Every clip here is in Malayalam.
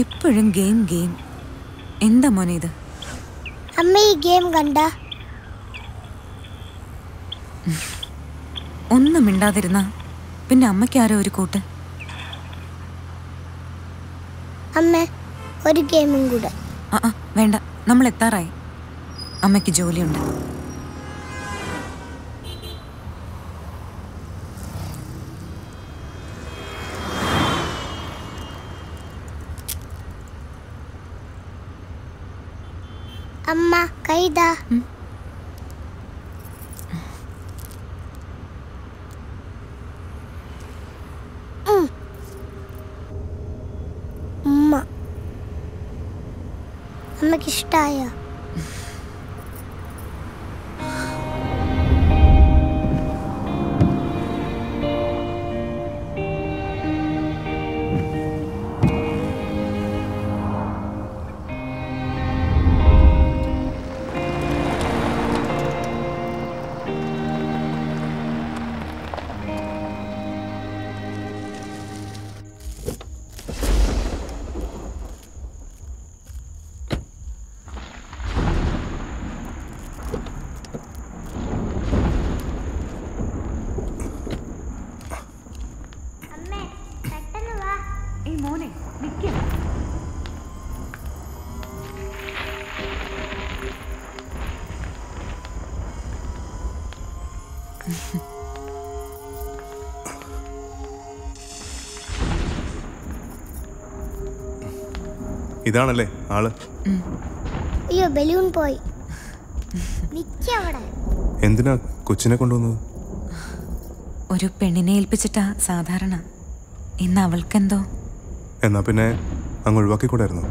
എപ്പോഴും ഗെയിം ഗെയിം. എന്താ മോനെ ഇത്? അമ്മ ഈ ഗെയിം കണ്ട? ഒന്നും മിണ്ടാതിരുന്ന പിന്നെ അമ്മയ്ക്ക് ആരോ ഒരു കൂട്ട്. അമ്മ ഒരു ഗെയിമും കൂടെ. ആ വേണ്ട. നമ്മൾ എത്താറായി. അമ്മയ്ക്ക് ജോലിയുണ്ട്. kita ya ഇതാണല്ലേ ആൾ? അയ്യോ ബലൂൺ പോയി. നിക്ക അവിടെ. എന്തിനാ കൊച്ചിനെ കൊണ്ടുവന്നത്? ഒരു പെണ്ണിനെ ഏൽപ്പിച്ചിട്ടാ സാധാരണ. ഇന്ന് അവൾക്കെന്തോ? എന്നാ പിന്നെ അങ്ങ് ഒഴിവാക്കിക്കൂടായിരുന്നു?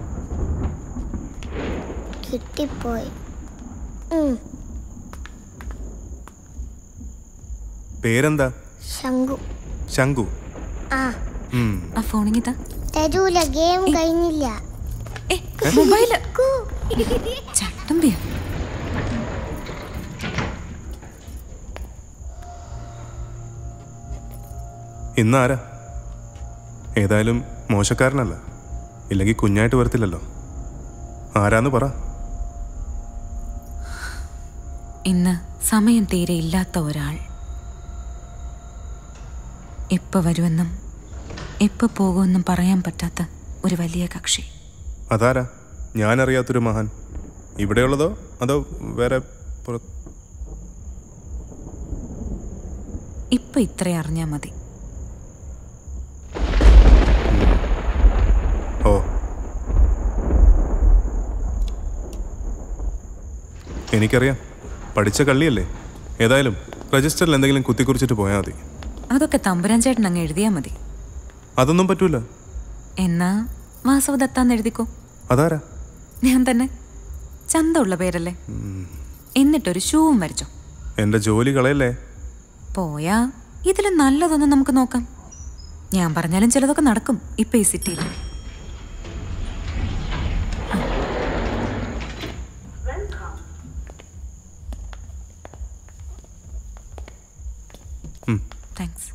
കിട്ടിപ്പോയി. ഉം, പേരെന്താ? ശംഖു. ശംഖു. ആ. ആ ഫോണിങ്ങിതാ. തരൂല ഗെയിം കഴിഞ്ഞില്ല. മൊബൈൽ. ചട്ടമ്പിയ ഇന്ന് ആരാ ഏതായാലും മോശക്കാരനല്ല. ഇല്ലെങ്കിൽ കുഞ്ഞായിട്ട് വരത്തില്ലല്ലോ. ആരാന്ന് പറ. ഇന്ന് സമയം തീരെ ഇല്ലാത്ത ഒരാൾ. എപ്പോ വരുമെന്നും എപ്പോ പോകുമെന്നും പറയാൻ പറ്റാത്ത ഒരു വലിയ കക്ഷി. അതാരാ? ഞാനറിയാത്തൊരു മഹാൻ. ഇവിടെയുള്ളതോ? അതോ വേറെ ഇപ്പൊ ഇത്ര അറിഞ്ഞാ മതി. ഓ. എനിക്കറിയാം. പഠിച്ച കള്ളിയല്ലേ? ഏതായാലും രജിസ്റ്ററിൽ എന്തെങ്കിലും കുത്തിക്കുറിച്ചിട്ട് പോയാൽ മതി. അതൊക്കെ തമ്പുരാൻ ചേട്ടൻ അങ്ങ് എഴുതിയാ മതി. അതൊന്നും പറ്റൂല. എന്നാ? വാസവദത്താന്ന് എഴുതിക്കോ അതാരാ? ഞാൻ തന്നെ ചന്തമുള്ള പേരല്ലേ? എന്നിട്ടൊരു ഷൂവും വരച്ചോ. എന്റെ ജോലി കളയല്ലേ? പോയാ ഇതിലും നല്ലതൊന്നും നമുക്ക് നോക്കാം. ഞാൻ പറഞ്ഞാലും ചിലതൊക്കെ നടക്കും ഇപ്പൊ ഈ സിറ്റിയിൽ. താങ്ക്സ്.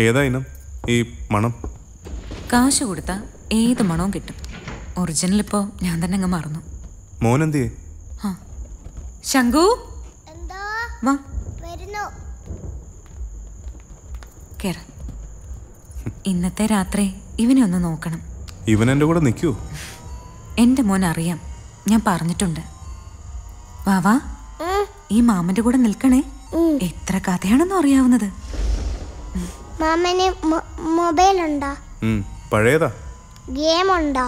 ഏതാ ഇനം? ഈ മണം? കാശ് കൊടുത്താ ഏത് മണവും കിട്ടും. ഒറിജിനൽ ഇപ്പോ ഞാൻ തന്നെ അങ്ങ് മറന്നു. ആ. ശംഖു? എന്തോ? വാ. വരുന്നു. കേറ. ഇന്നത്തെ രാത്രി ഇവനെ ഒന്ന് നോക്കണം. ഇവൻ എന്റെ കൂടെ നിൽക്കൂ എന്റെ മോൻ അറിയാം. ഞാൻ പറഞ്ഞിട്ടുണ്ട്. വാവാ വാ. ഈ മാമന്റെ കൂടെ നിൽക്കണേ. എത്ര കഥയാണെന്ന് അറിയാവുന്നത്. മാമന് മൊബൈൽ ഉണ്ടോ പഴയതാ? ഗെയിം ഉണ്ടോ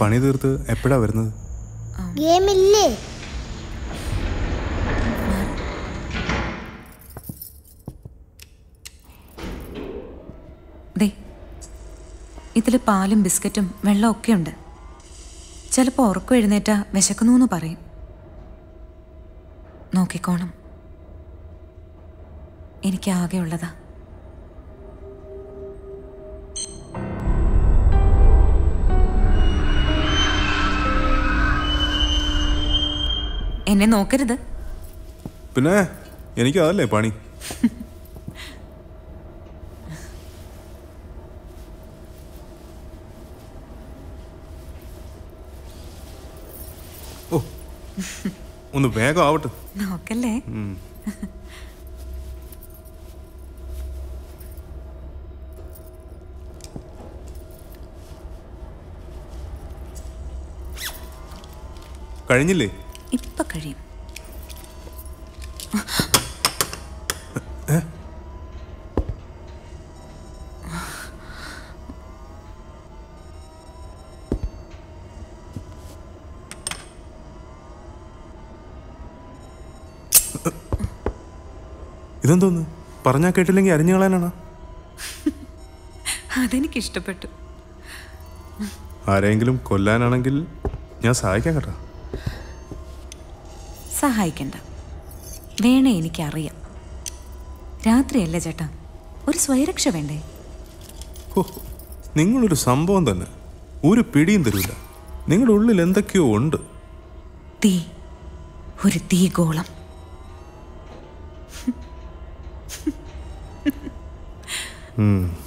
പണി തീർത്ത് എപ്പോഴാ വരുന്നത്? ഗെയിം ഇല്ലേ ദേ ഇതിൽ പാലും ബിസ്ക്കറ്റും വെള്ളവും ഒക്കെ ഉണ്ട് ചിലപ്പോൾ ഉറക്കം എഴുന്നേറ്റ വിശക്കുന്നു എന്ന് പറയും. നോക്കിക്കോണം. എനിക്ക് എന്നെ നോക്കരുത്. പിന്നെ എനിക്ക് അതല്ലേ പണി? ഓ ഒന്ന് വേഗം ആവട്ടെ. നോക്കല്ലേ. കഴിഞ്ഞില്ലേ? ഇപ്പൊ കഴിയും. ഇതെന്തോന്ന്? പറഞ്ഞാ കേട്ടില്ലെങ്കിൽ അരിഞ്ഞു കളയാനാണോ? അതെനിക്ക് ഇഷ്ടപ്പെട്ടു ആരെങ്കിലും കൊല്ലാനാണെങ്കിൽ ഞാൻ സഹായിക്കാം കേട്ടോ. സഹായിക്കണ്ട. വേണേ എനിക്കറിയാം. രാത്രിയല്ലേ ചേട്ടാ? ഒരു സ്വയരക്ഷ വേണ്ടേ? നിങ്ങളൊരു സംഭവം തന്നെ. ഒരു പിടിയും തരൂല. നിങ്ങളുടെ ഉള്ളിൽ എന്തൊക്കെയോ ഉണ്ട്. തീ. ഒരു തീ ഗോളം. തീഗോളം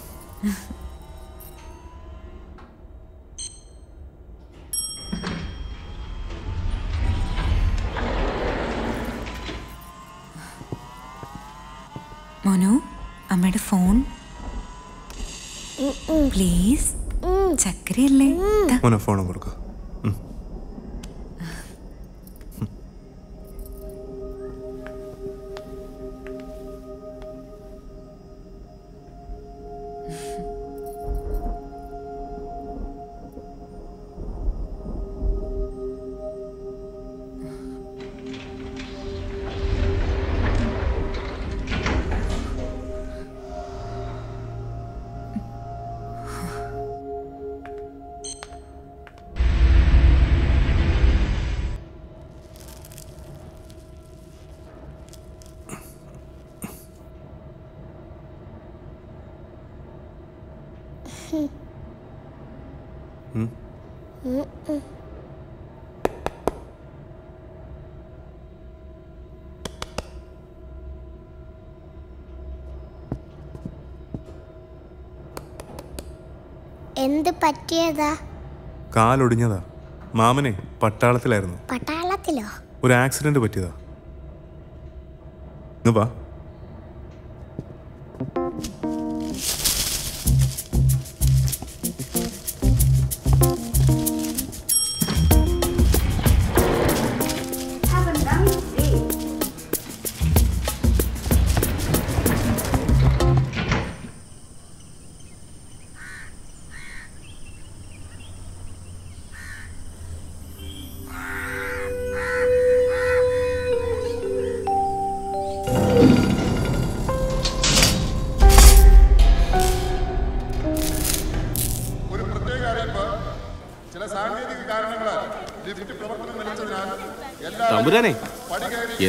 മോനു അമ്മയുടെ ഫോൺ. പ്ലീസ്. ചക്കരയല്ലേ? മോനെ ഫോണും കൊടുക്കുക എന്ത് പറ്റിയതാ? കാലൊടിഞ്ഞതാ. മാമനെ പട്ടാളത്തിലായിരുന്നു. പട്ടാളത്തിലോ? ഒരു ആക്സിഡന്റ് പറ്റിയതാ. വാ.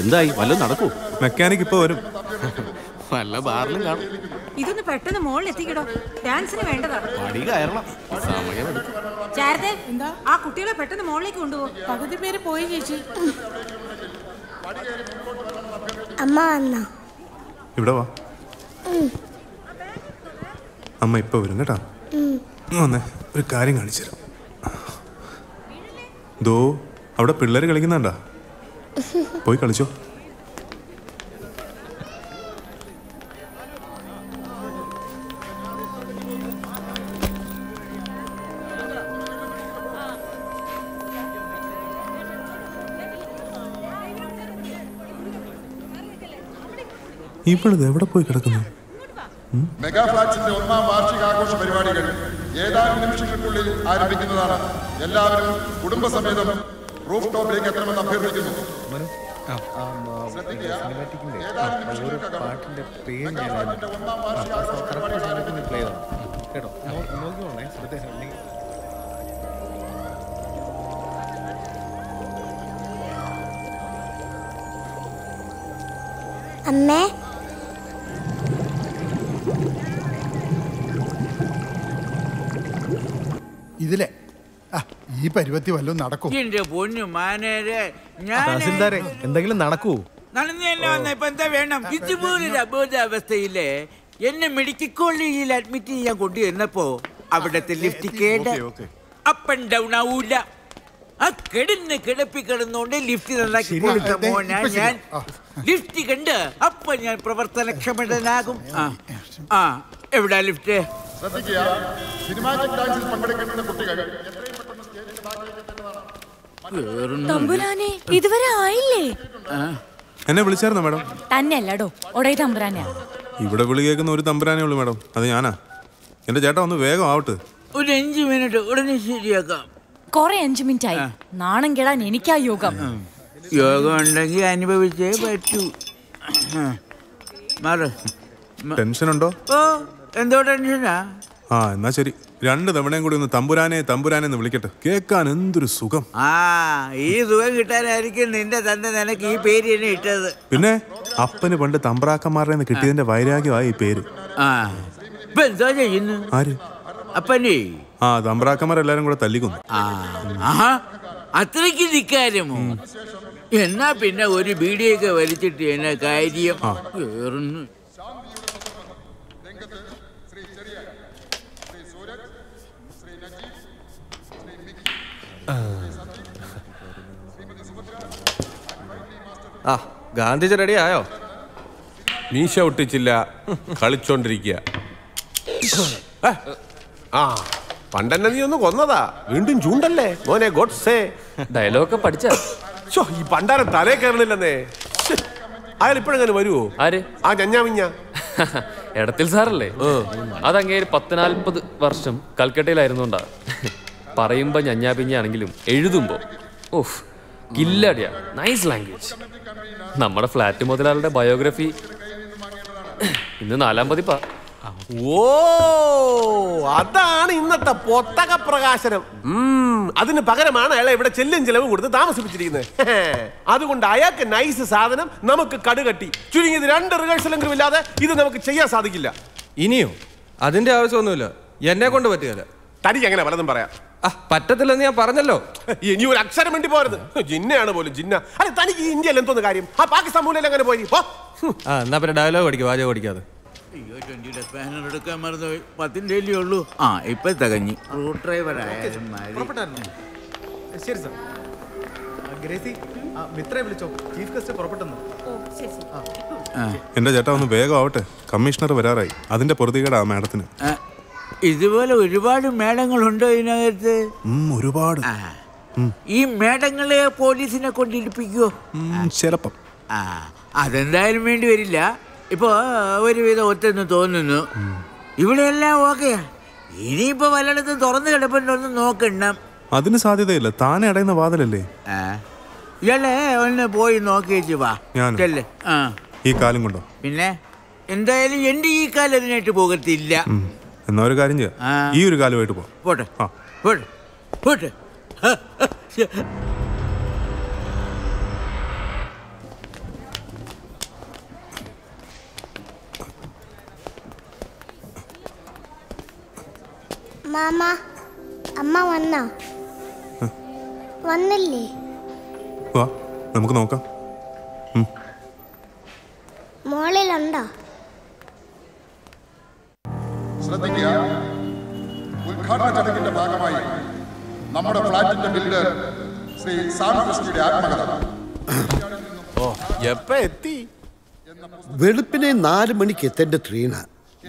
എന്തായി? വല്ലതും നടക്കൂ. മെക്കാനിക് ഇപ്പൊ വരും. വല്ല ബാറിലും കാണും. ഇതൊന്ന് പെട്ടെന്ന് മുകളിൽ എത്തിക്കടോ. ഡാൻസിന് വേണ്ടതാ. പടി കയറണം. സമയമെടുക്കും ചാരത്തെ ആ കുട്ടികളെ പെട്ടെന്ന് മുകളിലേക്ക് കൊണ്ടുപോകും പകുതി പേര് പോയി ചേച്ചി. അമ്മ വന്നോ? ഇവിടെ വാ. അമ്മ ഇപ്പൊ വരും കേട്ടാ. വന്നേ. ഒരു കാര്യം കാണിച്ചു തരാം. ദോ അവിടെ പിള്ളേർ കളിക്കുന്നുണ്ടാ? പോയി കളിച്ചോ. ഇവളിത് എവിടെ പോയി കിടക്കുന്നു? മെഗാ ഫ്ലാറ്റ്സിന്റെ ഒന്നാം വാർഷികാഘോഷ പരിപാടികൾ ഏതാനും നിമിഷങ്ങൾക്കുള്ളിൽ ആരംഭിക്കുന്നതാണ്. എല്ലാവരും കുടുംബസമേതം റൂഫ് ടോപ്പിലേക്ക് എത്തണമെന്ന് അഭ്യർത്ഥിക്കുന്നു. വാർഷികാഘോഷ പരിപാടികൾ ആരംഭിക്കുന്നു അമ്മേ. ഇതിലെ ആ, ഈ പരുവത്തി വല്ലതും നടക്കും. എന്റെ പൊന്നു മാനേരെ തഹസിൽദാരെ എന്തെങ്കിലും നടക്കൂ. നടന്നല്ല വന്ന ഇപ്പൊ എന്താ വേണം? ഇതുപോലൊരു എന്നെ മെഡിക്കൽ കോളേജിൽ അഡ്മിറ്റ് ചെയ്യാൻ കൊണ്ടുവന്നപ്പോ അവിടത്തെ ലിഫ്റ്റ് കേട് അപ്പ് ആൻഡ് ഡൗൺ ആവൂല. ആ കിടന്ന് കിടപ്പി കിടന്നുകൊണ്ട് ലിഫ്റ്റ് നന്നാക്കി കൊടുത്ത മോനാ ഞാൻ. ലിഫ്റ്റ് കണ്ട് അപ്പൊ ഞാൻ പ്രവർത്തനക്ഷമനാകും ആ ആ എവിടാ ലിഫ്റ്റ് ശ്രദ്ധിക്കുക. സിനിമാറ്റിക് ഡാൻസിൽ പങ്കെടുക്കുന്ന കുട്ടികൾ. എത്രയും പെട്ടെന്ന് സ്റ്റേജിന്റെ ഭാഗത്തേക്ക് എത്തേണ്ടതാണ് തമ്പുരാനെ ഇതുവരെ ആയില്ലേ? എന്നെ വിളിച്ചായിരുന്നോ മാഡം? തന്നെയല്ലടോ ഒടേ തമ്പുരാനെ. ഇവിടെ വിളി കേൾക്കുന്ന ഒരു തമ്പുരാനേ ഉള്ളൂ മാഡം. അത് ഞാനാ. എന്റെ ചേട്ടാ ഒന്ന് വേഗം ആവട്ടെ. ഒരു അഞ്ചു മിനിറ്റ് ഉടനെ ശരിയാക്കാം. കൊറേ അഞ്ചു മിനിറ്റ് ആയി നാണം കേടാൻ എനിക്കാ യോഗം. യോഗം ഉണ്ടെങ്കിൽ അനുഭവിച്ചേ പറ്റൂ. മാറ്. ടെൻഷൻ ഉണ്ടോ ഓ എന്തോ ടെൻഷനാ? ആ എന്നാ ശരി. രണ്ട് തവണയും കൂടി ഒന്ന് തമ്പുരാനെ തമ്പുരാനെ എന്ന് വിളിക്കട്ടെ. കേൾക്കാൻ എന്തൊരു സുഖം. ആ ഈ സുഖം കിട്ടാനായിരിക്കും നിന്റെ തന്നെ നിനക്ക് ഈ പേര് തന്നെ ഇട്ടത്. പിന്നെ അപ്പന് പണ്ട് തമ്പ്രാക്കന്മാരുടെ നിന്ന് കിട്ടിയതിന്റെ വൈരാഗ്യമായി ഈ പേര്. ആ ഇപ്പൊ എന്തോ ചെയ്യുന്നു? ആര്? അപ്പനെ. ആ തമ്പ്രാക്കന്മാരെല്ലാരും കൂടെ തല്ലിക്കുന്നു. അത്രയ്ക്ക് ധിക്കാരമോ? എന്നാ പിന്നെ ഒരു ബീഡിയൊക്കെ വലിച്ചിട്ട് എന്നെ കാര്യം ആ ഗാന്ധിജി റെഡി ആയോ? മീശ ഒട്ടിച്ചില്ല കളിച്ചോണ്ടിരിക്കുക ആ പണ്ടെന്നെ നീ ഒന്ന് കൊന്നതാ. വീണ്ടും ചൂണ്ടല്ലേ? മോനെ ഗോഡ്സേ ഡയലോഗൊക്കെ പഠിച്ച? ഈ പണ്ടാരം തലേ കയറണില്ലെന്നേ ശ്ശെ, അയാൾ ഇപ്പോഴെങ്ങനെ വരുവോ? ആര്? ആ ഞഞ്ഞാമിഞ്ഞ. എടത്തിൽ സാറല്ലേ? അതങ്ങേര് പത്ത് നാൽപ്പത് വർഷം കൽക്കട്ടയിലായിരുന്നുണ്ടാ. പറയുമ്പോ ഞഞ്ഞാ പിഞ്ഞാണെങ്കിലും എഴുതുമ്പോ ഓഫ് കില്ലടിയ. നൈസ് ലാംഗ്വേജ് നമ്മുടെ ഫ്ലാറ്റ് മുതലാളുടെ ബയോഗ്രഫി. ഇന്ന് നാലാം പതിപ്പാ. ഓ അതാണ് ഇന്നത്തെ പൊത്തക പ്രകാശനം. ഉം, അതിന് പകരമാണ് അയാളെ ഇവിടെ ചെല്ലും ചെലവും കൊടുത്ത് താമസിപ്പിച്ചിരിക്കുന്നത്. അതുകൊണ്ട് അയാൾക്ക് നൈസ് സാധനം നമുക്ക് കടുകട്ടി. ചുരുങ്ങിയത് രണ്ട് റിഹേഴ്സലെങ്കിലും ഇല്ലാതെ ഇത് നമുക്ക് ചെയ്യാൻ സാധിക്കില്ല. ഇനിയോ? അതിന്റെ ആവശ്യമൊന്നുമില്ല. എന്നെ കൊണ്ട് പറ്റുകയില്ല. തനിക്ക് അങ്ങനെ പലതും പറയാം. പറ്റത്തില്ലെന്ന് ഞാൻ പറഞ്ഞല്ലോ. ഇനി ഒരു അക്ഷരം വേണ്ടി പോരുത്. ജിന്നയാണ് പോലും ജിന്ന. അല്ല തനിക്ക് ഇന്ത്യയിൽ എന്തോന്ന് കാര്യം? ആ പാകിസ്ഥാൻ മൂലയിൽ അങ്ങനെ പോയി. ആ എന്നാ പിന്നെ ഡയലോഗ് പഠിക്കും വാചകം പഠിക്കാതെ അയ്യോ ട്വന്റിയുടെ സ്പാനർ എടുക്കാൻ മറന്നു അല്ലേ ഉള്ളൂ? ആ ഇപ്പൊ തകഞ്ഞി. റൂട്ട് ഡ്രൈവർ ആയാലും മതി. ശരി സാർ ഗ്രേസി മിത്രയെ വിളിച്ചോ. ചീഫ് ഗസ്റ്റ് പുറപ്പെട്ടെന്ന്. എന്റെ ചേട്ടാ ഒന്ന് വേഗം ആവട്ടെ. കമ്മീഷണർ വരാറായി. അതിന്റെ പൊറുതികേടാ മാഡത്തിന്. ആ, ഇതുപോലെ ഒരുപാട് മേടങ്ങളുണ്ടോ ഇതിനകത്ത്? ഒരുപാട്. ഈ മേടങ്ങളെ പോലീസിനെ കൊണ്ടിരിപ്പിക്കോ ചിലപ്പം. ആ അതെന്തായാലും വേണ്ടി വരില്ല. ഇപ്പോ ഒരുവിധം ഒത്തെന്ന് തോന്നുന്നു. ഇവിടെ എല്ലാം ഓക്കെയാ ഇനിയിപ്പോ വല്ലയിടത്തും തുറന്നു കിടപ്പുണ്ടോന്ന് നോക്കണം അതിന് സാധ്യതയില്ല. താനെ അടയുന്ന വാതിലല്ലേ. ഇയാളെ ഒന്ന് പോയി നോക്കിയേച്ച് വാ? ആ. ഈ കാലം കൊണ്ടോ? പിന്നെ എന്തായാലും എന്റെ ഈ കാലം അതിനായിട്ട് പോകത്തില്ല. എന്നാ ഒരു കാര്യം ചെയ്യാം. ആ. ഈ ഒരു കാലമായിട്ട് പോ. പോട്ടെ. പോട്ടെ. പോട്ടെ. മാമ അമ്മ വന്നോ? വന്നില്ലേ? വാ നമുക്ക് നോക്കാം. മോളിലുണ്ടോ? ശ്രദ്ധിക്കുക. ഉദ്ഘാടന ചടങ്ങിന്റെ ഭാഗമായി നമ്മുടെ ഫ്ലാറ്റിന്റെ ബിൽഡർ ശ്രീ സാം ക്രിസ്റ്റിയുടെ ആത്മകഥ. എത്തി? വെളുപ്പിനെ നാല് മണിക്ക് എത്തേണ്ട ട്രെയിന്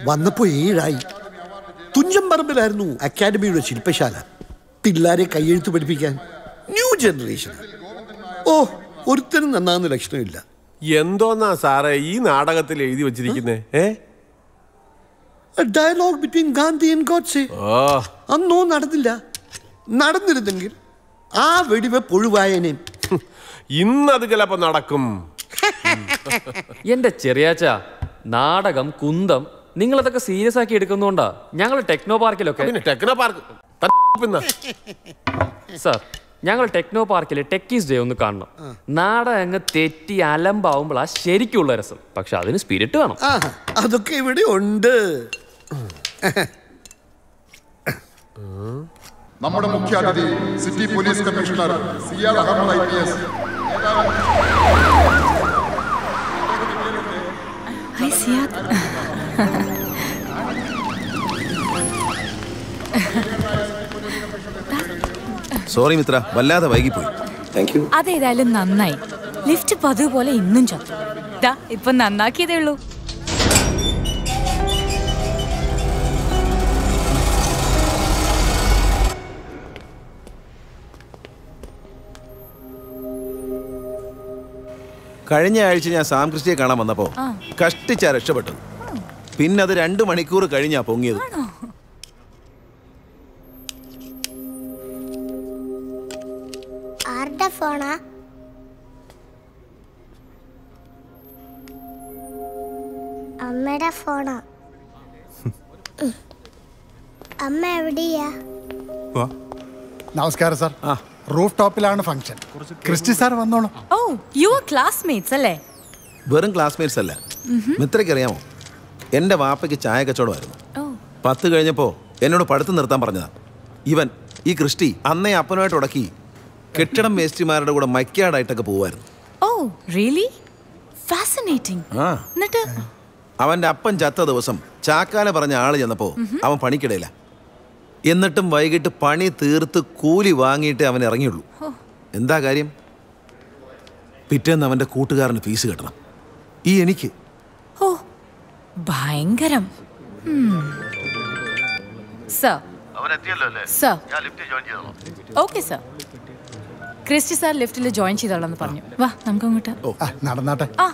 വന്നപ്പോ ഏഴായി. തുഞ്ചം പറമ്പിലായിരുന്നു അക്കാഡമിയുടെ ശില്പശാല. പിള്ളാരെ കയ്യെഴുത്ത് പഠിപ്പിക്കാൻ. ന്യൂ ജനറേഷൻ ഓ ഒരുത്തരും നന്നാകുന്ന ലക്ഷണമില്ല. എന്തോന്നാ സാറേ ഈ നാടകത്തിൽ എഴുതി വെച്ചിരിക്കുന്നേ? ഏ? Dialogue between Gandhi and Godse അന്നോ നടന്നില്ല. നടന്നിരുന്നെങ്കിൽ ആ വെടിവെപ്പ് ഒഴിവായനേം ഇന്നത് ചിലപ്പോ നടക്കും. എന്റെ ചെറിയാച്ച നാടകം കുന്തം നിങ്ങളതൊക്കെ സീരിയസ് ആക്കി എടുക്കുന്നോണ്ടാ. ഞങ്ങൾ ടെക്നോ പാർക്കിലൊക്കെ ടെക്നോ പാർക്ക് സാർ ഞങ്ങൾ ടെക്നോ പാർക്കിലെ ടെക്കീസ് ഡേ ഒന്ന് കാണണം. നാടകം അങ്ങ് തെറ്റി അലമ്പാവുമ്പോൾ ആ ശരിക്കുള്ള രസം. പക്ഷെ അതിന് സ്പിരിറ്റ് വേണം. അതൊക്കെ ഇവിടെ ഉണ്ട്. നമ്മുടെ മുഖ്യ അതിഥി city police commissioner C R Ahmed I P S. Hi Siyad sorry Mithra വല്ലാതെ വൈകിപ്പോയി. അതേതായാലും നന്നായി. ലിഫ്റ്റ് പതിവ് പോലെ ഇന്നും ചത്തു. ഇപ്പൊ നന്നാക്കിയതേ ഉള്ളൂ. കഴിഞ്ഞ ആഴ്ച ഞാൻ സാംകൃഷ്ടിയെ കാണാൻ വന്നപ്പോ ആ. കഷ്ടിച്ചാ രക്ഷപ്പെട്ടത് പിന്നെ അത് രണ്ടു മണിക്കൂർ കഴിഞ്ഞാ പൊങ്ങിയത്. ആരുടെ ഫോണാ? അമ്മയുടെ ഫോണാ. അമ്മ എവിടെയാ? വാ. നമസ്കാരം സാർ. റൂഫ് ടോപ്പിലാണ് ഫംഗ്ഷൻ ക്രിസ്റ്റി സാർ വന്നോളൂ. ഓ യു ആർ ക്ലാസ്മേറ്റ്സ് അല്ലേ? വെറും ക്ലാസ്മേറ്റ്സ് അല്ല. മിത്രയ്ക്ക് അറിയാമോ എന്റെ വാപ്പയ്ക്ക് ചായ കച്ചവടമായിരുന്നു. പത്ത് കഴിഞ്ഞപ്പോ എന്നോട് പഠിത്തം നിർത്താൻ പറഞ്ഞതാ. ഇവൻ ഈ ക്രിസ്റ്റി അന്നേ അപ്പനുമായിട്ട് ഉടക്കി കെട്ടിടം മേസ്റ്റിമാരുടെ കൂടെ മൈക്കാടായിട്ടൊക്കെ പോവായിരുന്നു ഓ റിയലി ഫാസിനേറ്റിംഗ് എന്നിട്ട്? അവന്റെ അപ്പൻ ചത്ത ദിവസം ചാക്കാല പറഞ്ഞ ആൾ ചെന്നപ്പോ അവൻ പണിക്കിടയില്ല. എന്നിട്ടും വൈകിട്ട് പണി തീർത്ത് കൂലി വാങ്ങിയിട്ട് അവൻ ഇറങ്ങിയുള്ളൂ. എന്താ കാര്യം? പിറ്റേന്ന് അവന്റെ കൂട്ടുകാരന് ഫീസ് കെട്ടണം. ഈ എനിക്ക്. ഓ ഭയങ്കരം. Sir. Sir. Okay sir. Christy sir ലിഫ്റ്റിൽ ജോയിൻ പറഞ്ഞു. വാ നമുക്ക് അങ്ങോട്ട് നടന്നാട്ടെ. ആ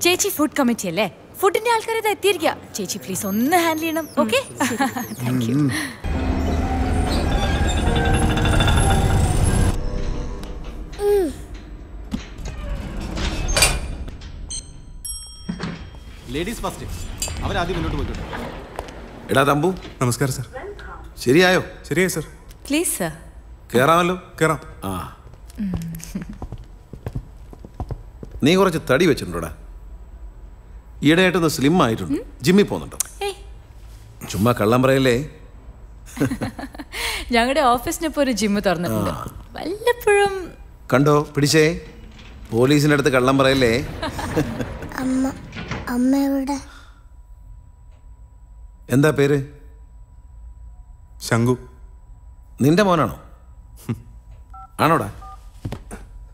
ചേച്ചി ഫുഡ് കമ്മിറ്റി അല്ലേ? ഫുഡിന്റെ ആൾക്കാരെ ഇത് എത്തിയിരിക്കുക ചേച്ചി പ്ലീസ് ഒന്ന് ഹാൻഡിൽ ചെയ്യണം okay thank you ladies first അവരാദ്യം മുന്നോട്ട് പോയിട്ടുണ്ട് എടാ തമ്പു. നമസ്കാരം സർ. ശരിയായോ? ശരിയായി സർ. Please sir കേറാമല്ലോ? കേറാം. ആ. നീ കുറച്ച് തടി വെച്ചിട്ടുണ്ടോടാ? ഈയിടെയായിട്ടൊന്ന് സ്ലിം ആയിട്ടുണ്ട് ജിമ്മി പോകുന്നുണ്ടോ. ചുമ്മാ കള്ളം പറയല്ലേ? ഞങ്ങളുടെ ഓഫീസിന് ഇപ്പോൾ ഒരു ജിമ്മ് തുറന്നിട്ടുണ്ട്. വല്ലപ്പോഴും കണ്ടോ? പിടിച്ചേ. പോലീസിന്റെ അടുത്ത് കള്ളം പറയല്ലേ? അമ്മ അമ്മ എവിടെ? എന്താ പേര്? ശങ്കു. നിന്റെ മോനാണോ? ആണോടാ?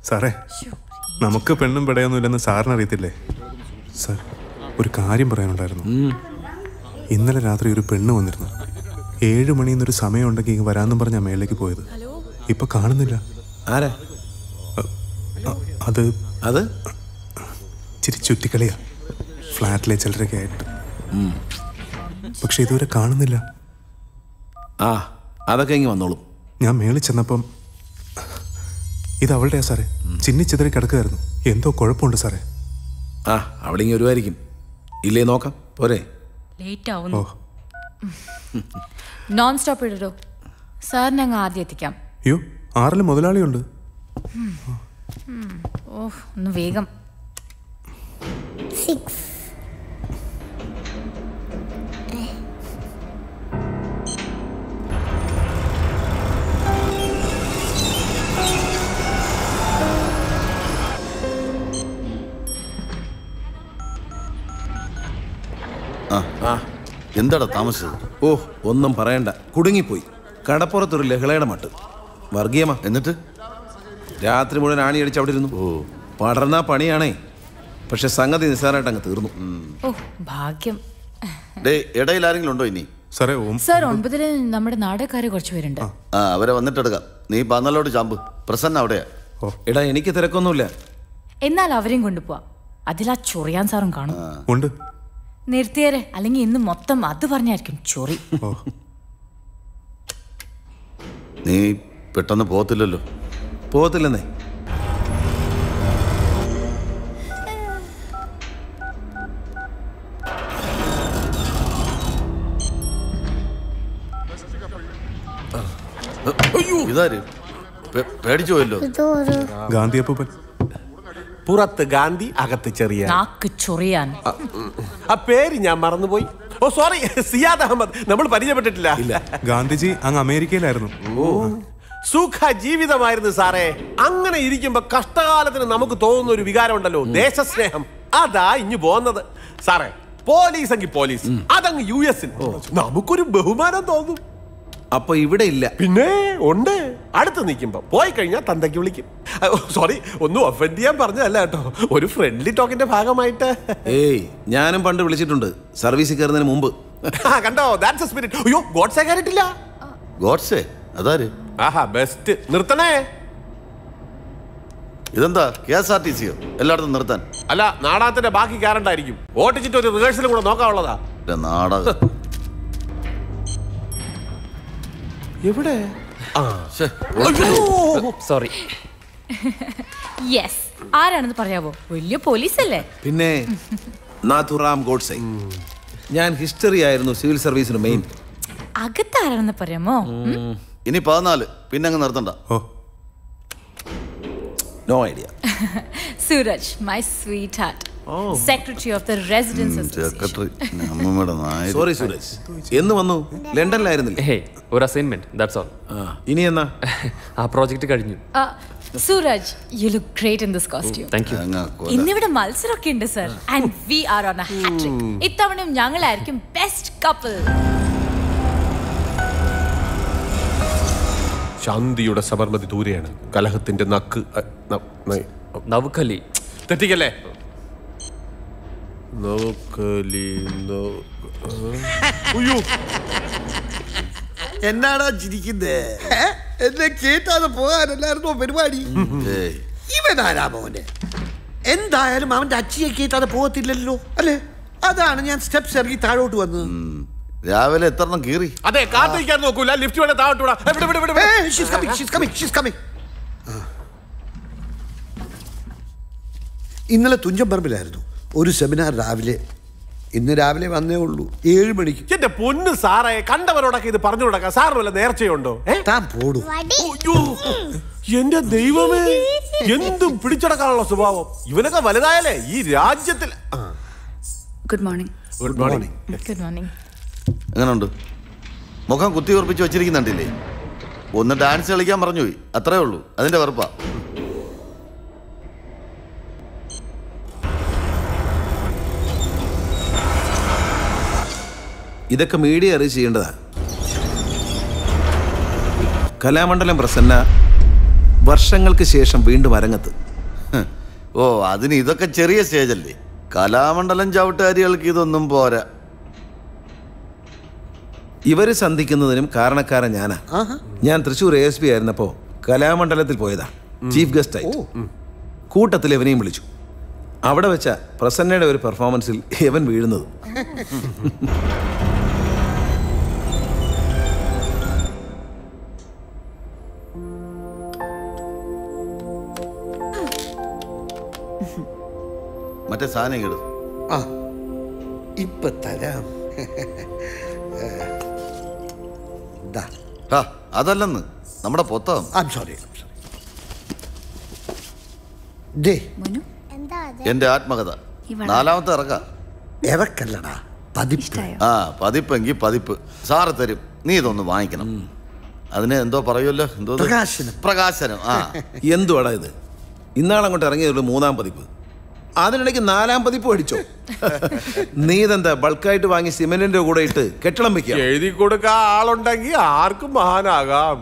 സാറേ നമുക്ക് പെണ്ണും പിടയൊന്നുമില്ലെന്ന് സാറിന് അറിയത്തില്ലേ സാർ ഒരു കാര്യം പറയാനുണ്ടായിരുന്നു. ഇന്നലെ രാത്രി ഒരു പെണ്ണ് വന്നിരുന്നു. ഏഴ് മണിന്നൊരു സമയം ഉണ്ടെങ്കിൽ ഇങ്ങ് വരാമെന്നും പറഞ്ഞാ മേളിലേക്ക് പോയത്. ഇപ്പൊ കാണുന്നില്ല. ആരാ? അത് അത്? ഇച്ചിരി ചുറ്റിക്കളിയാ. ഫ്ലാറ്റിലെ ചിലരൊക്കെ ആയിട്ട്. പക്ഷെ ഇതുവരെ കാണുന്നില്ല. ആ അതൊക്കെ ഇങ്ങ് വന്നോളും. ഞാൻ മേളിൽ ചെന്നപ്പം ഇത് അവളുടെയാ സാറേ. ചിന്നിച്ചിതറി കിടക്കുകയായിരുന്നു എന്തോ കുഴപ്പമുണ്ട് സാറേ. ആ അവിടെ ഇങ്ങനെ വരുമായിരിക്കും ഇല്ലേ നോക്കാം. പോരെ. ലേറ്റ് ആവുന്നു നോൺ സ്റ്റോപ്പ് ഇടരോ സാറിന് അങ്ങ് ആദ്യം എത്തിക്കാം. അയ്യോ ആറിൽ മുതലാളിയുണ്ട്. ഓ ഒന്ന് വേഗം. സിക്സ് ആ. എന്താടാ താമസിച്ചത്? ഓ ഒന്നും പറയണ്ട. കുടുങ്ങിപ്പോയി. കടപ്പുറത്തൊരു ലഹളയുടെ മട്ട്. വർഗീയമാ. എന്നിട്ട്? രാത്രി മുഴുവൻ ആണി അടിച്ച് അവിടെ ഇരുന്നു. ഓ. പടർന്ന പണിയാണേ. പക്ഷെ സംഗതി നിസ്സാരമായിട്ട് അങ്ങ് തീർന്നു. ഓ ഭാഗ്യം. ഡേ ഇടയിൽ ആരെങ്കിലും ഉണ്ടോ ഇനി? സാറേ സാർ ഒൻപതിന് നമ്മുടെ നാടകക്കാര് കുറച്ച് പേരുണ്ട്. ആ അവരെ വന്നിട്ടെടുക്കാം നീ പന്നലോട്ട് ചാമ്പ്. പ്രസന്ന അവിടെയാ. എടാ എനിക്ക് തിരക്കൊന്നുമില്ല. എന്നാൽ അവരെയും കൊണ്ടുപോവാ. അതിലാ ചൊറിയാൻ സാറും കാണും. ഉണ്ട്. നിർത്തിയേരെ. അല്ലെങ്കിൽ ഇന്ന് മൊത്തം അത് പറഞ്ഞായിരിക്കും ചൊറി. നീ പെട്ടെന്ന് പോകത്തില്ലല്ലോ. പോകത്തില്ലെന്നേ. ഇതാര്? പേടിച്ചു പോയല്ലോ. ഗാന്ധിയപ്പൂപ്പൻ. ഗാന്ധി അപ്പൂപ്പൻ പുറത്ത് ഗാന്ധി അകത്ത് ചെറിയ നാക്ക് ചൊറിയാൻ. ആ പേര് ഞാൻ മറന്നുപോയി. Oh sorry Siyad Ahmed. നമ്മൾ പരിചയപ്പെട്ടിട്ടില്ല. ഗാന്ധിജി അങ്ങ് അമേരിക്കയിലായിരുന്നു. ഓ. സുഖ ജീവിതമായിരുന്നു സാറേ. അങ്ങനെ ഇരിക്കുമ്പോ കഷ്ടകാലത്തിന് നമുക്ക് തോന്നുന്ന ഒരു വികാരം ഉണ്ടല്ലോ ദേശസ്നേഹം. അതാ ഇഞ്ഞു പോന്നത്. സാറേ പോലീസ്. എങ്കിൽ പോലീസ് അതങ്ങ് യു എസിൽ. നമുക്കൊരു ബഹുമാനം തോന്നും. അപ്പൊ ഇവിടെ ഇല്ല. പിന്നെ ഉണ്ട്. അടുത്ത് നിൽക്കുമ്പോ. പോയി കഴിഞ്ഞാൽ തന്തയ്ക്ക് വിളിക്കും. സോറി ഒന്നും ഒഫൻഡ് ചെയ്യാൻ പറഞ്ഞതല്ല കേട്ടോ. ഒരു ഫ്രണ്ട്ലി ടോക്കിന്റെ ഭാഗമായിട്ട്. ഏയ് ഞാനും പണ്ട് വിളിച്ചിട്ടുണ്ട്. സർവീസിൽ കയറുന്നതിന് മുമ്പ്. കണ്ടോ? ദാറ്റ്സ് സ്പിരിറ്റ് അയ്യോ ഗോഡ്സേ കയറിയിട്ടില്ല. ഗോഡ്സേ അതാര്? ആഹാ ബെസ്റ്റ് നിർത്തണേ. ഇതെന്താ? കെ എസ് ആർ ടി സിയോ എല്ലായിടത്തും നിർത്താൻ. അല്ല നാടകത്തിന്റെ ബാക്കി കയറണ്ടായിരിക്കും ഓട്ടിച്ചിട്ട് ഒരു റിഹേഴ്സലും കൂടെ നോക്കാനുള്ളതാ. നാടകം. എവിടെ? സോറി യെസ് ആരാണെന്ന് പറയാവോ? വലിയ പോലീസ് അല്ലേ പിന്നെ നാഥുറാം ഗോഡ്സെ. ഞാൻ ഹിസ്റ്ററി ആയിരുന്നു സിവിൽ സർവീസിന് മെയിൻ. അകത്താരാണെന്ന് പറയാമോ? ഇനി പതിനാല്. പിന്നെ അങ്ങ് നിർത്തണ്ട no idea Sooraj my sweetheart secretary of the residents sorry Suresh എന്ന് വന്നു? ലണ്ടനിലായിരുന്നില്ലേ ഹേ ഒരു അസൈൻമെന്റ് ദാറ്റ്സ് ഓൾ ഇനി എന്നാ? ആ പ്രോജക്റ്റ് കഴിഞ്ഞു. Sooraj you look great in this costume thank you ഇന്നിവിടെ മത്സരമൊക്കെ ഉണ്ട് sir and we are on a hattrick ഇത്തവണയും ഞങ്ങളായിരിക്കും ബെസ്റ്റ് കപ്പിൾ ശാന്തിയുടെ സബർമതി ദൂരെയാണ്. കലഹത്തിന്റെ നക്ക് നവുക്കലി തെറ്റിക്കല്ലേ? എന്നാടാ ചിരിക്കുന്നേ? എന്നെ കേട്ടാതെ പോകാനല്ലായിരുന്നോ പരിപാടി? ഇവനാരാ മോനെ? എന്തായാലും അവന്റെ അച്ചിയെ കേട്ടാതെ പോകത്തില്ലല്ലോ അല്ലേ? അതാണ് ഞാൻ സ്റ്റെപ്സ് ഇറങ്ങി താഴോട്ട് വന്നത്. രാവിലെ എത്ര കീറി? അതെ കാത്തിരിക്കാൻ നോക്കൂല. ലിഫ്റ്റ് വേണേ താഴോട്ട് ഇന്നലെ തുഞ്ചം വിട്, ഒരു സെമിനാർ രാവിലെ. ഇന്ന് രാവിലെ വന്നേ ഉള്ളൂ. ഏഴ് മണിക്ക്. എന്റെ പൊന്ന് സാറേ കണ്ടവരോടൊക്കെ ഇത് പറഞ്ഞു കൊടുക്കാം സാർ വല്ല നേർച്ചയുണ്ടോ? താൻ പോടൂ. എന്റെ ദൈവമേ എന്തും പിടിച്ചടക്കാനുള്ള സ്വഭാവം. ഇവനൊക്കെ വലുതായാലേ ഈ രാജ്യത്തിൽ good morning good morning good morning എങ്ങനെയുണ്ട് മുഖം കുത്തി ഉറപ്പിച്ച് വെച്ചിരിക്കുന്നുണ്ടില്ലേ? ഒന്ന് ഡാൻസ് കളിക്കാൻ പറഞ്ഞു പോയി അത്രേ ഉള്ളൂ. അതിന്റെ വെറുപ്പാ. ഇതൊക്കെ മീഡിയ അറിയിച്ച് ചെയ്യേണ്ടതാണ് കലാമണ്ഡലം പ്രസന്ന വർഷങ്ങൾക്ക് ശേഷം വീണ്ടും അരങ്ങത്ത്. ഓ അതിന് ഇതൊക്കെ ചെറിയ സ്റ്റേജല്ലേ കലാമണ്ഡലം ചവിട്ടുകാരികൾക്ക് ഇതൊന്നും പോരാ. ഇവർ സന്ധിക്കുന്നതിനും കാരണക്കാരൻ ഞാനാ. ഞാൻ തൃശ്ശൂർ എ എസ് പി ആയിരുന്നപ്പോ കലാമണ്ഡലത്തിൽ പോയതാ. ചീഫ് ഗസ്റ്റ് ആയിട്ട്. കൂട്ടത്തിൽ ഇവനെയും വിളിച്ചു. അവിടെ വെച്ച പ്രസന്നയുടെ ഒരു പെർഫോമൻസിൽ ഇവൻ വീഴുന്നത്. മറ്റേ സാധനം കേട് ആ ഇപ്പൊ തരാം. അതല്ലെന്ന്. നമ്മുടെ പൊത്തം. സോറി എന്റെ ആത്മകഥ. നാലാമത്തെ ഇറക്കാം. ഇറക്കല്ലടാ പതിപ്പ്. ആ പതിപ്പെങ്കിൽ പതിപ്പ്. സാറ് തരും. നീ ഇതൊന്ന് വാങ്ങിക്കണം. അതിന് എന്തോ പറയുമല്ലോ? എന്തോ പ്രകാശനം. പ്രകാശനം ആ. എന്തുവാടാ ഇത്? ഇന്നാളങ്ങോട്ട് ഇറങ്ങിയതുള്ളൂ മൂന്നാം പതിപ്പ്. അതിനിടയ്ക്ക് നാലാം പതിപ്പ് അടിച്ചോ നീ ഇതെന്താ ബൾക്കായിട്ട് വാങ്ങി സിമെന്റിന്റെ കൂടെ ഇട്ട് കെട്ടിടം വെക്കുക? എഴുതി കൊടുക്കാൻ ആളുണ്ടെങ്കിൽ ആർക്കും മഹാനാകാം.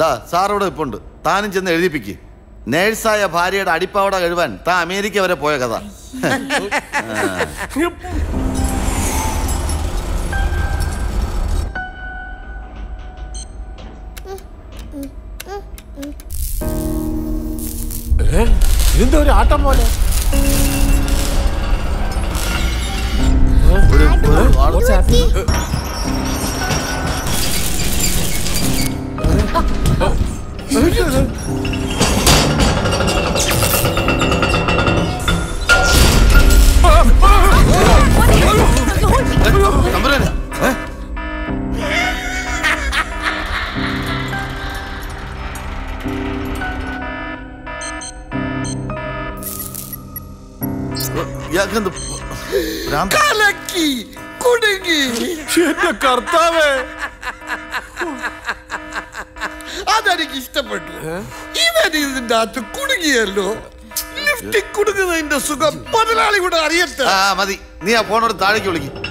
ദാ സാറോട് ഇപ്പുണ്ട്. താനും ചെന്ന് എഴുതിപ്പിക്ക്. നേഴ്സായ ഭാര്യയുടെ അടിപ്പാവട കഴിവാൻ താൻ അമേരിക്ക വരെ പോയ കഥ. Huh? ഏ? ഇതെന്താ ഒരു ആട്ടം പോലെ. ഒരു എന്റെ കർത്താവേ. അതെനിക്ക് ഇഷ്ടപ്പെട്ടു. ഇവൻ ഇതിന്റെ അത് കുടുങ്ങിയല്ലോ. ലിഫ്റ്റിൽ കുടുങ്ങുന്നതിന്റെ സുഖം മുതലാളി കൂടെ അറിയട്ടെ. ആ മതി. നീ ആ ഫോണോട് താഴേക്ക് വിളിക്കും.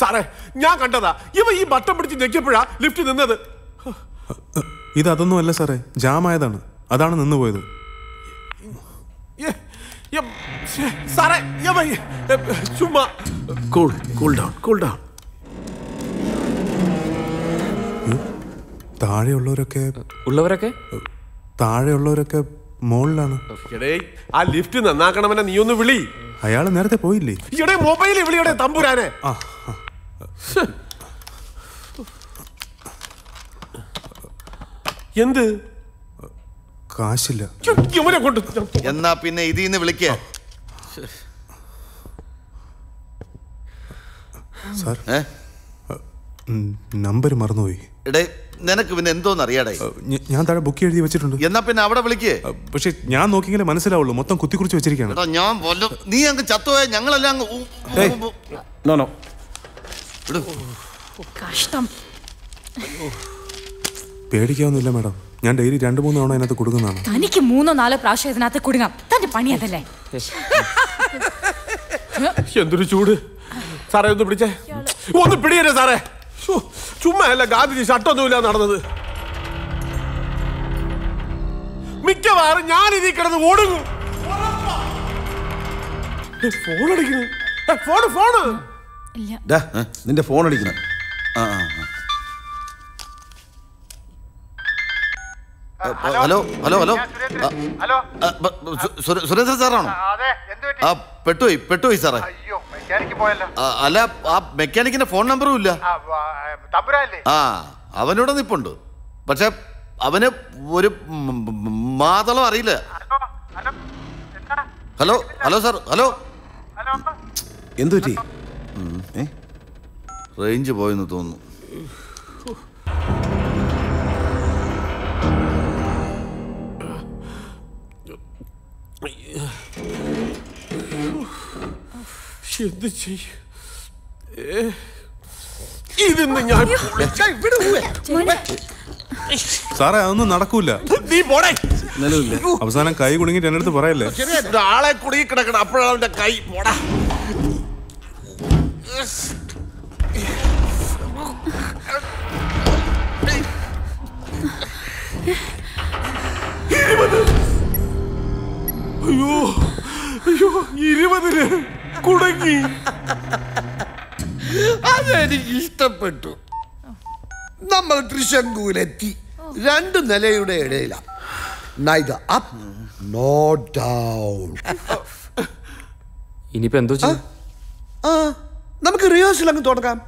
സാറേ ഞാൻ കണ്ടതാ. ഇവ ഈ ബട്ടൺ പിടിച്ച് ഞെക്കിയപ്പോഴാ ലിഫ്റ്റ് നിന്നത്. ഇത് അതൊന്നും അല്ല സാറേ ജാമായതാണ്. അതാണ് നിന്നുപോയത്. സാറേ ചുമ്മാ. Cool cool down cool down താഴെയുള്ളവരൊക്കെ ഉള്ളവരൊക്കെ? താഴെയുള്ളവരൊക്കെ മുകളിലാണ് ആ ലിഫ്റ്റ് നന്നാക്കണമെന്നെ നീ ഒന്ന് വിളി. അയാൾ നേരത്തെ പോയില്ലേ? ഇവിടെ മൊബൈലിൽ വിളിയുടെ തമ്പുരാനെ. എന്ത്? കാശില്ല. എന്നാ പിന്നെ ഇതിൽ നിന്ന് വിളിക്കേ. സാർ നമ്പർ മറന്നുപോയി. എടേ നിനക്ക് പിന്നെ എന്തോന്ന് അറിയാടേ? ഞാൻ താഴെ ബുക്ക് എഴുതി വെച്ചിട്ടുണ്ട്. എന്നാ പിന്നെ അവിടെ വിളിക്കേ. പക്ഷെ ഞാൻ നോക്കിയെങ്കിലേ മനസ്സിലാവുള്ളൂ മൊത്തം കുത്തിക്കുറിച്ച് വെച്ചിരിക്കുകയാണ്. വെച്ചിരിക്കാണ് ഞാൻ നീ അങ്ങ് ചത്തുപോയ ഞങ്ങളെല്ലാം അങ്ങ് പേടിക്കാവുന്നില്ല മാഡം. ഞാൻ ഡെയിലി രണ്ട് മൂന്ന് തവണ അതിനകത്ത് കൊടുക്കുന്നതാണ് തനിക്ക് മൂന്നോ നാലോ പ്രാവശ്യം ഇതിനകത്ത് കൊടുക്കാം തന്റെ പണി അതല്ലേ? എന്തൊരു ചൂട്. സാറേ ഒന്ന് പിടിച്ചേ. ഒന്ന് പിടിയരെ സാറേ. ചുമ്മാ അല്ല ഗാന്ധിജി ഷട്ടൊന്നുമില്ല നടന്നത്. മിക്കവാറും ഞാൻ ഇതിൽ കിടന്ന് ഓടുന്നു. ഫോൺ അടിക്കുന്നു. ഫോൺ ഫോണ് നിന്റെ ഫോൺ അടിക്കുന്നു. ആ, ആ, hello? Hello hello hello? Surendran. സാറാണോ? അതെ. എന്ത് പറ്റി? ആ പെട്ടുപോയി പെട്ടുപോയി സാറേ. അല്ല ആ മെക്കാനിക്കിന്റെ ഫോൺ നമ്പറും ഇല്ല. ആ, ആ അവനോട് നിപ്പുണ്ട്. പക്ഷെ അവന് ഒരു മാതളം അറിയില്ല. ഹലോ? ഹലോ? സാർ? ഹലോ? എന്തു പറ്റി? ഏ? റേഞ്ച് പോയെന്ന് തോന്നുന്നു. എന്ത് ചെയ്യും? ഇതിന്ന് ഞാൻ സാറേ അതൊന്നും നടക്കൂല. നീ പോടേ അവസാനം കൈ കുടുങ്ങിട്ട് എന്റെ അടുത്ത് പറയല്ലേ? ആളെ കുടുങ്ങി കിടക്കണം അപ്പോഴാണ് അവന്റെ കൈ. പോടാ ഇരുപത് അയ്യോ അയ്യോ ഇരുപതിന് കുടങ്ങി. അതെനിക്ക് ഇഷ്ടപ്പെട്ടു നമ്മൾ തൃശങ്കൂലെത്തി. രണ്ട് നിലയുടെ ഇടയിലാണ് നൈദ അപ്പ് നോ ഡൗൺ ഇനിയിപ്പോ എന്തോ ആ നമുക്ക് റിഹേഴ്സൽ അങ്ങ് തുടങ്ങാം.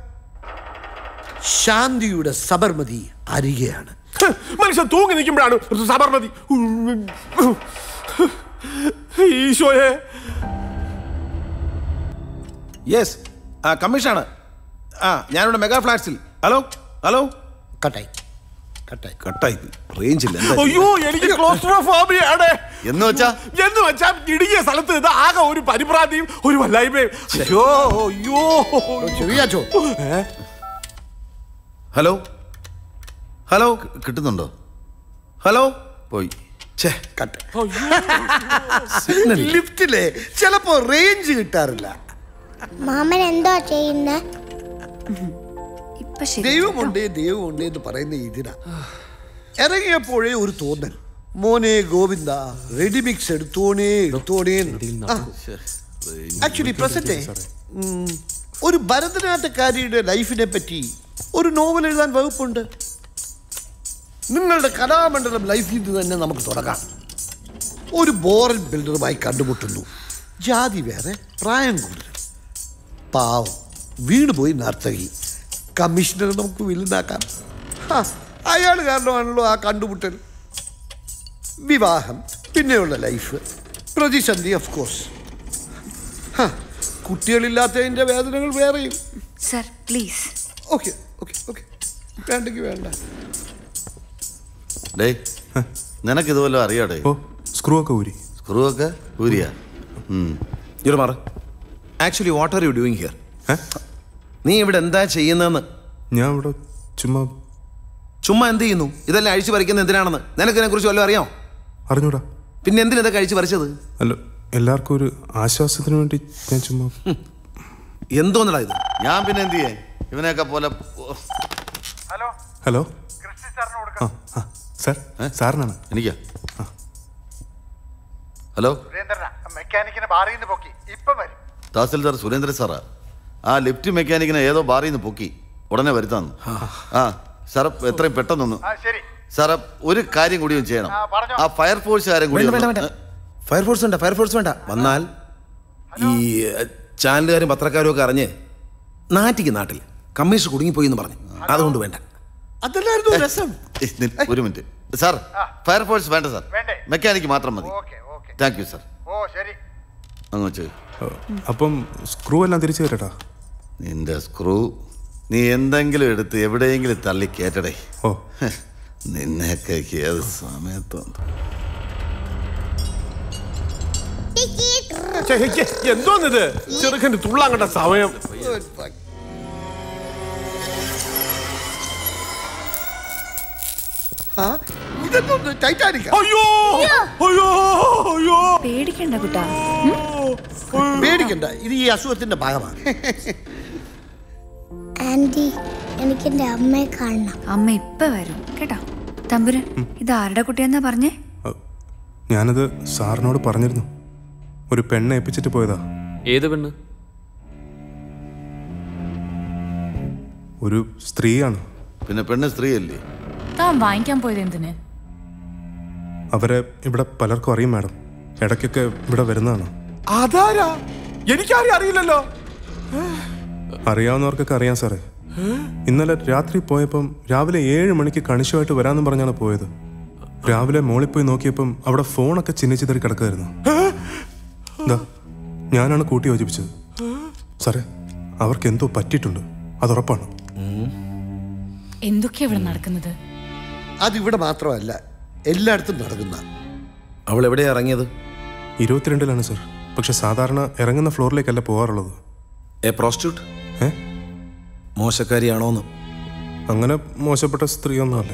ശാന്തിയുടെ സബർമതി അരികെയാണ്. മനുഷ്യൻ തൂങ്ങി നിൽക്കുമ്പോഴാണ് സബർമതി. ഈശോയെ. യെസ് ആ കമ്മീഷനാണ്. ആ ഞാനിവിടെ മെഗാ ഫ്ലാറ്റ്സിൽ ഹലോ ഹലോ കട്ടായി. കട്ടായി. കട്ടായി. റേഞ്ച് ഇല്ല. അയ്യോ എനിക്ക് ക്ലോസ്ട്രോഫോബിയാണ് എന്ന് വെച്ചാ? എന്ന് വെച്ചാ ഇടുങ്ങിയ സ്ഥലത്ത് ഇത് ആകെ ഒരു പരിഭ്രാന്തിയും ഒരു വല്ലായ്മയും. അയ്യോ അയ്യോ. ചെറിയാച്ചോ ഹലോ ഹലോ കിട്ടുന്നുണ്ടോ? ഹലോ പോയി. ലിഫ്റ്റിലെ ചിലപ്പോ റേഞ്ച് കിട്ടാറില്ല. മാമൻ എന്തോ ചെയ്യുന്ന? ദൈവമുണ്ട് ദൈവമുണ്ട് എന്ന് പറയുന്ന ഇതിനാ ഇറങ്ങിയപ്പോഴേ ഒരു തോന്നൽ. മോനെ ഗോവിന്ദ റെഡിമിക്സ് എടുത്തോണേ എടുത്തോണേ ആക്ച്വലി പ്രസന്റ് ഒരു ഭരതനാട്ടക്കാരിയുടെ ലൈഫിനെ പറ്റി ഒരു നോവൽ എഴുതാൻ വകുപ്പുണ്ട്. നിങ്ങളുടെ കലാമണ്ഡലം ലൈഫിൽ നിന്ന് തന്നെ നമുക്ക് തുടങ്ങാം. ഒരു ബോറൻ ബിൽഡറുമായി കണ്ടുമുട്ടുന്നു. ജാതി വേറെ പ്രായം കൂടുതൽ. പാവം വീണുപോയി നർത്തകി. കമ്മീഷണർ നമുക്ക് വില്ലുണ്ടാക്കാം അയാൾ കാരണമാണല്ലോ ആ കണ്ടുമുട്ടൽ. വിവാഹം പിന്നെയുള്ള ലൈഫ് പ്രതിസന്ധി ഓഫ് കോഴ്സ് കുട്ടികളില്ലാത്തതിന്റെ വേദനകൾ വേറെയും. Sir please okay okay okay വേണ്ടെങ്കിൽ വേണ്ട. ഡേ നിനക്ക് ഇതുപോലെ അറിയാടേ. ഓ സ്ക്രൂ ഒക്കെ ഊരി. സ്ക്രൂ ഒക്കെ ഊരിയാ ഇവിടെ മാറ. Actually what are you doing here നീ ഇവിടെ എന്താ ചെയ്യുന്നതെന്ന്? ഞാൻ ഇവിടെ ചുമ്മാ ചുമ്മാ എന്ത് ചെയ്യുന്നു? ഇതെല്ലാം അഴിച്ചു പറിക്കുന്നത് എന്തിനാണെന്ന്? നിനക്കിനെ കുറിച്ച് വല്ലതും അറിയാമോ? അറിഞ്ഞൂടാ. പിന്നെ എന്തിനാ ഇതൊക്കെ അഴിച്ചു പറിച്ചത്? അല്ല എല്ലാവർക്കും ഒരു ആശ്വാസത്തിന് വേണ്ടി ഞാൻ ചുമ്മാ എന്തോന്നടാ ഇത്? ഞാൻ പിന്നെ എന്ത് ചെയ്യേ? ഇവനെയൊക്കെ പോലെ ഹലോ? ആ ആ. സാർ സാറിനാണ്. എനിക്കാ? ഹലോ? മെക്കാനിക്കിനെ ബാറിൽ നിന്ന് പൊക്കി. ഇപ്പം വരും. തഹസിൽദാർ സുരേന്ദ്രൻ സാറാ. ആ ലിഫ്റ്റ് മെക്കാനിക്കിനെ ഏതോ ബാറിൽ നിന്ന് പൊക്കി. ഉടനെ വരുത്താന്ന്. ആ. സാറ എത്രയും പെട്ടെന്നൊന്ന്. സാറ ഒരു കാര്യം കൂടിയും ചെയ്യണം. ആ ഫയർഫോഴ്സുകാരൻ കൂടി ഫയർഫോഴ്സ് വേണ്ട ഫയർഫോഴ്സ് വേണ്ട. വന്നാൽ ഈ ചാനലുകാരും പത്രക്കാരും ഒക്കെ അറിഞ്ഞ് നാട്ടിക്ക് നാട്ടിൽ കമ്മീഷൻ കുടുങ്ങിപ്പോയി എന്ന് പറഞ്ഞു. അതുകൊണ്ട് വേണ്ട. അതല്ലായിരുന്നു രസം. ഒരു മിനിറ്റ്. സാർ ഫയർഫോഴ്സ് വേണ്ട സാർ. മെക്കാനിക്ക് മാത്രം മതി. താങ്ക് യു സാർ ഓ ശരി. അങ്ങ് അപ്പം സ്ക്രൂ എല്ലാം തിരിച്ചു തരട്ടാ? നിന്റെ സ്ക്രൂ നീ എന്തെങ്കിലും എടുത്ത് എവിടെയെങ്കിലും തള്ളി കേറ്റടേ. ഓ. നിന്നെയൊക്കെ ഏത് സമയത്തും എന്തോന്നിത്? ചെറുക്കന്റെ തുള്ളാൻ കണ്ട സമയം. ഇതെന്തോന്ന് ടൈറ്റാനിക്ക. അയ്യോ! അയ്യോ അയ്യോ! പേടിക്കണ്ട കുട്ടാ. പേടിക്കണ്ട. ഇത് ഈ അസുഖത്തിന്റെ ഭാഗമാണ്. ആന്റി എനിക്ക് എന്റെ അമ്മയെ കാണണം. അമ്മ ഇപ്പൊ വരും. കേട്ടോ? തമ്പുരൻ ഇത് ആരുടെ കുട്ടിയെന്നാ പറഞ്ഞേ? ഞാനത് സാറിനോട് പറഞ്ഞിരുന്നു. ഒരു പെണ്ണ് ഏൽപ്പിച്ചിട്ട് പോയതാ. ഏത് പെണ്ണ്? ഒരു സ്ത്രീയാണ്. പിന്നെ പെണ്ണ് സ്ത്രീയല്ലേ? താൻ വാങ്ങിക്കാൻ പോയത് എന്തിന്? അവരെ ഇവിടെ പലർക്കും അറിയും മാഡം. ഇടയ്ക്കൊക്കെ ഇവിടെ വരുന്നതാണ്. അതാരാ? എനിക്കാരും അറിയില്ലല്ലോ. അറിയാവുന്നവർക്കൊക്കെ അറിയാം സാറേ. ഇന്നലെ രാത്രി പോയപ്പം രാവിലെ ഏഴ് മണിക്ക് കണിശമായിട്ട് വരാമെന്ന് പറഞ്ഞാണ് പോയത്. രാവിലെ മോളിൽ പോയി നോക്കിയപ്പം അവിടെ ഫോണൊക്കെ ചിന്നിച്ചിതറി കിടക്കുമായിരുന്നു എന്താ ഞാനാണ് കൂട്ടി യോജിപ്പിച്ചത്. സാറേ അവർക്ക് എന്തോ പറ്റിയിട്ടുണ്ട്. അതുറപ്പാണ് എന്തൊക്കെയാ ഇവിടെ നടക്കുന്നത്? അതിവിടെ മാത്രമല്ല എല്ലായിടത്തും നടക്കുന്ന. അവൾ എവിടെയാ ഇറങ്ങിയത്? ഇരുപത്തിരണ്ടിലാണ് സർ. പക്ഷെ സാധാരണ ഇറങ്ങുന്ന ഫ്ലോറിലേക്കല്ല പോകാറുള്ളത്. A prostitute? ഏ? മോശക്കാരിയാണോന്ന്. അങ്ങനെ മോശപ്പെട്ട സ്ത്രീയൊന്നുമല്ല.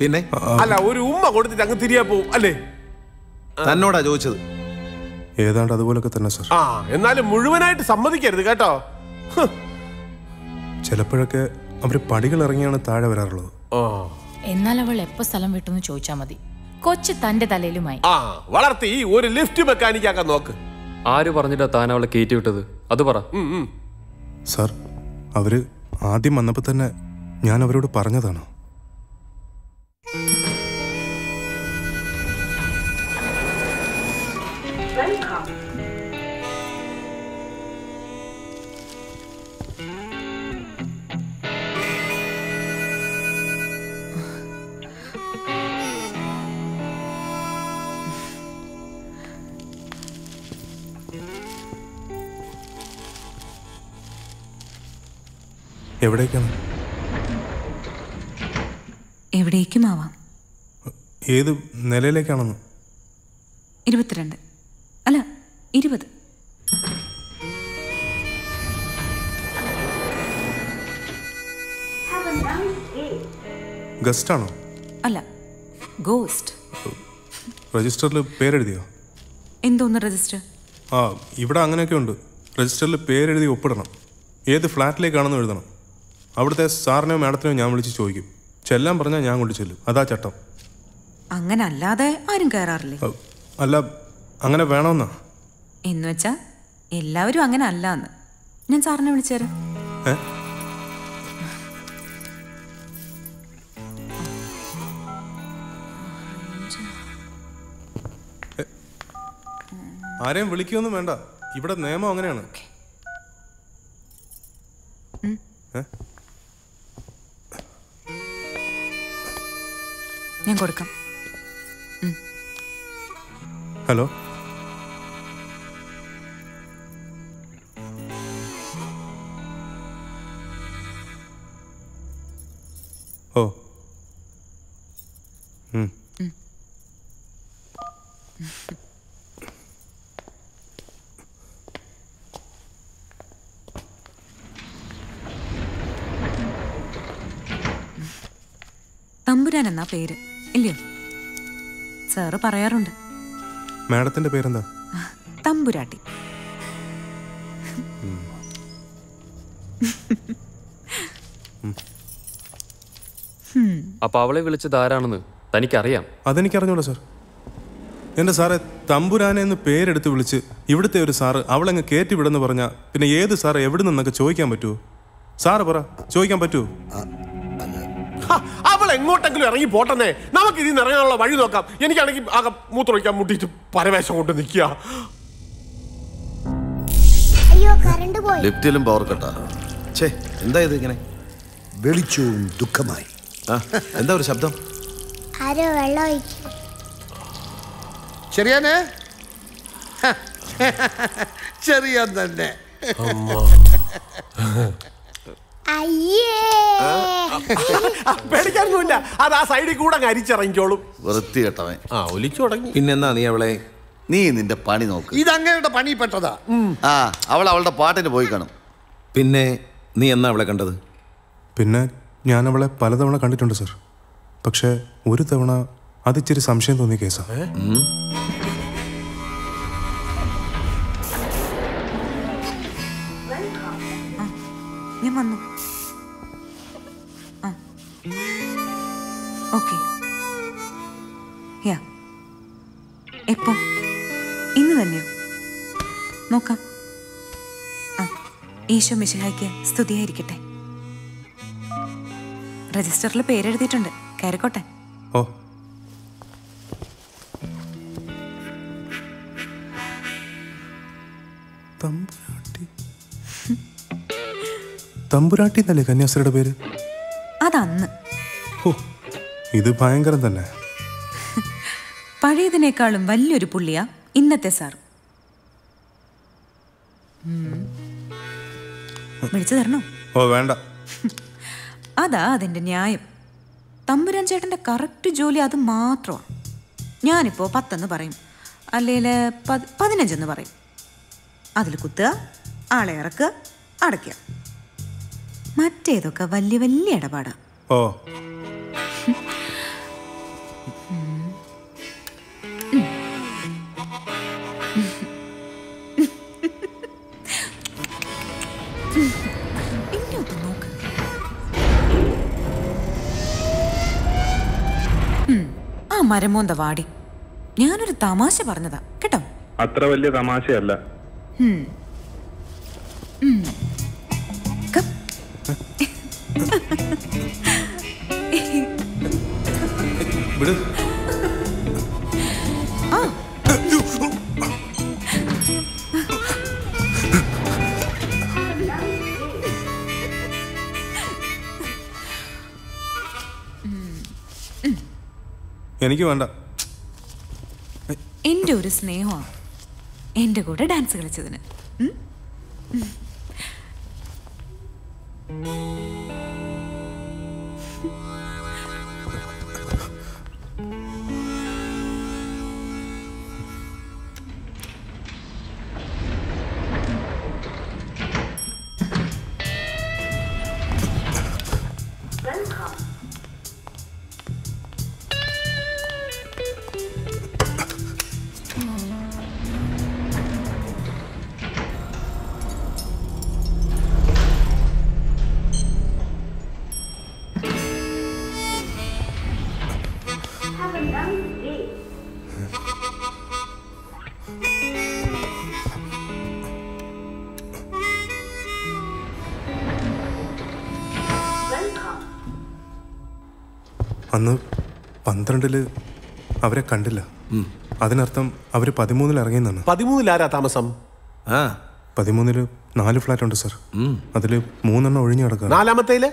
പിന്നെ? അല്ല ഒരു ഉമ്മ കൊടുത്തിട്ട് അങ്ങ് തിരിയാ പോവും അല്ലേ? തന്നോടാ ചോദിച്ചത്. ഏതാണ്ട് അതുപോലൊക്കെ തന്നെ സർ. ആ എന്നാലും മുഴുവനായിട്ട് സമ്മതിക്കരുത് കേട്ടോ. ചിലപ്പോഴൊക്കെ അവർ പടികൾ ഇറങ്ങിയാണ് താഴെ വരാറുള്ളത്. എന്നാൽ അവൾ എപ്പോ സ്ഥലം വിട്ടെന്ന് ചോദിച്ചാ മതി. കൊച്ചു തന്റെ തലയിലുമായി. ആ വളർത്തി ഒരു ലിഫ്റ്റ് മെക്കാനിക്കാക്കാൻ നോക്ക്. ആര് പറഞ്ഞിട്ടാ താൻ അവളെ കയറ്റി വിട്ടത്? അത് പറ. സാർ അവർ ആദ്യം വന്നപ്പോ തന്നെ ഞാൻ അവരോട് പറഞ്ഞതാണ്. എവിടേക്കാണ്? എവിടേക്കും ആവാം. ഏത് നിലയിലേക്കാണെന്ന്? ഇരുപത്തിരണ്ട്. അല്ല ഇരുപത്. ഗസ്റ്റാണോ? അല്ല ഗോസ്റ്റ്. രജിസ്റ്ററിൽ പേരെഴുതിയോ? എന്തോന്ന് രജിസ്റ്റർ? ആ ഇവിടെ അങ്ങനെയൊക്കെ ഉണ്ട്. രജിസ്റ്ററിൽ പേരെഴുതി ഒപ്പിടണം. ഏത് ഫ്ലാറ്റിലേക്കാണെന്ന് എഴുതണം. അവിടുത്തെ സാറിനെയോ മാഡത്തിനെയോ ഞാൻ വിളിച്ച് ചോദിക്കും. ചെല്ലാൻ പറഞ്ഞാൽ ഞാൻ കൊണ്ട് ചെല്ലും. അതാ ചട്ടം. അങ്ങനെ അല്ലാതെ ആരും കയറാറില്ലേ അല്ല അങ്ങനെ വേണമെന്നാ എന്ന് വെച്ചാ എല്ലാവരും അങ്ങനെ അല്ല എന്ന് ഞാൻ സാറിനെ വിളിച്ചേരാം ആരെയും വിളിക്കൊന്നും വേണ്ട. ഇവിടെ നിയമം അങ്ങനെയാണ്. ഏ? ഞാൻ കൊടുക്കാം. ഹലോ? ഓ. തമ്പുരാൻ എന്നാ പേര്? ഇല്ലയോ സാറ് പറയാറുണ്ട്. മാഡത്തിന്റെ പേരെന്താ? തമ്പുരാട്ടി. അപ്പൊ അവളെ വിളിച്ചത് ആരാണെന്ന് തനിക്കറിയാം. അതെനിക്കറിഞ്ഞോളൂ സാർ. എന്റെ സാറെ തമ്പുരാനെ എന്ന് പേരെടുത്ത് വിളിച്ച് ഇവിടുത്തെ ഒരു സാറ് അവളങ്ങ് കയറ്റിവിടെന്ന് പറഞ്ഞ പിന്നെ ഏത് സാറ് എവിടെ നിന്നൊക്കെ ചോദിക്കാൻ പറ്റുമോ സാറ് പറ ചോദിക്കാൻ പറ്റുമോ എങ്ങോട്ടെങ്കിലും ഇറങ്ങി പോട്ടെന്നേ. നമുക്ക് ഇതിൽ നിന്ന് ഇറങ്ങാനുള്ള വഴി നോക്കാം. എനിക്കാണെങ്കിൽ ആകെ മൂത്രമൊഴിക്കാൻ മുട്ടിയിട്ട് പരവേശം കൊണ്ട് നിൽക്കുക. അയ്യോ കറണ്ട് പോയി. ലിഫ്റ്റിലും പവർ കട്ടാ ഛേ എന്താ ഇത് ഇങ്ങനെ? വെളിച്ചവും ദുഃഖമായി. എന്താ ഒരു ശബ്ദം? ആരോ വെള്ളം ശരിയാനേ ചെറിയാൻ തന്നെ. പേടിക്കാനൊന്നുമില്ല അത് ആ സൈഡിൽ കൂടെ അങ്ങ് അരിച്ചിറങ്ങിക്കോളും. വൃത്തി കെട്ടവൻ ആ ഒലിച്ചു തുടങ്ങി. പിന്നെന്നാ നീ അവളെ? നീ നിന്റെ പണി നോക്ക്. ഇത് അങ്ങയുടെ പണിപ്പെട്ടതാ. ആ അവൾ അവളുടെ പാട്ടിന് പോയി കാണും. പിന്നെ നീ എന്നാ അവളെ കണ്ടത്? പിന്നെ ഞാൻ അവളെ പലതവണ കണ്ടിട്ടുണ്ട് സർ. പക്ഷേ ഒരു തവണ അതിച്ചിരി സംശയം തോന്നിയ കേസാ. ഓക്കെ. യാ. എപ്പോ? ഇന്ന് തന്നെയോ? നോക്കാം. ആ ഈശോ മിശിഹായ്ക്ക് സ്തുതിയായിരിക്കട്ടെ. രജിസ്റ്ററിൽ പേരെഴുതിയിട്ടുണ്ട്. കയറിക്കോട്ടെ. ഓ. തമ്പുരാട്ടി. തമ്പുരാട്ടി എന്നല്ലേ കന്യാസ്ത്രീയുടെ പേര്? അതന്ന്. ഓ ഇത് ഭയങ്കരം തന്നെ. പഴയതിനേക്കാളും വലിയൊരു പുള്ളിയാ ഇന്നത്തെ സാർ. ഉം. വിളിച്ചു തരണോ? ഓ വേണ്ട. അതാ അതിന്റെ ന്യായം. തമ്പുരാൻ ചേട്ടന്റെ കറക്റ്റ് ജോലി അത് മാത്രമാണ് ഞാനിപ്പോ പത്തെന്ന് പറയും. അല്ലെങ്കിൽ പതിനഞ്ചെന്ന് പറയും. അതിൽ കുത്തുക ആളെ ഇറക്കുക അടയ്ക്കുക. മറ്റേതൊക്കെ വലിയ വലിയ ഇടപാടാ. ഓ. മരമോന്ത വാടി. ഞാനൊരു തമാശ പറഞ്ഞതാ. കേട്ടോ? അത്ര വലിയ തമാശയല്ല. വിട്. എനിക്ക് വേണ്ട. എന്റെ ഒരു സ്നേഹമാണ് എന്റെ കൂടെ ഡാൻസ് കളിച്ചതിന്. അന്ന് പന്ത്രണ്ടിൽ അവരെ കണ്ടില്ല. അതിനർത്ഥം അവർ പതിമൂന്നിൽ ഇറങ്ങിയെന്നാണ്. പതിമൂന്നിലാരാ താമസം? ആ. പതിമൂന്നിൽ നാല് ഫ്ലാറ്റ് ഉണ്ട് സർ അതിൽ മൂന്നെണ്ണം ഒഴിഞ്ഞു കിടക്കുക നാലാമത്തേൽ?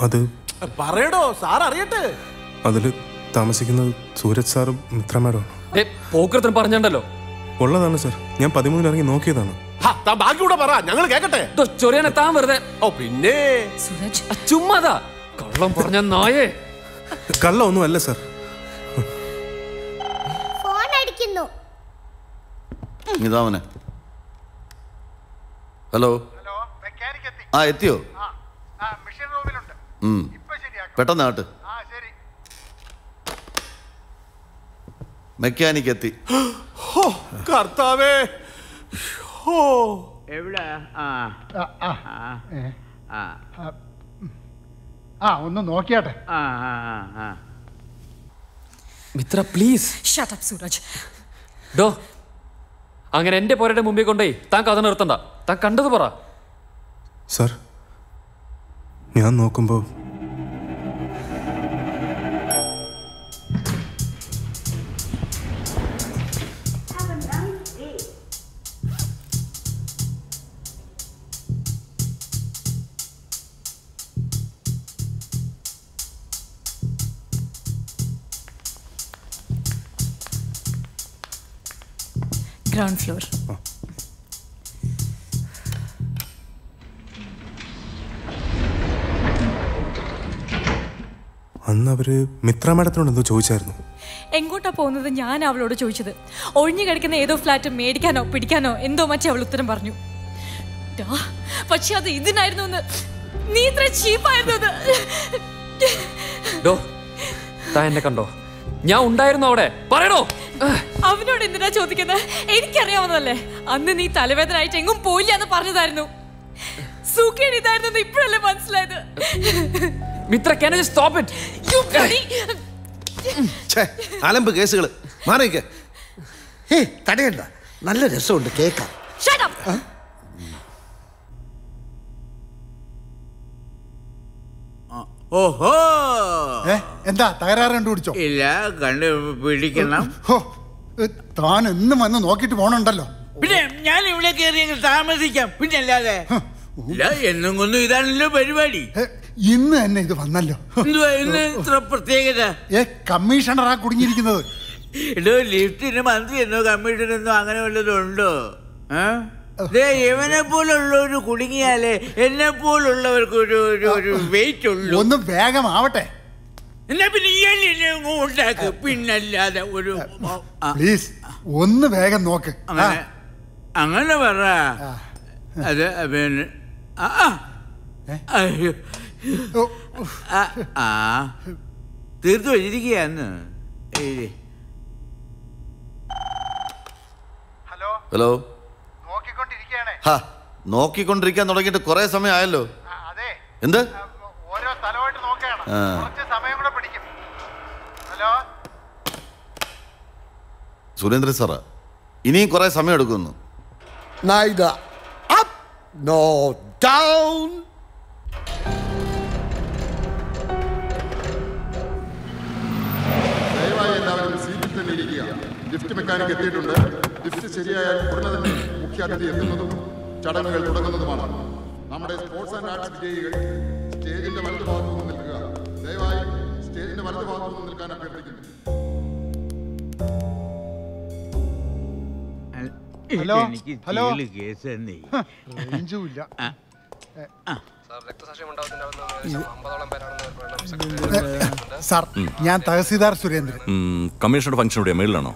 അത് പറയടോ സാർ അറിയട്ടെ. അതിൽ താമസിക്കുന്നത് സൂരജ് സാറും മിത്ര ഏ പോക്കൃത്തൻ പറഞ്ഞല്ലോ ഉള്ളതാണ് സർ. ഞാൻ പതിമൂന്നിൽ ഇറങ്ങി നോക്കിയതാണ്. ബാക്കി കൂടെ പറ. ഞങ്ങൾ കേക്കട്ടെ. ചൊറിയാനെ താൻ വെറുതെ ഓ പിന്നെ. ചുമ്മാതാ കള്ളം പറഞ്ഞ നായേ. കള്ള ഒന്നും അല്ല സർ ഫോൺ അടിക്കുന്നു ഇതാവനെ ഹലോ ആ എത്തിയോ. പെട്ടെന്ന് ആട്ട് മെക്കാനിക് എത്തി. കർത്താവേ. എവിടെ? ആ. ആ. ആ. ആ ഒന്ന് നോക്കിയാട്ടെ. Mitra please shut up Sooraj ഡോ അങ്ങനെ എന്റെ പോരയുടെ മുമ്പിൽ കൊണ്ടേ താൻ കഥ നിർത്തണ്ട. താൻ കണ്ടത് പറ. സർ ഞാൻ നോക്കുമ്പോൾ ഗ്രൗണ്ട് ഫ്ലോർ അന്ന് അവർ മിത്ര മാഡത്തിനോട് എന്തോ ചോദിച്ചായിരുന്നു. എങ്ങോട്ടാ പോകുന്നത് ഞാൻ അവളോട് ചോദിച്ചത്. ഒഴിഞ്ഞു കിടക്കുന്ന ഏതോ ഫ്ലാറ്റ് മേടിക്കാനോ പിടിക്കാനോ എന്തോ മറ്റേ അവൾ ഉത്തരം പറഞ്ഞു. പക്ഷെ അത് ഇതിനായിരുന്നു എന്ന്. നീ ഇത്ര ചീപ്പായിരുന്നു ഡോ എന്നെ കണ്ടോ? ഞാൻ ഉണ്ടായിരുന്നു അവിടെ. പറയണോ അവനോട് എന്തിനാ ചോദിക്കുന്നത് എനിക്കറിയാവുന്നതല്ലേ. അന്ന് നീ തലവേദന ആയിട്ട് എങ്ങും പോയില്ല എന്ന് പറഞ്ഞതായിരുന്നു. സൂക്കേട് ഇതായിരുന്നു ഇപ്പോഴല്ലേ മനസ്സിലായത്. Mitra can I just stop it? You bloody- ഛേ, അലമ്പ് കേസുകൾ മാറിയിക്കേ ഹേ തടയണ്ട. നല്ല രസമുണ്ട് കേൾക്കാം. Shut up. ഓഹോ. എന്താ തകരാറ് കണ്ടുപിടിച്ചോ? ഇല്ല കണ്ട് പിടിക്കണം. താൻ എന്നും വന്ന് നോക്കിട്ട് പോണുണ്ടല്ലോ. പിന്നെ ഞാൻ ഇവിടെ കയറി താമസിക്കാം. പിന്നെ അല്ലാതെ. ഇല്ല എന്നും കൊന്നും ഇതാണല്ലോ പരിപാടി. ഇന്ന് തന്നെ ഇത് വന്നല്ലോ. എന്തുവാ ഇന്ന് ഇത്ര പ്രത്യേകത? ഏ കമ്മീഷണറാ കുടുങ്ങിയിരിക്കുന്നത്. എടോ ലിഫ്റ്റിന് മന്ത്രി എന്നോ കമ്മീഷൻ എന്നോ അങ്ങനെ വല്ലതും ഉണ്ടോ? ഏ? ദേ, ഇവനെ പോലുള്ള ഒരു കുടുങ്ങിയാലേ എന്നെ പോലുള്ളവർക്ക് ഒരു ഒരു വെയിറ്റ് ഉള്ളൂ ഒന്ന് വേഗം ആവട്ടെ എന്നാ പിന്നെ ഉണ്ടാക്ക് പിന്നല്ലാതെ ഒരു പ്ലീസ് ഒന്ന് വേഗം നോക്ക്. അങ്ങനെ പറ. അത് പിന്നെ ആ, ആ. അയ്യോ. ആ, തീർത്തു വെച്ചിരിക്കുകയാന്ന് ഹലോ. ഹലോ. നോക്കിക്കൊണ്ടിരിക്കാൻ തുടങ്ങിയിട്ട് കുറെ സമയം ആയല്ലോ എന്ത് ഹലോ? സുരേന്ദ്രൻ സാറാ ഇനിയും കുറെ സമയം എടുക്കുന്നു. എല്ലാവരും സീറ്റിൽ തന്നെ ഇരിക്കുക. ലിഫ്റ്റ് മെക്കാനിക് എത്തിയിട്ടുണ്ട്. ലിഫ്റ്റ് ശരിയായാൽ ഉടനെ തന്നെ മുഖ്യാതിഥി എത്തുന്നതും ചടങ്ങുകൾ തുടങ്ങുന്നതുമാണ്. നമ്മുടെ സ്പോർട്സ് ആൻഡ് ആർട്സ് വിജയികൾ സ്റ്റേജിന്റെ വലതുഭാഗത്തു നിന്ന് നിൽക്കുക. ദയവായി സ്റ്റേജിന്റെ വലതുഭാഗത്തു നിന്ന് നിൽക്കാൻ അഭ്യർത്ഥിക്കുന്നു. ഹലോ? ഹലോ? കേസ്. സാർ ഞാൻ തഹസീൽദാർ സുരേന്ദ്രൻ. കമ്മീഷണർ ഫംഗ്ഷൻ എവിടെയാ മേളിലാണോ?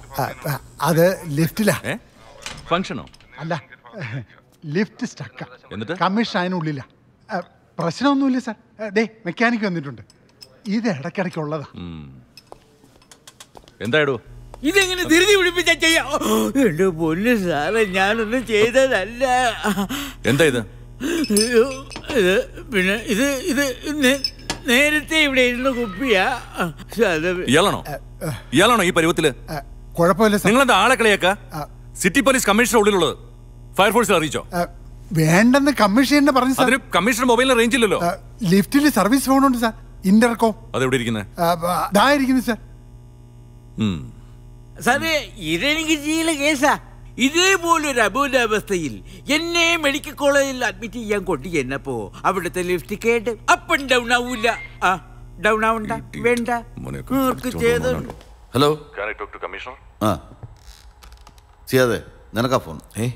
അത് ലിഫ്റ്റിലാ. ഫംഗ്ഷനോ അല്ല ലിഫ്റ്റ് സ്റ്റക്ക എന്നിട്ട്? കമ്മീഷൻ അതിനുള്ളില്ല പ്രശ്നമൊന്നുമില്ല സാർ. ദേ മെക്കാനിക് വന്നിട്ടുണ്ട്. ഇത് ഇടയ്ക്കിടയ്ക്കുള്ളതാ. എന്തായിടൂ? ഇതെങ്ങനെ ധൃതി പിടിപ്പിച്ച ചെയ്യാം? എന്റെ പൊന്നു സാറെ ഞാനൊന്നും ചെയ്തതല്ല. എന്താ ഇത്? ഇത് പിന്നെ ഇത് ഇത് നേരത്തെ ഇവിടെ ഇരുന്ന് കുപ്പിയാ. ഇയാളാണോ? ഇയാളാണോ ഈ പരുവത്തിൽ? കുഴപ്പമില്ല നിങ്ങൾ എന്താ ആളെ കളിയാക്ക? സിറ്റി പോലീസ് കമ്മീഷണർ ഉള്ളിലുള്ളത്. ഫയർഫോഴ്സിൽ അറിയിച്ചോ? വേണ്ടെന്ന് കമ്മീഷൻ പറഞ്ഞു സാർ. കമ്മീഷണർ മൊബൈലിന് റേഞ്ച് ഇല്ലല്ലോ ലിഫ്റ്റിൽ സർവീസ് ഫോൺ ഉണ്ട് സാർ. ഇന്റർകോ. അതെവിടെ ഇരിക്കുന്നത് സാർ. സാറേ ഇതെനിക്ക് ചെയ്യുന്ന കേസാ. ഇതേപോലൊരു അബോധാവസ്ഥയിൽ എന്നെ മെഡിക്കൽ കോളേജിൽ അഡ്മിറ്റ് ചെയ്യാൻ കൊണ്ടു ചെന്നപ്പോ അവിടുത്തെ ലിഫ്റ്റ് കേട്ട് അപ്പ് ആൻഡ് ഡൗൺ ആവൂല. ആ ഡൗൺ ആവണ്ട വേണ്ട. ഹലോ ഡോക്ടർ കമ്മീഷണർ ആ. ചെയ്യാതെ നിനക്കാ ഫോൺ ഏ?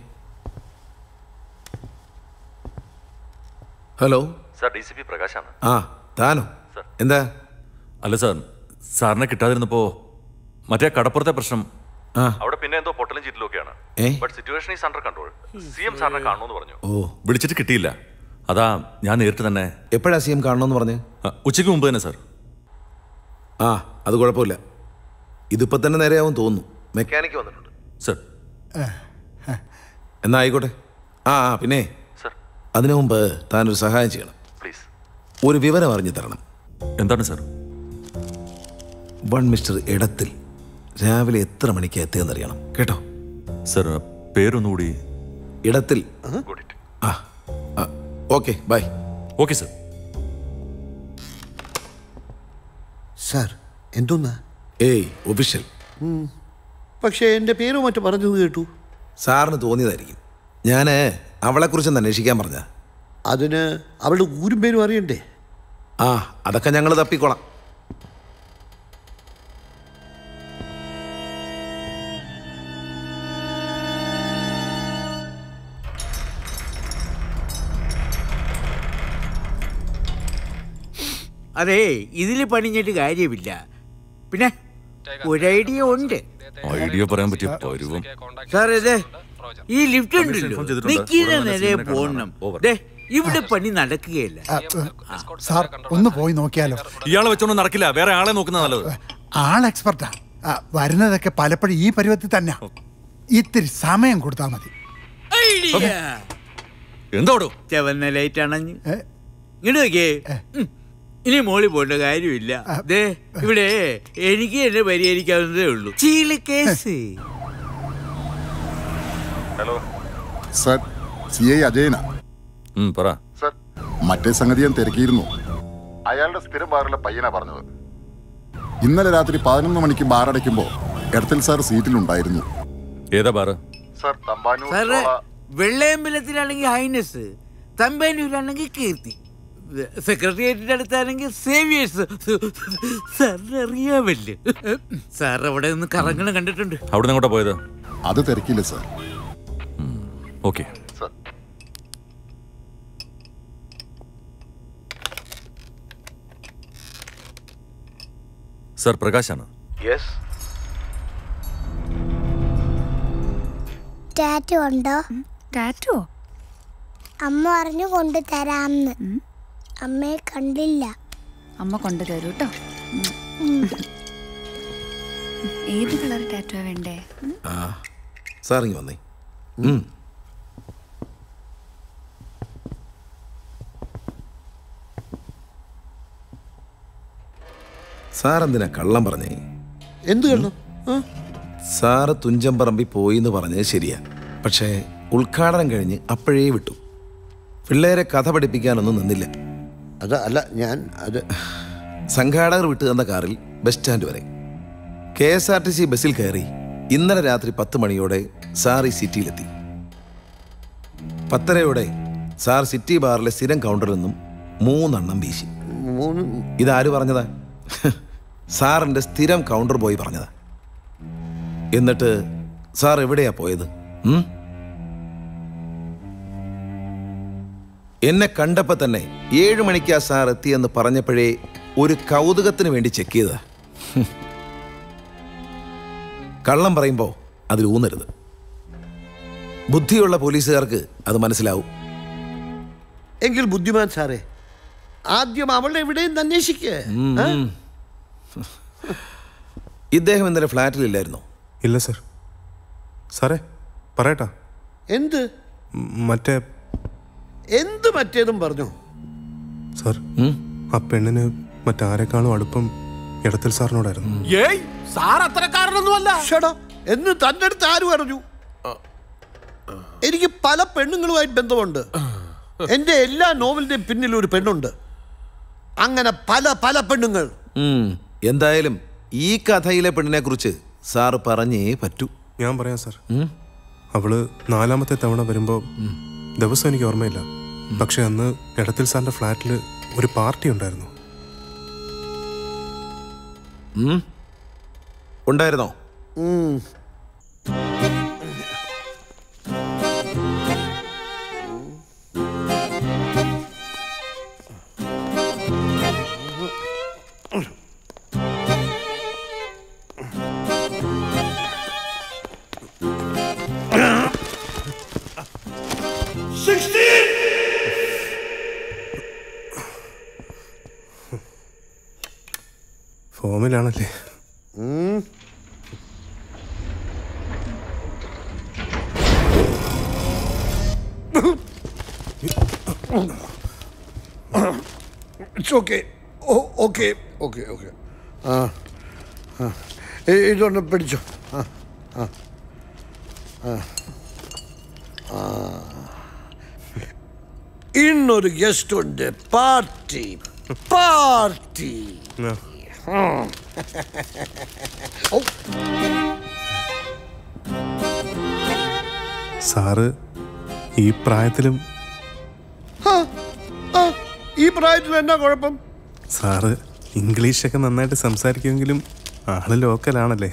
Hello? Sir D C P പ്രകാശാണ്. ആ താനോ? എന്താ? അല്ല സാർ സാറിനെ കിട്ടാതിരുന്നപ്പോ മറ്റേ കടപ്പുറത്തെ പ്രശ്നം. ആ. അവിടെ പിന്നെ എന്തോ പൊട്ടലും ചീറ്റിലൊക്കെയാണ് but situation is under control C M സാറിനെ കാണണമെന്ന് പറഞ്ഞു. ഓ. വിളിച്ചിട്ട് കിട്ടിയില്ല. അതാ ഞാൻ നേരിട്ട് തന്നെ എപ്പോഴാ സി എം കാണണമെന്ന് പറഞ്ഞു? ഉച്ചയ്ക്ക് മുമ്പ് തന്നെ സാർ. ആ അത് കുഴപ്പമില്ല. ഇതിപ്പോ തന്നെ നേരെയാവും തോന്നുന്നു. മെക്കാനിക്ക് വന്നിട്ടുണ്ട്. സർ എന്നാ ആയിക്കോട്ടെ ആ ആ പിന്നെ. സർ. അതിനു മുമ്പ് താനൊരു സഹായം ചെയ്യണം. പ്ലീസ്. ഒരു വിവരം അറിഞ്ഞു തരണം. എന്താണ് സാർ? വൺ മിസ്റ്റർ ഇടത്തിൽ രാവിലെ എത്ര മണിക്ക് എത്തിയെന്നറിയണം. കേട്ടോ? സാർ പേരൊന്നുകൂടി ഇടത്തിൽ ആ okay bye. Okay sir. Sir എന്തോന്നാ? ഏയ് ഒഫീഷ്യൽ. പക്ഷേ എന്റെ പേരോ മറ്റു പറഞ്ഞത് കേട്ടു. സാറിന് തോന്നിയതായിരിക്കും. ഞാൻ അവളെക്കുറിച്ചൊന്ന് അന്വേഷിക്കാൻ പറഞ്ഞ അതിന് അവളുടെ ഊരും പേരും അറിയണ്ടേ? ആ അതൊക്കെ ഞങ്ങൾ തപ്പിക്കോളാം. അതെ ഇതിൽ പണിഞ്ഞിട്ട് കാര്യമില്ല. പിന്നെ? ഒരു ഐഡിയ ഉണ്ട് ഐഡിയ പറയാൻ പറ്റിയ പരുവം. സാർ ഇതേ ഈ ലിഫ്റ്റ് ഉണ്ടല്ലോ. നിൽക്കുന്ന തന്നെ പോകണം ദേ ഇവിടെ പണി നടക്കുകയില്ല. സാർ ഒന്ന് പോയി നോക്കിയാലോ? ഇയാളെ വെച്ചോണ്ട് നടക്കില്ല. വേറെ ആളെ നോക്കുന്ന നല്ലത്. ആൾ എക്സ്പെർട്ടാ. ആ, വരുന്നതൊക്കെ പലപ്പോഴും ഈ പരുവത്തിൽ തന്നെ. ഇത്തിരി സമയം കൊടുത്താ മതി. എന്തോടോ? ചവന്ന ലൈറ്റ് അണഞ്ഞ്. ഇങ്ങോട്ട് നോക്കിയേ. ഇനി മോളി പോണ്ട കാര്യമില്ല. ദേ ഇവിടെ എനിക്ക് എന്നെ പരിഹരിക്കാവുന്നതേ ഉള്ളൂ. Cheela case. Hello. Sir C I അജയന. പറ. സർ. മറ്റേ സംഗതി ഞാൻ തിരക്കിയിരുന്നു. അയാളുടെ സ്ഥിരം ബാറിലെ പയ്യനാ പറഞ്ഞത്. ഇന്നലെ രാത്രി പതിനൊന്ന് മണിക്ക് ബാർ അടയ്ക്കുമ്പോൾ എടത്തിൽ സാർ സീറ്റിലുണ്ടായിരുന്നു. ഏതാ ബാറ്? സർ തമ്പാനൂർ വെള്ളയമ്പലത്തിലാണെങ്കിൽ ഹൈനസ് തമ്പാനൂരാണെങ്കിൽ കീർത്തി. സെക്രട്ടേറിയറ്റിന്റെ അടുത്താണെങ്കിൽ സേവിയേഴ്സ്. സാറിന് അറിയാമല്ലേ സാർ അവിടെ നിന്ന് കറങ്ങണം കണ്ടിട്ടുണ്ട്. അവിടെ നിന്ന് പോയത്? അത് തിരക്കില്ല സാർ. ഓക്കെ. സർ. പ്രകാശാണ്. യെസ് ടാറ്റു ഉണ്ടോ? ടാറ്റോ അമ്മ പറഞ്ഞു കൊണ്ടു തരാമെന്ന് അമ്മയെ കണ്ടില്ല. അമ്മ കൊണ്ടു തരൂ കേട്ടോ ഏത് കളർ ടാറ്റോ വേണ്ടേ? സാറിങ് വന്നേ. സാറെന്തിനാ കള്ളം പറഞ്ഞേ? എന്ത് കള്ളം? സാറ് തുഞ്ചമ്പറമ്പി പോയി എന്ന് പറഞ്ഞത് ശരിയാ. പക്ഷേ ഉദ്ഘാടനം കഴിഞ്ഞ് അപ്പോഴേ വിട്ടു. പിള്ളേരെ കഥ പഠിപ്പിക്കാനൊന്നും നിന്നില്ല. അത് അല്ല ഞാൻ അത് സംഘാടകർ വിട്ടു തന്ന കാറിൽ ബസ് സ്റ്റാൻഡ് വരെ. K S R T C ബസ്സിൽ കയറി ഇന്നലെ രാത്രി പത്ത് മണിയോടെ സാർ ഈ സിറ്റിയിലെത്തി. പത്തരയോടെ സാർ സിറ്റി ബാറിലെ സ്ഥിരം കൗണ്ടറിൽ നിന്നും മൂന്നെണ്ണം വീശി. മൂന്ന് ഇതാര് പറഞ്ഞതാ? സാറിന്റെ സ്ഥിരം കൗണ്ടർ പോയി പറഞ്ഞതാ. എന്നിട്ട് സാർ എവിടെയാ പോയത്? എന്നെ കണ്ടപ്പോ തന്നെ ഏഴു ആ സാർ എത്തിയെന്ന് പറഞ്ഞപ്പോഴേ ഒരു കൗതുകത്തിന് വേണ്ടി ചെക്ക് ചെയ്ത. കള്ളം പറയുമ്പോ അതിൽ ഊന്നരുത്. ബുദ്ധിയുള്ള പോലീസുകാർക്ക് അത് മനസ്സിലാവും. എങ്കിൽ ബുദ്ധിമാൻ സാറേ ആദ്യം അവളെ എവിടെയും അന്വേഷിക്കേ. ഉം, ഉം. ഇദ്ദേഹം ഇന്നലെ ഫ്ലാറ്റിലില്ലായിരുന്നോ? ഇല്ല സർ. സാറേ പറയട്ടാ. എന്ത്? മറ്റേ എന്ത് മറ്റേതും പറഞ്ഞു. സാർ ആ പെണ്ണിന് മറ്റാരെക്കാളും അടുപ്പം ഇടത്തിൽ സാറിനോടായിരുന്നു. ഏയ് സാർ അത്തരക്കാരനൊന്നുമല്ല. ഷടാ. എന്ന് തന്റെ അടുത്ത് ആര് പറഞ്ഞു? എനിക്ക് പല പെണ്ണുങ്ങളുമായിട്ട് ബന്ധമുണ്ട്. എന്റെ എല്ലാ നോവലിന്റെയും പിന്നിൽ ഒരു പെണ്ണുണ്ട്. അങ്ങനെ പല പല പെണ്ണുങ്ങൾ. എന്തായാലും ഈ കഥയിലെ പെണ്ണിനെ കുറിച്ച് സാർ പറഞ്ഞേ പറ്റൂ. ഞാൻ പറയാം സാർ. അവൾ നാലാമത്തെ തവണ വരുമ്പോ ദിവസം എനിക്ക് ഓർമ്മയില്ല. പക്ഷെ അന്ന് ഇടത്തിൽ സാറിന്റെ ഫ്ലാറ്റിൽ ഒരു പാർട്ടി ഉണ്ടായിരുന്നു. ഉണ്ടായിരുന്നോ? It's okay okay okay okay ആ ഇതൊന്ന് പിടിച്ചോ. ആ ആ. ആ. ഇന്നൊരു ഗസ്റ്റ് ഉണ്ട്. പാർട്ടി. പാർട്ടി. സാറ് ഈ പ്രായത്തിലും ഈ പ്രായത്തിൽ എന്നാ കുഴപ്പം? സാറ് ഇംഗ്ലീഷൊക്കെ നന്നായിട്ട് സംസാരിക്കുമെങ്കിലും ആൾ ലോക്കലാണല്ലേ?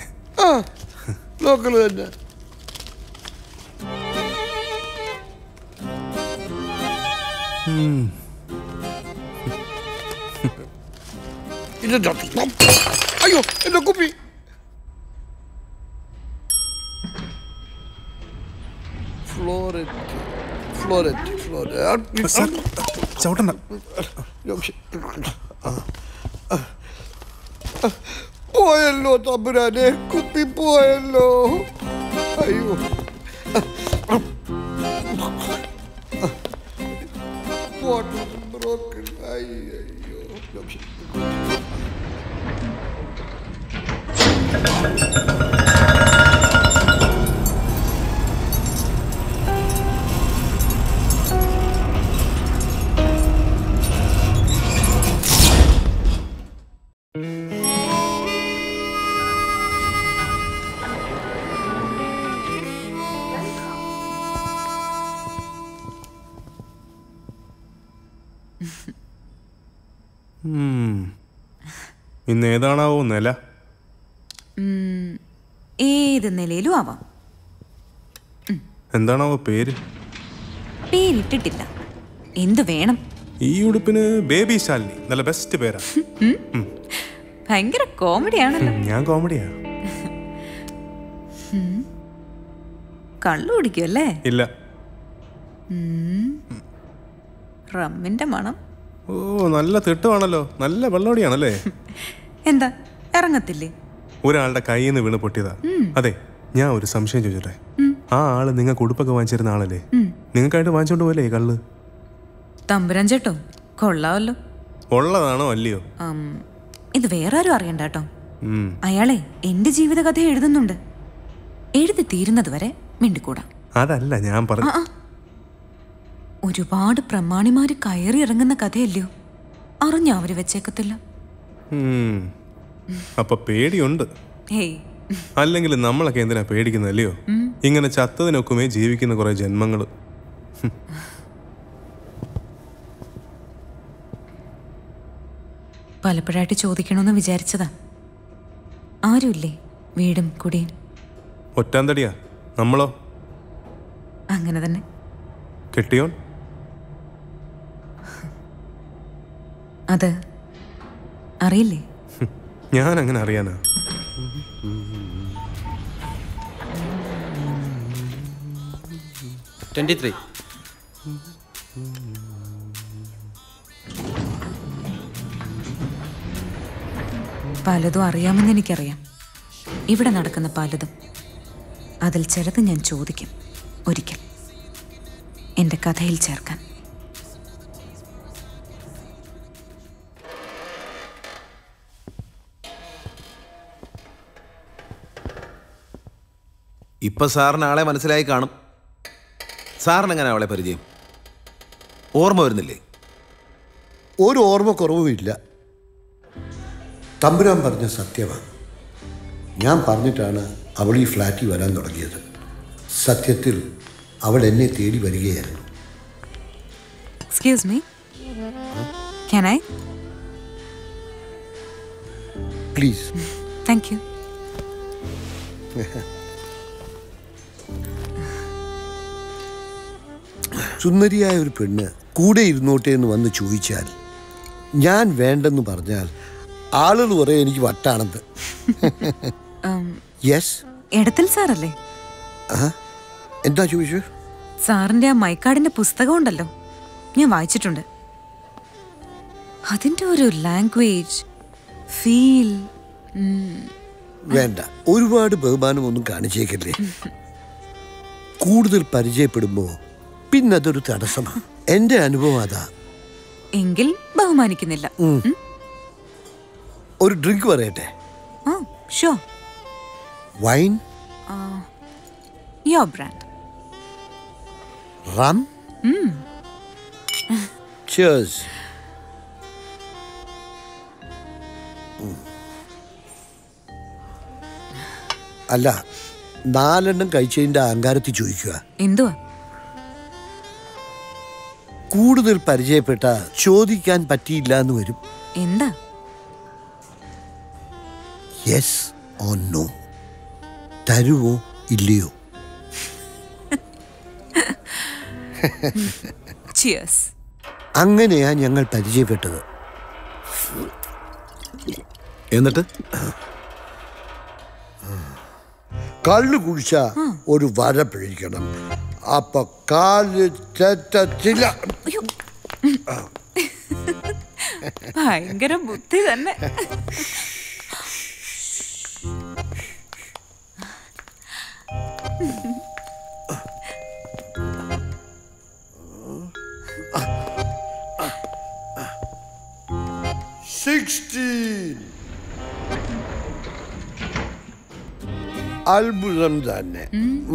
ലോക്കൽ തന്നെ. ഉം. ഇതെന്താ? അയ്യോ എന്റെ കുപ്പി. ഫ്ലോററ്റ്. ഫ്ലോററ്റ് സാർ, ചവിട്ടണ്ട. പോയല്ലോ തമ്പുരാനെ കുപ്പി പോയല്ലോ. അയ്യോ. Water broken. അയ്യോ. ഇന്ന് ഏതാണാവോ നില? ഏത് നിലയിലും ആവാം. എന്താണോ പേര്? പേരിട്ടിട്ടില്ല. എന്തു വേണം? ഈ ഉടുപ്പിന് ബേബി ശാലിനി. നല്ല ബെസ്റ്റ് പേരാ? ഭയങ്കര കോമഡിയാണല്ലോ. ഞാൻ കോമഡിയാ. കള്ളു കുടിക്കുമല്ലേ ഇല്ല. റമ്മിന്റെ മണം. ഓ നല്ല തിട്ടുവാണല്ലോ. നല്ല വെള്ളോടിയാണല്ലേ എന്താ? ഇറങ്ങത്തില്ലേ? ഒരാളുടെ കയ്യിൽ നിന്ന് വീണ് പൊട്ടിയതാ. അതെ ഞാൻ ഒരു സംശയം ചോദിച്ചോട്ടെ? ആ ആൾ നിങ്ങൾക്ക് ഉടുപ്പൊക്കെ വാങ്ങിച്ചിരുന്ന ആളല്ലേ. നിങ്ങൾക്കായിട്ട് വാങ്ങിച്ചോണ്ട് പോലെ കള്ള്? തമ്പുരാൻ ചേട്ടോ കൊള്ളാവല്ലോ. ഉള്ളതാണോ അല്ലയോ? ഇത് വേറെ ആരും അറിയണ്ട കേട്ടോ. അയാളെ എന്റെ ജീവിതകഥ എഴുതുന്നുണ്ട്. എഴുതി തീരുന്നത് വരെ മിണ്ടിക്കൂടാ. അതല്ല ഞാൻ പറഞ്ഞു. ഒരുപാട് പ്രമാണിമാര് കയറി ഇറങ്ങുന്ന കഥയല്ലയോ? അറിഞ്ഞ അവർ വെച്ചേക്കത്തില്ല. അപ്പൊ പേടിയുണ്ട്. അല്ലെങ്കിൽ നമ്മളൊക്കെ എന്തിനാ പേടിക്കുന്നല്ലയോ ഇങ്ങനെ ചത്തതിനൊക്കുമേ ജീവിക്കുന്ന കുറെ ജന്മങ്ങൾ. പലപ്പോഴായിട്ട് ചോദിക്കണമെന്ന് വിചാരിച്ചതാ. ആരുമില്ലേ വീടും കുടിയും? ഒറ്റാന്തടിയാ. നമ്മളോ? അങ്ങനെ തന്നെ. കെട്ടിയോൻ? അത് അറിയില്ലേ? ഞാൻ അങ്ങനെ അറിയാനാ. ട്വന്റി ത്രീ പലതും അറിയാമെന്ന് എനിക്കറിയാം. ഇവിടെ നടക്കുന്ന പലതും. അതിൽ ചിലത് ഞാൻ ചോദിക്കും. ഒരിക്കൽ. എന്റെ കഥയിൽ ചേർക്കാൻ. ഇപ്പൊ സാറിന് ആളെ മനസ്സിലായി കാണും. സാറിന് എങ്ങനെ അവളെ പരിചയം? ഓർമ്മ വരുന്നില്ലേ? ഒരു ഓർമ്മ കുറവുമില്ല തമ്പുരാൻ പറഞ്ഞ സത്യമാണ് ഞാൻ പറഞ്ഞിട്ടാണ് അവൾ ഈ ഫ്ലാറ്റിൽ വരാൻ തുടങ്ങിയത്. സത്യത്തിൽ അവൾ എന്നെ തേടി വരികയായിരുന്നു. Excuse me can I please thank you സുന്ദരിയായ ഒരു പെണ്ണ് കൂടെ ഇരുന്നോട്ടെ എന്ന് വന്ന് ചോദിച്ചാൽ ഞാൻ വേണ്ടെന്ന് പറഞ്ഞാൽ ആളുകൾ പറയും എനിക്ക് വട്ടാണെന്ന്. യെസ് എടത്തിൽ സാറല്ലേ? എന്താ ചോദിച്ചു സാറിന്റെ ആ മൈക്കാടിന്റെ പുസ്തകം ഉണ്ടല്ലോ. ഞാൻ വായിച്ചിട്ടുണ്ട്. അതിന്റെ ഒരു ലാംഗ്വേജ് ഫീൽ വേണ്ട ഒരുപാട് ബഹുമാനം ഒന്നും കാണിച്ചേക്കല്ലേ. കൂടുതൽ പരിചയപ്പെടുമ്പോൾ പിന്നെ അതൊരു തടസ്സമാണ് എന്റെ അനുഭവം അതാ. എങ്കിൽ ബഹുമാനിക്കുന്നില്ല? ഒരു ഡ്രിങ്ക് പറയട്ടെ? ഷോ വൈൻ യോ ബ്രാൻഡ് റം അല്ല നാലെണ്ണം കഴിച്ചതിന്റെ അഹങ്കാരത്തിൽ ചോദിക്കുക എന്തുവാ? കൂടുതൽ പരിചയപ്പെട്ട ചോദിക്കാൻ പറ്റിയില്ല എന്ന് വരും. എന്താ? യെസ് ഓ നോ തരുവോ ഇല്ലയോ? അങ്ങനെയാ ഞങ്ങൾ പരിചയപ്പെട്ടത്. എന്നിട്ട്? കള്ളു കുഴിച്ച ഒരു വര പിഴിക്കണം. അപ്പൊ കാൽ തെറ്റത്തില്ല. ഭയങ്കര ബുദ്ധി തന്നെ. സിക്സ്റ്റീൻ അത്ഭുതം തന്നെ.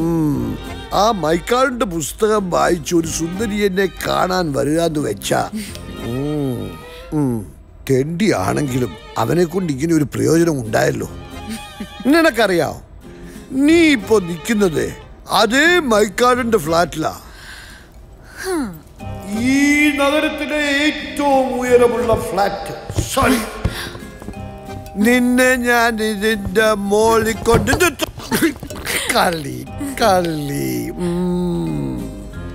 ഉം. ആ മൈക്കാളിന്റെ പുസ്തകം വായിച്ച് ഒരു സുന്ദരി എന്നെ കാണാൻ വരിക എന്ന് വെച്ചാ തെണ്ടി ആണെങ്കിലും അവനെ കൊണ്ട് ഇങ്ങനെ ഒരു പ്രയോജനം ഉണ്ടായല്ലോ. നിനക്കറിയാ നീ ഇപ്പൊ നിൽക്കുന്നത് അതേ മൈക്കാടിന്റെ ഫ്ലാറ്റിലാ. ഈ നഗരത്തിലെ ഏറ്റവും ഉയരമുള്ള ഫ്ലാറ്റ്. സോറി നിന്നെ ഞാൻ ഇതിന്റെ മോളിൽ കൊണ്ട് കളി കളി.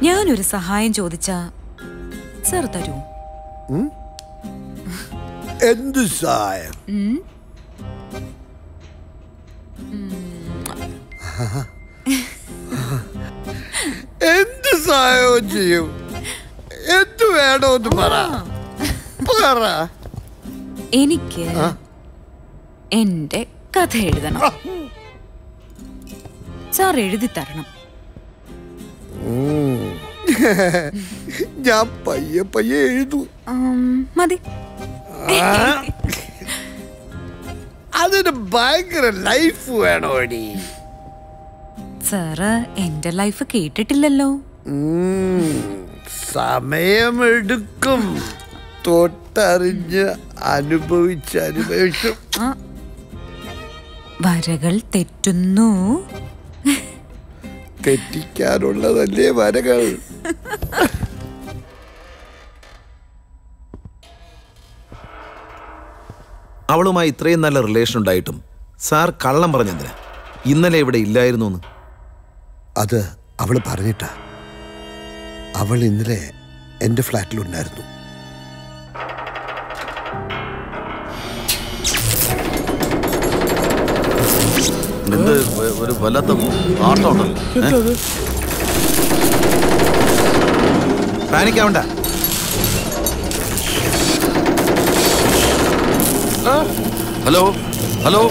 ഞാനൊരു സഹായം ചോദിച്ചാ സർ തരൂ. എന്ത് സഹായം? എന്ത് സഹായവും ചെയ്യും? എന്ത് വേണമെന്ന് പറ. പറ. എനിക്ക് എന്റെ കഥ എഴുതണം. സാർ എഴുതി തരണം. ഞാൻ പയ്യെ പയ്യെ എഴുതു. മതി. അതിന് ഭയങ്കര ലൈഫ് വേണോടി. സാറ് എന്റെ ലൈഫ് കേട്ടിട്ടില്ലല്ലോ. ഉം. സമയമെടുക്കും. തൊട്ടറിഞ്ഞ് അനുഭവിച്ച് അനുഭവിച്ചു. വരകൾ തെറ്റുന്നു. തെറ്റിക്കാനുള്ളതല്ലേ വരകൾ? അവളുമായി ഇത്രയും നല്ല റിലേഷൻ ഉണ്ടായിട്ടും സാർ കള്ളം പറഞ്ഞതിന് ഇന്നലെ ഇവിടെ ഇല്ലായിരുന്നു എന്ന്. അത് അവൾ പറഞ്ഞിട്ടാ. അവൾ ഇന്നലെ എന്റെ ഫ്ലാറ്റിലുണ്ടായിരുന്നു എന്ത് ഒരു വല്ലാത്ത ആട്ടം ഉണ്ടല്ലോ ഏ? പാനിക്കാവണ്ട. ഹലോ? ഹലോ?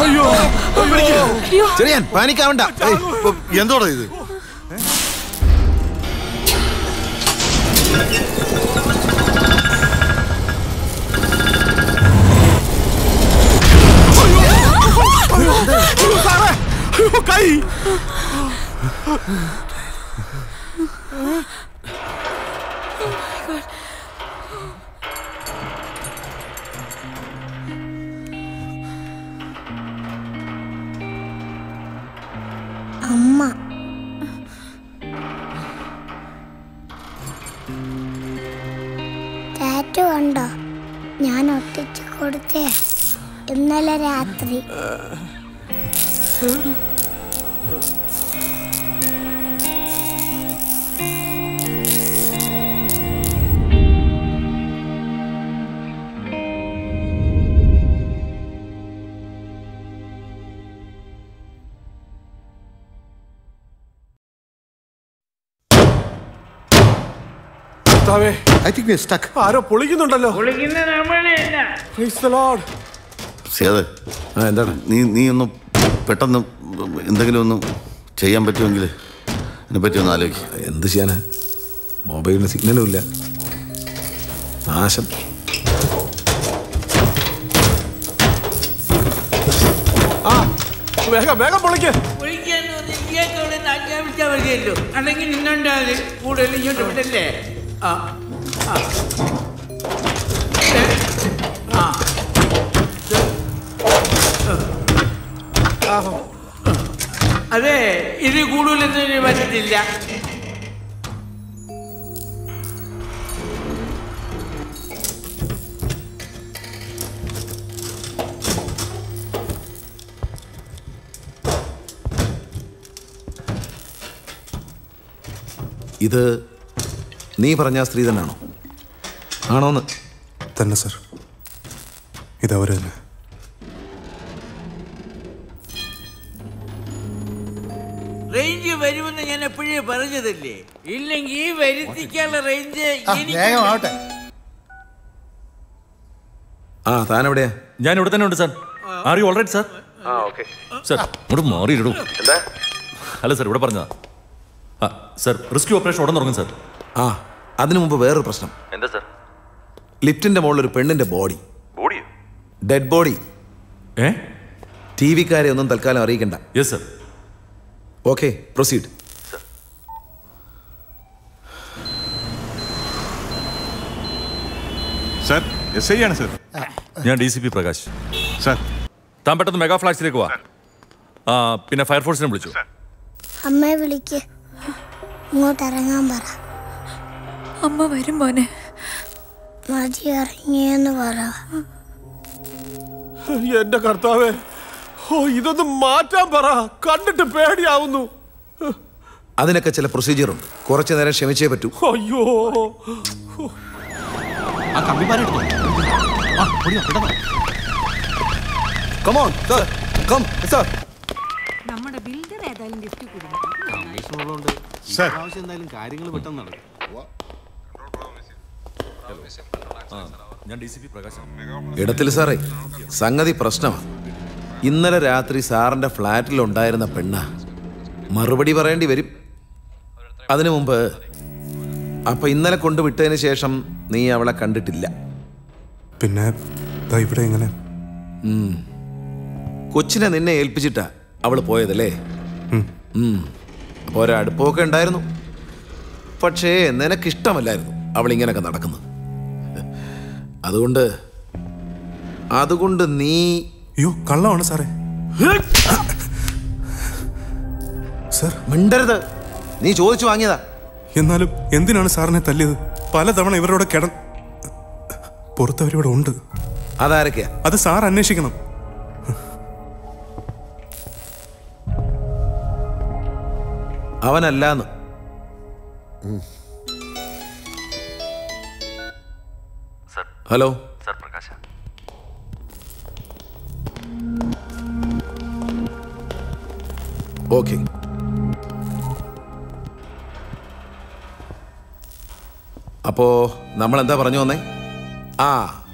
ഛേ ചെറിയാൻ പാനിക്കാവണ്ട. എന്തോടാ ഇത്? കൈ. മതി. I think we are stuck ആരോ പൊളിക്കുന്നുണ്ടല്ലോ. പൊളിക്കുന്ന നമ്മളല്ല. പ്രൈസ് ദി ലോർഡ് സേത് എന്താണ്? നീ നീ ഒന്ന് പെട്ടെന്ന് എന്തെങ്കിലും ഒന്ന് ചെയ്യാൻ പറ്റുമെങ്കിൽ അതിനെപ്പറ്റി ഒന്ന് ആലോചിക്കും. എന്ത് ചെയ്യാനാ? മൊബൈലിന് സിഗ്നലും ഇല്ല. നാശം. ആ വേഗം വേഗം പൊളിക്ക്. അല്ലെങ്കിൽ കൂടുതൽ ഇങ്ങോട്ട് വിടല്ലേ? ആ. അതെ ഇത് കൂടുതലൊന്നും പറ്റത്തില്ല ഇത് നീ പറഞ്ഞ സ്ത്രീ തന്നെയാണോ? ആണോന്ന്? തന്നെ സർ. ഇതവർ തന്നെ. പറഞ്ഞതല്ലേ? ഇല്ലെങ്കിൽ ഈ വരുത്തിക്കാനുള്ള റേഞ്ച് വേഗമാവട്ടെ ആ താൻ എവിടെയാ ഞാൻ ഇവിടെ തന്നെ ഉണ്ട് sir. Are you alright sir ആ ഓക്കെ. സാർ ഇങ്ങോട്ട് മാറിയിടൂ. എന്താ? അല്ല സാർ ഇവിടെ പറഞ്ഞതാ. ആ സാർ റെസ്ക്യൂ ഓപ്പറേഷൻ ഉടൻ തുടങ്ങും സാർ. ആ അതിനു മുമ്പ് വേറൊരു പ്രശ്നം. എന്താ സാർ? ലിഫ്റ്റിന്റെ മുകളിൽ ഒരു പെണ്ണിന്റെ ബോഡി. ബോഡിയോ? ഡെഡ് ബോഡി ഏ? ടി വിക്കാരെ ഒന്നും തൽക്കാലം അറിയിക്കണ്ട. Yes sir okay proceed sir S I ആണ് സാർ. ഞാൻ D C P Prakash. Sir. താൻ പെട്ടെന്ന് മെഗാ ഫ്ലാറ്റ്സിലേക്ക് വാ. ആ പിന്നെ ഫയർഫോഴ്സിനെ വിളിച്ചു. അമ്മയെ വിളിക്ക്. ഇങ്ങോട്ട് ഇറങ്ങാൻ പറ. അമ്മ വരും മോനെ. മതി ഇറങ്ങിയെന്ന് പറ. എന്റെ കർത്താവേ ഓ ഇതൊന്ന് മാറ്റാൻ പറ. കണ്ടിട്ട് പേടിയാവുന്നു. അതിനൊക്കെ ചില പ്രൊസീജിയർ ഉണ്ട്. കുറച്ചു നേരം ക്ഷമിച്ചേ പറ്റൂ. അയ്യോ. ആ ഓടിയോ come on sir come sir നമ്മുടെ ബിൽഡർ ഏതായാലും ലിഫ്റ്റ് സർ. ആവശ്യം എന്തായാലും കാര്യങ്ങൾ പെട്ടെന്ന് നടക്കും. ഇടത്തിൽ സാറേ സംഗതി പ്രശ്നമാണ് ഇന്നലെ രാത്രി സാറിന്റെ ഫ്ലാറ്റിൽ ഉണ്ടായിരുന്ന പെണ്ണ. മറുപടി പറയേണ്ടി വരും. അതിനു മുമ്പ് അപ്പൊ ഇന്നലെ കൊണ്ടുവിട്ടതിന് ശേഷം നീ അവളെ കണ്ടിട്ടില്ല. പിന്നെ ഇവിടെ എങ്ങനെ. കൊച്ചിനെ നിന്നെ ഏൽപ്പിച്ചിട്ടാ അവൾ പോയതല്ലേ? ഉം. അപ്പൊ ഒരടുപ്പമൊക്കെ ഉണ്ടായിരുന്നു. പക്ഷേ നിനക്കിഷ്ടമല്ലായിരുന്നു അവൾ ഇങ്ങനൊക്കെ നടക്കുന്നത്. അതുകൊണ്ട് അതുകൊണ്ട് നീ അയ്യോ കള്ളമാണ് സാറേ. സർ. മിണ്ടരുത്. നീ ചോദിച്ചു വാങ്ങിയതാ. എന്നാലും എന്തിനാണ് സാറിനെ തല്ലിയത്? പലതവണ ഇവരോട് കിട പുറത്തവരിവിടെ ഉണ്ട്. അതാരൊക്കെയാ? അത് സാർ അന്വേഷിക്കണം. അവനല്ലാന്ന്. ഹലോ? സാർ പ്രകാശ. ഓക്കെ. അപ്പോ നമ്മൾ എന്താ പറഞ്ഞു വന്നേ? ആ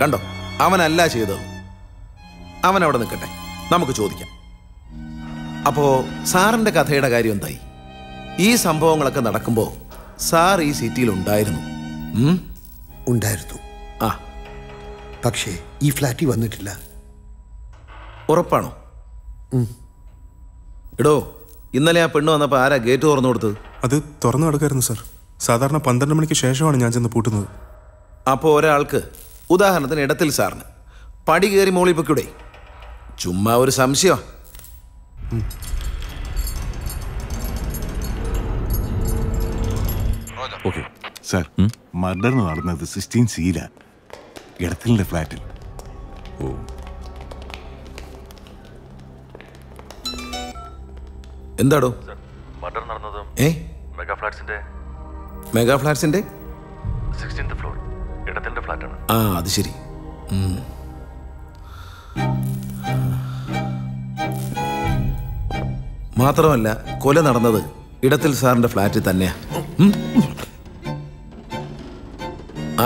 കണ്ടോ അവനല്ല ചെയ്തത്. അവൻ അവിടെ നിൽക്കട്ടെ നമുക്ക് ചോദിക്കാം. അപ്പോ സാറിന്റെ കഥയുടെ കാര്യം എന്തായി? ഈ സംഭവങ്ങളൊക്കെ നടക്കുമ്പോൾ സാർ ഈ സിറ്റിയിൽ ഉണ്ടായിരുന്നു. ഉണ്ടായിരുന്നു. ആ. പക്ഷേ ഈ ഫ്ലാറ്റിൽ വന്നിട്ടില്ല. ഉറപ്പാണോ? എടോ ഇന്നലെ ആ പെണ്ണ് വന്നപ്പോൾ ആരാ ഗേറ്റ് തുറന്നു കൊടുത്തത്? അത് തുറന്നു കിടക്കായിരുന്നു സാർ. സാധാരണ പന്ത്രണ്ട് മണിക്ക് ശേഷമാണ് ഞാൻ ചെന്ന് പൂട്ടുന്നത്. അപ്പോൾ ഒരാൾക്ക് ഉദാഹരണത്തിന് ഇടത്തിൽ സാറിന് പടി കയറി മോളിൽ പൊക്കൂടെ ചുമ്മാ ഒരു സംശയം. ഓക്കെ. സാർ മർഡർ നടന്നത് സിസ്റ്റീൻ സീല ഇടത്തിലെ ഫ്ലാറ്റിൽ. ഓ. എന്താടോ? മർഡർ നടന്നത് ഏ? മെഗാ ഫ്ലാറ്റ്സിന്റെ മെഗാ ഫ്ലാറ്റ്സിന്റെ ഫ്ലോർ ഇടത്തിന്റെ ഫ്ലാറ്റാണ്. ആ അത് ശരി. മാത്രമല്ല കൊല നടന്നത് ഇടത്തിൽ സാറിന്റെ ഫ്ലാറ്റിൽ തന്നെയാ?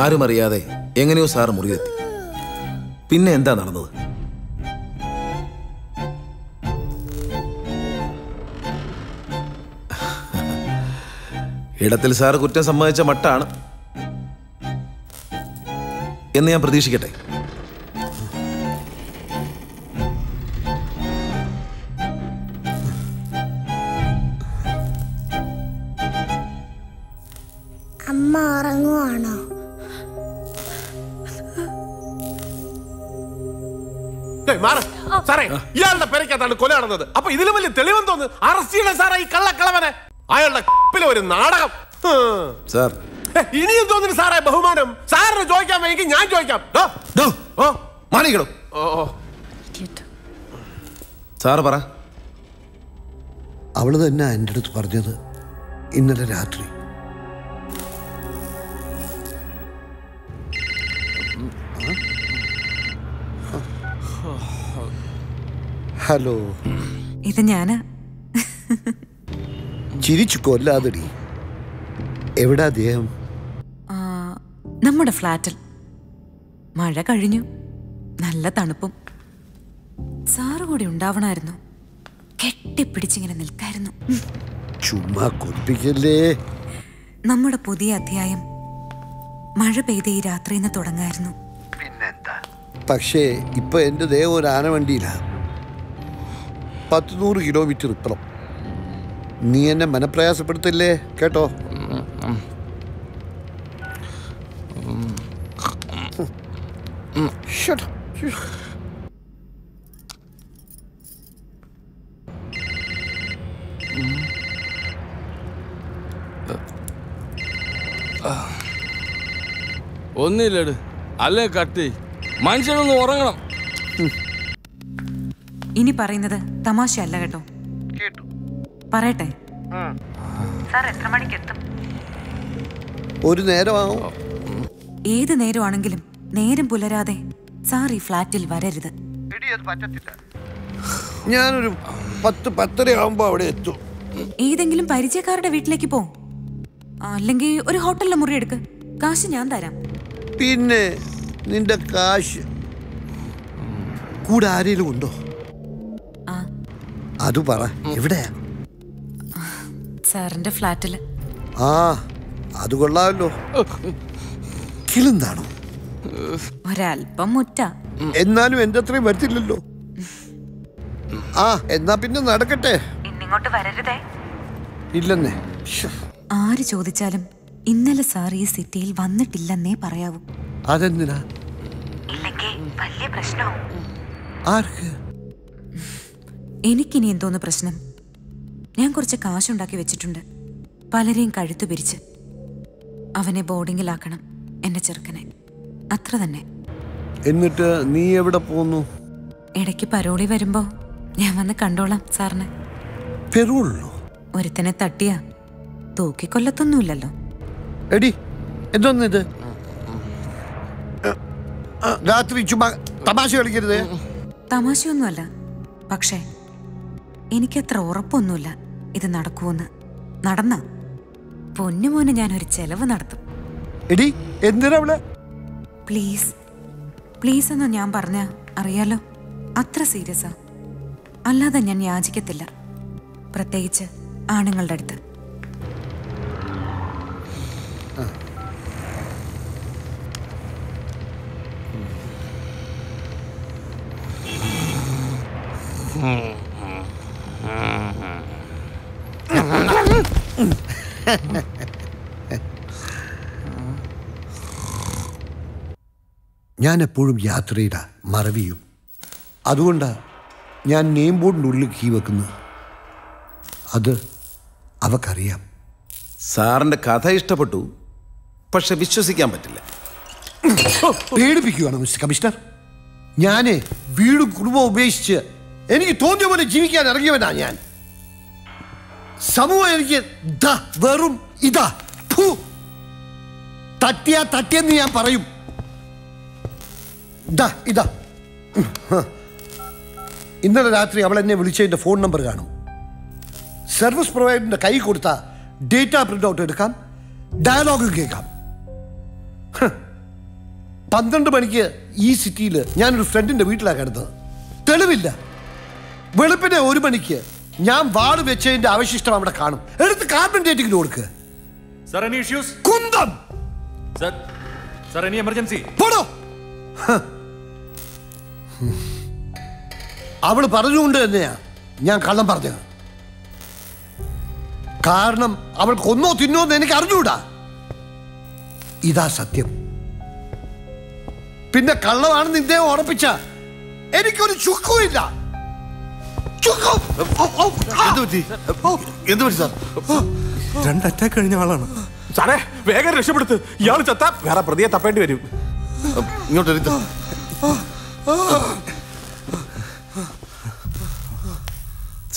ആരും അറിയാതെ എങ്ങനെയോ സാർ മുറിയെത്തി പിന്നെ എന്താ നടന്നത്? ഇടത്തിൽ സാർ കുറ്റം സമ്മതിച്ച മട്ടാണ് എന്ന് ഞാൻ പ്രതീക്ഷിക്കട്ടെ. അമ്മ ഉറങ്ങുവാണോ. സാറേ ഇയാളുടെ പെരക്കകത്താണ് കൊല നടന്നത്. അപ്പൊ ഇതിലും വലിയ തെളിവെന്ന് തോന്നുന്നു അറസ്റ്റ് ചെയ്യണം സാറേ ഈ കള്ളക്കളവനെ. അയാളുടെ ഒരു നാടകം. ഹ്. സാർ. ഇനിയും തോന്നുന്നു സാറേ ബഹുമാനം. സാറിന് ചോദിക്കാൻ വേണമെങ്കിൽ ഞാൻ ചോദിക്കാം. ഓ. മാണിക്കടോ ഓ ഓ. സാറ് പറ. അവൾ തന്നെ എന്റെ അടുത്ത് പറഞ്ഞത് ഇന്നലെ രാത്രി. ഹലോ. ഇത് ഞാനാ. ചിരിച്ചു കൊല്ലാതടി. എവിടാ ദേഹം? ആ, നമ്മുടെ ഫ്ലാറ്റിൽ. മഴ കഴിഞ്ഞു. നല്ല തണുപ്പും. സാറ് കൂടി ഉണ്ടാവണമായിരുന്നു കെട്ടിപ്പിടിച്ചിങ്ങനെ നിൽക്കായിരുന്നു. ചുമ്മാ കൊതിപ്പിക്കല്ലേ? നമ്മുടെ പുതിയ അധ്യായം. മഴ പെയ്ത ഈ രാത്രി നിന്ന് തുടങ്ങായിരുന്നു പക്ഷേ ഇപ്പൊ എന്റെ ദേഹം ഒരു ആനവണ്ടിയിലാണ് പത്തുനൂറ് കിലോമീറ്റർ ഇപ്പുറം. നീ എന്നെ മനപ്രയാസപ്പെടുത്തില്ലേ? കേട്ടോ. ഒന്നില്ലട്. അല്ലേ കട്ടി? മനുഷ്യനൊന്ന് ഉറങ്ങണം. ഇനി പറയുന്നത് തമാശയല്ല കേട്ടോ. പറയട്ടെ. സാർ എത്ര മണിക്ക് എത്തും? ഒരു നേരമാവും ഏത് നേരമാണെങ്കിലും നേരം പുലരാതെ സാർ ഈ ഫ്ലാറ്റിൽ വരരുത്. ഞാനൊരു പത്ത് പത്തര ആവുമ്പോ അവിടെ എത്തും. ഏതെങ്കിലും പരിചയക്കാരുടെ വീട്ടിലേക്ക് പോ. അല്ലെങ്കിൽ ഒരു ഹോട്ടലിലെ മുറി എടുക്ക്. കാശ് ഞാൻ തരാം. പിന്നെ നിന്റെ കാശ് കൂടെ ആരെങ്കിലും ഉണ്ടോ? ആ. അത് പറ. എവിടെയാ? സാറിന്റെ ഫ്ലാറ്റിൽ. ആ അത് കൊള്ളാമല്ലോ. കിളിന്താണോ? ഒരല്പം മുറ്റ. എന്നാലും എന്റെ അത്രയും വരത്തില്ലല്ലോ. ആ എന്നാ പിന്നെ നടക്കട്ടെ. ഇന്നിങ്ങോട്ട് വരരുതേ. ഇല്ലെന്നേ. ആര് ചോദിച്ചാലും ഇന്നലെ സാർ ഈ സിറ്റിയിൽ വന്നിട്ടില്ലെന്നേ പറയാവൂ. അതെന്തിനാ? ഇല്ലെങ്കിൽ വലിയ പ്രശ്നവും. ആർക്ക്? എനിക്കിനി എന്തോന്ന് പ്രശ്നം? ഞാൻ കുറച്ച് കാശുണ്ടാക്കി വെച്ചിട്ടുണ്ട്. പലരെയും കഴുത്തു പിരിച്ച്. അവനെ ബോർഡിങ്ങിലാക്കണം എന്റെ ചെറുക്കനെ. അത്ര തന്നെ. എന്നിട്ട് നീ എവിടെ പോന്നു? ഇടയ്ക്ക് പരോളി വരുമ്പോ ഞാൻ വന്ന് കണ്ടോളാം സാറിന്. ഒരുത്തനെ തട്ടിയാ. തൂക്കിക്കൊല്ലത്തൊന്നുമില്ലല്ലോ എടി എന്തോന്നിത്? രാത്രി ചുമ്മാ തമാശ കളിക്കരുത്. തമാശയൊന്നുമല്ല. പക്ഷേ എനിക്കത്ര ഉറപ്പൊന്നുമില്ല. ഇത് നടക്കുമെന്ന് നടന്ന? പൊന്നുമോന് ഞാൻ ഒരു ചെലവ് നടത്തും. എടി എന്തിനാ അവളെ? പ്ലീസ്. പ്ലീസ് എന്ന് ഞാൻ പറഞ്ഞ അറിയാലോ? അത്ര സീരിയസാ. അല്ലാതെ ഞാൻ യാചിക്കത്തില്ല. പ്രത്യേകിച്ച് ആണുങ്ങളുടെ അടുത്ത്. ഞാൻ എപ്പോഴും യാത്രയുടെ മറവിയും. അതുകൊണ്ടാ ഞാൻ നെയിം ബോർഡിന്റെ ഉള്ളിൽ കീ വെക്കുന്നത്. അത് അവക്കറിയാം. സാറിന്റെ കഥ ഇഷ്ടപ്പെട്ടു. പക്ഷെ വിശ്വസിക്കാൻ പറ്റില്ല. പേടിപ്പിക്കുകയാണ് മിസ്റ്റർ കമ്മീഷണർ? ഞാൻ വീടും കുടുംബവും ഉപേക്ഷിച്ച് എനിക്ക് തോന്നിയ പോലെ ജീവിക്കാൻ ഇറങ്ങിയവനാ ഞാൻ. സമൂഹം എനിക്ക് ദാ വെറും ഇതാ ഫു. തട്ടിയാ തട്ടിയെന്ന് ഞാൻ പറയും. ദാ ഇന്നലെ രാത്രി അവൾ എന്നെ വിളിച്ചതിന്റെ ഫോൺ നമ്പർ കാണും. സർവീസ് പ്രൊവൈഡറിന്റെ കൈ കൊടുത്ത ഡേറ്റ പ്രിന്റ് ഔട്ട് എടുക്കാം ഡയലോഗ് കേൾക്കാം. പന്ത്രണ്ട് മണിക്ക് ഈ സിറ്റിയിൽ ഞാനൊരു ഫ്രണ്ടിന്റെ വീട്ടിലാണ് കിടന്നത്. തെളിവില്ല. വെളുപ്പിനെ ഒരു മണിക്ക് ഞാൻ വാട് വെച്ചതിന്റെ അവശിഷ്ടം അവിടെ കാണും. എടുത്ത് കാർബൺ ഡേറ്റിംഗിന് കൊടുക്കുക സർ എനി ഇഷ്യൂസ് കുന്തം! സർ സർ എനി എമർജൻസി പോടോ. അവൾ പറഞ്ഞുകൊണ്ട് തന്നെയാ ഞാൻ കള്ളം പറഞ്ഞത്. കാരണം അവൾ കൊന്നോ തിന്നോ എന്ന് എനിക്ക് അറിഞ്ഞൂടാ. ഇതാ സത്യം. പിന്നെ കള്ളമാണെന്ന് ഇദ്ദേഹം ഉറപ്പിച്ച എനിക്കൊരു ചുക്കുമില്ല. ചുക്കും എന്ത് പറ്റി സാർ? രണ്ട് അറ്റാക്ക് കഴിഞ്ഞ ആളാണ്. സാറേ വേഗം രക്ഷപ്പെടുത്ത്. ഇയാൾ ചത്ത വേറെ പ്രതിയെ തപ്പേണ്ടി വരും. ഇങ്ങോട്ട് എടുത്ത്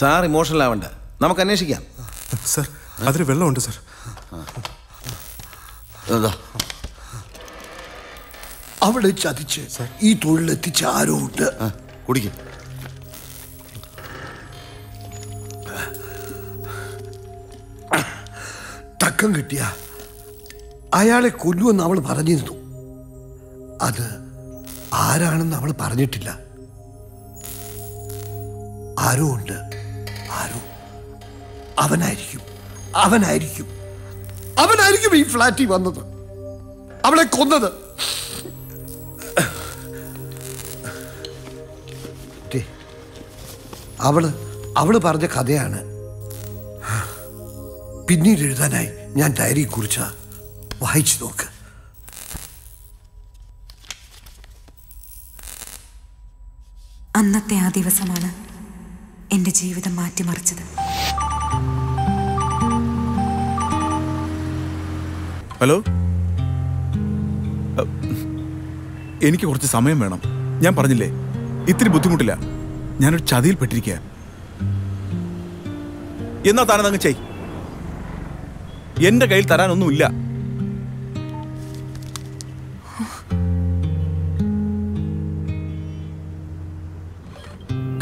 സാർ ഇമോഷണൽ ആവണ്ട. നമുക്ക് അന്വേഷിക്കാം. സർ അതിൽ വെള്ളമുണ്ട് സർ. അവിടെ ചതിച്ച് ഈ തൊഴിലെത്തിച്ച ആരോ ഉണ്ട് കുടിക്കും. തക്കം കിട്ടിയ. അയാളെ കൊല്ലുവെന്ന് അവൾ പറഞ്ഞിരുന്നു. അത് ആരാണെന്ന് അവൾ പറഞ്ഞിട്ടില്ല. ആരോ ഉണ്ട്. ആരോ. അവനായിരിക്കും. അവനായിരിക്കും. അവനായിരിക്കും ഈ ഫ്ലാറ്റിൽ വന്നത്. അവളെ കൊന്നത്. അവൾ അവൾ പറഞ്ഞ കഥയാണ്. പിന്നീട് എഴുതാനായി ഞാൻ ഡയറി കുറിച്ച വായിച്ചു നോക്ക്. അന്നത്തെ ആ ദിവസമാണ് എന്റെ ജീവിതം മാറ്റിമറിച്ചത്. ഹലോ? എനിക്ക് കുറച്ച് സമയം വേണം. ഞാൻ പറഞ്ഞില്ലേ ഇത്തിരി ബുദ്ധിമുട്ടില്ല. ഞാനൊരു ചതിയിൽപ്പെട്ടിരിക്കുക എന്നാ താനതങ്ങ് ചെയ്. എന്റെ കയ്യിൽ തരാനൊന്നുമില്ല.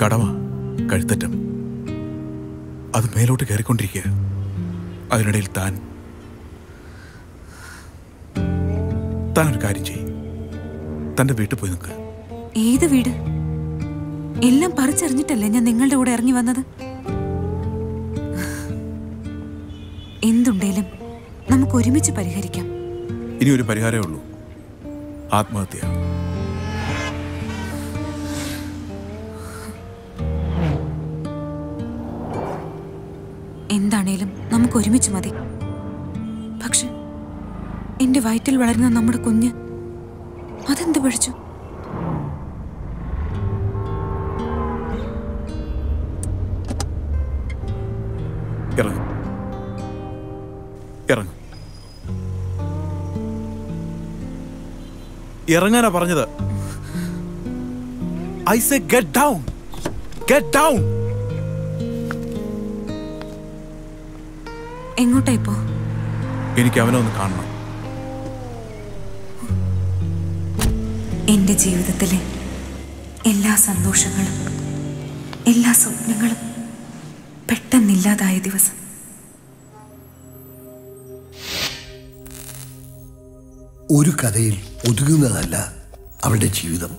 കടമ കഴുത്തറ്റം. അത് മേലോട്ട് കയറിക്കൊണ്ടിരിക്കുക. അതിനിടയിൽ താൻ താൻ ഒരു കാര്യം ചെയ്യും. തന്റെ വീട്ടിൽ പോയി നിൽക്കുക ഏത് വീട്? എല്ലാം പറിച്ചറിഞ്ഞിട്ടല്ലേ ഞാൻ നിങ്ങളുടെ കൂടെ ഇറങ്ങി വന്നത്? എന്തുണ്ടേലും നമുക്ക് ഒരുമിച്ച് പരിഹരിക്കാം. ഇനി ഒരു പരിഹാരമേ ഉള്ളൂ. ആത്മഹത്യ. എന്താണേലും നമുക്ക് ഒരുമിച്ച് മതി. പക്ഷെ എന്റെ വയറ്റിൽ വളരുന്ന നമ്മുടെ കുഞ്ഞ് അതെന്ത് പഠിച്ചു? ഇറങ്ങും. ഇറങ്ങാനാ പറഞ്ഞത്. I say get down get down എങ്ങോട്ടാ ഇപ്പോ? എനിക്ക് അവനെ ഒന്ന് കാണണം. എന്റെ ജീവിതത്തിലെ എല്ലാ സന്തോഷങ്ങളും എല്ലാ സ്വപ്നങ്ങളും പെട്ടെന്നില്ലാതായ ദിവസം. ഒരു കഥയിൽ ഒതുങ്ങുന്നതല്ല അവളുടെ ജീവിതം.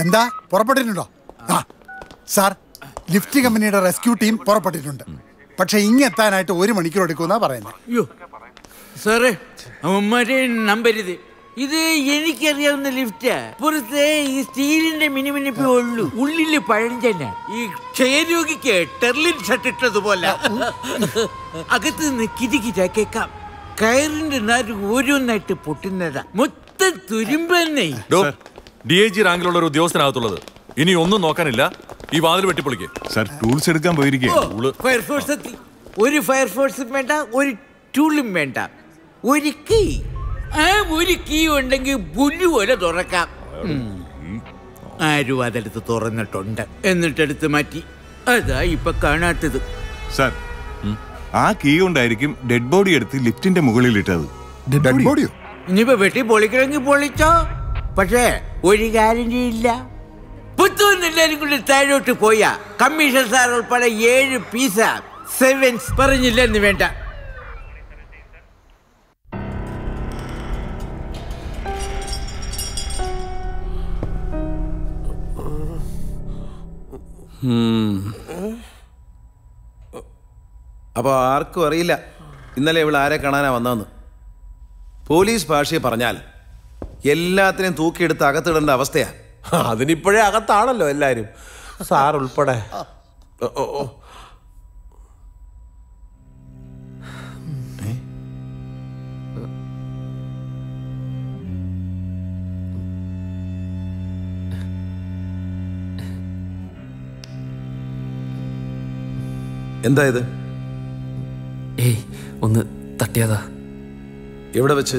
എന്താ? പുറപ്പെട്ടിട്ടുണ്ടോ? ആ സാർ ലിഫ്റ്റ് കമ്പനിയുടെ റെസ്ക്യൂ ടീം പുറപ്പെട്ടിട്ടുണ്ട്. പക്ഷെ ഇങ്ങെത്താനായിട്ട് ഒരു മണിക്കൂർ എടുക്കുമെന്നാ പറയുന്നത്. അയ്യോ സാറേ അവന്മാരെ നമ്പരുത് ഇത് എനിക്കറിയാവുന്ന ലിഫ്റ്റ് പുറത്ത് ഈ സ്റ്റീലിന്റെ മിനിമിനിപ്പേ ഉള്ളൂ. ഉള്ളിൽ പഴഞ്ചന. ഈ ക്ഷയരോഗിക്ക് ടെർലിൻ ഷർട്ട് ഇട്ടതുപോലെ. അകത്ത് നിന്ന് കിരികിര കേക്കാം കയറിന്റെ നാര് ഓരോന്നായിട്ട് പൊട്ടുന്നതാ. മൊത്തം തുരുമ്പന്നെ ഡി ഐ ജി റാങ്കിലുള്ള ഒരു ഉദ്യോഗസ്ഥനകത്തുള്ളത്. ഇനി ഒന്നും നോക്കാനില്ല. ഈ വാതിൽ വെട്ടിപ്പൊളിക്ക്. സർ ടൂൾസ് എടുക്കാൻ എത്തി. ഒരു ഫയർഫോഴ്സും വേണ്ട ഒരു ടൂളും വേണ്ട. ഒരു കീ ആ ഒരു കീ ഉണ്ടെങ്കിൽ പുല്ലു പോലെ തുറക്കാം. ആരും അതെടുത്ത് തുറന്നിട്ടുണ്ട്? എന്നിട്ടെടുത്ത് മാറ്റി. അതാ ഇപ്പൊ കാണാത്തത്. സാർ ആ കീ കൊണ്ടായിരിക്കും ഡെഡ് ബോഡി എടുത്ത് ലിഫ്റ്റിന്റെ മുകളിൽ ഇട്ടത് ഡെഡ് ബോഡിയോ ഇനിയിപ്പോ വെട്ടി പൊളിക്കണമെങ്കിൽ പൊളിച്ചോ. പക്ഷേ ഒരു ഗ്യാരണ്ടി ഇല്ല എല്ലാവരും കൂടി താഴോട്ട് പോയാ. കമ്മീഷൻ സാർ ഉൾപ്പെടെ ഏഴ് പീസ. സെവൻസ് പറഞ്ഞില്ലെന്ന് വേണ്ട. അപ്പോൾ ആർക്കും അറിയില്ല ഇന്നലെ ഇവൾ ആരെ കാണാനാ വന്നതെന്ന്. പോലീസ് ഭാഷയെ പറഞ്ഞാൽ എല്ലാത്തിനെയും തൂക്കിയെടുത്ത് അകത്തിടേണ്ട അവസ്ഥയാ. അതിനിപ്പോഴേ അകത്താണല്ലോ എല്ലാവരും സാർ ഉൾപ്പെടെ. ഓ, ഓ, എന്താ ഇത്? ഏയ് ഒന്ന് തട്ടിയതാ. എവിടെ വെച്ച്?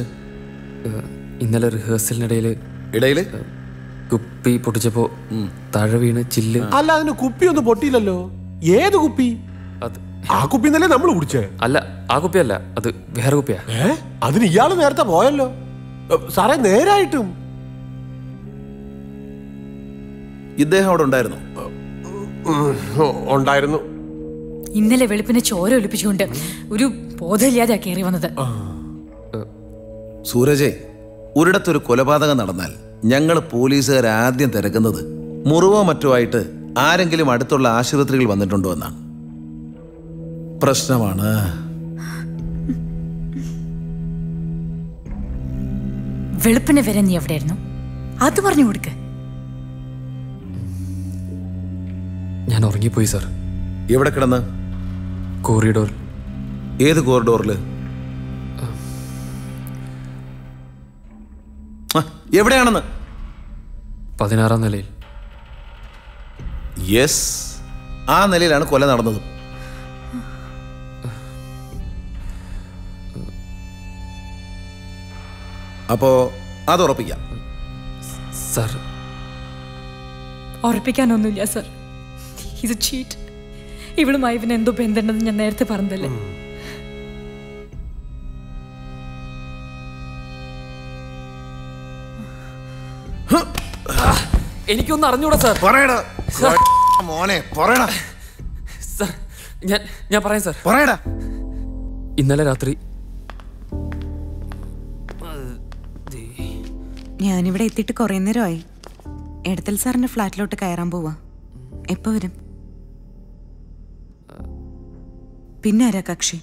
ഇന്നലെ റിഹേഴ്സലിനിടയിൽ ഇടയിൽ കുപ്പി പൊട്ടിച്ചപ്പോ താഴെ വീണ് ചില്ല്. അല്ല അതിന് കുപ്പി ഒന്നും പൊട്ടിയില്ലല്ലോ. ഏത് കുപ്പി? ആ കുപ്പി ഇന്നലെ നമ്മൾ കുടിച്ചേ? അല്ല ആ കുപ്പിയല്ല അത് വേറെ കുപ്പിയാ. ഏ അതിന് ഇയാൾ നേരത്തെ പോയല്ലോ. സാറേ നേരായിട്ടും. ഇദ്ദേഹം അവിടെ ഉണ്ടായിരുന്നു? ഉണ്ടായിരുന്നു. ഇന്നലെ വെളുപ്പിനെ ചോര ഒലിപ്പിച്ചുകൊണ്ട് ഒരു ബോധമില്ലാതെ കയറി വന്നത്. സൂരജേ ഒരിടത്തൊരു കൊലപാതകം നടന്നാൽ ഞങ്ങൾ പോലീസുകാർ ആദ്യം തിരക്കുന്നത് മുറിവോ മറ്റോ ആയിട്ട് ആരെങ്കിലും അടുത്തുള്ള ആശുപത്രികൾ വന്നിട്ടുണ്ടോ എന്നാണ്. പ്രശ്നമാണ്. വെളുപ്പിനെ വരെ നീ എവിടെയായിരുന്നു? അത് പറഞ്ഞു കൊടുക്ക്. ഞാൻ ഉറങ്ങിപ്പോയി സാർ. എവിടെ കിടന്ന്? കോറിഡോർ ഏത് കോറിഡോറിൽ എവിടെയാണെന്ന്? പതിനാറാം നിലയിൽ. യെസ് ആ നിലയിലാണ് കൊല നടന്നത്. അപ്പോ അത് ഉറപ്പിക്കാം. സാർ. ഉറപ്പിക്കാനൊന്നുമില്ല സർ. ഇത് ചീറ്റ് ഇവളുമായി ഇവന് എന്തോ ബന്ധമുണ്ടെന്ന് ഞാൻ നേരത്തെ പറഞ്ഞതല്ലേ? എനിക്കൊന്നും അറിഞ്ഞൂടാ സാർ. പറയടാ. മോനെ പറയടാ. സാർ ഞാൻ ഞാൻ പറയാം സാർ. പറയടാ. ഇന്നലെ രാത്രി ഞാനിവിടെ എത്തിയിട്ട് കുറേ നേരമായി. എടത്തൽ സാറിന്റെ ഫ്ലാറ്റിലോട്ട് കയറാൻ പോവാ. എപ്പോ വരും? പിന്നെ ആരാ കക്ഷി.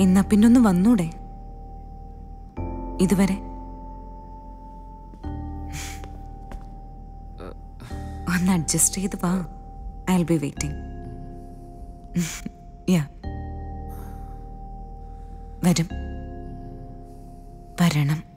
എന്നാ പിന്നൊന്ന് വന്നൂടെ? ഇതുവരെ? ഒന്ന് അഡ്ജസ്റ്റ് ചെയ്ത് വാ. ഐ ബി വെയിറ്റിംഗ് യാ വരും. വരണം.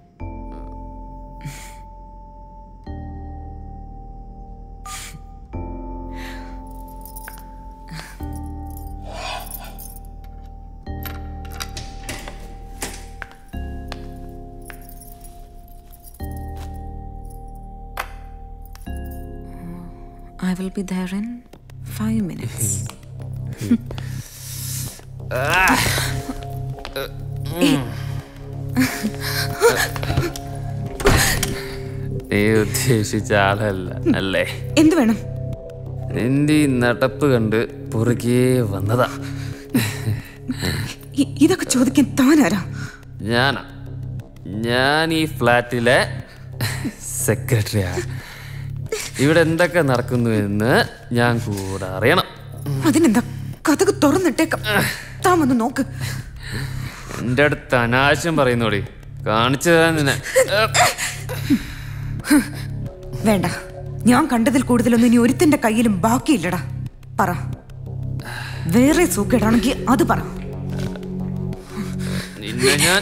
I will be there in five minutes. നീ ഉദ്ദേശിച്ച ആളല്ല അല്ലേ? എന്ത് വേണം? നിന്റെ ഈ നടപ്പ് കണ്ട് പുറകെ വന്നതാ. ഇതൊക്കെ ചോദിക്കാൻ താനാരാ? ഞാനാ. ഞാൻ ഈ ഫ്ലാറ്റിലെ സെക്രട്ടറിയാ ഇവിടെ എന്തൊക്കെ നടക്കുന്നു എന്ന് ഞാൻ കൂടെ അറിയണം. അതിനെന്താ? കഥക് തുറന്നിട്ടേക്കാം. താൻ വന്ന് നോക്ക്. എന്റെ അടുത്ത് അനാവശ്യം പറയുന്നോടി. കാണിച്ചു തരാൻ നിന്നെ. വേണ്ട. ഞാൻ കണ്ടതിൽ കൂടുതലൊന്നും ഇനി ഒരുത്തിന്റെ കയ്യിലും ബാക്കിയില്ലടാ. പറ. വേറെ സൂക്കേടാണെങ്കിൽ അത് പറ. നിന്നെ ഞാൻ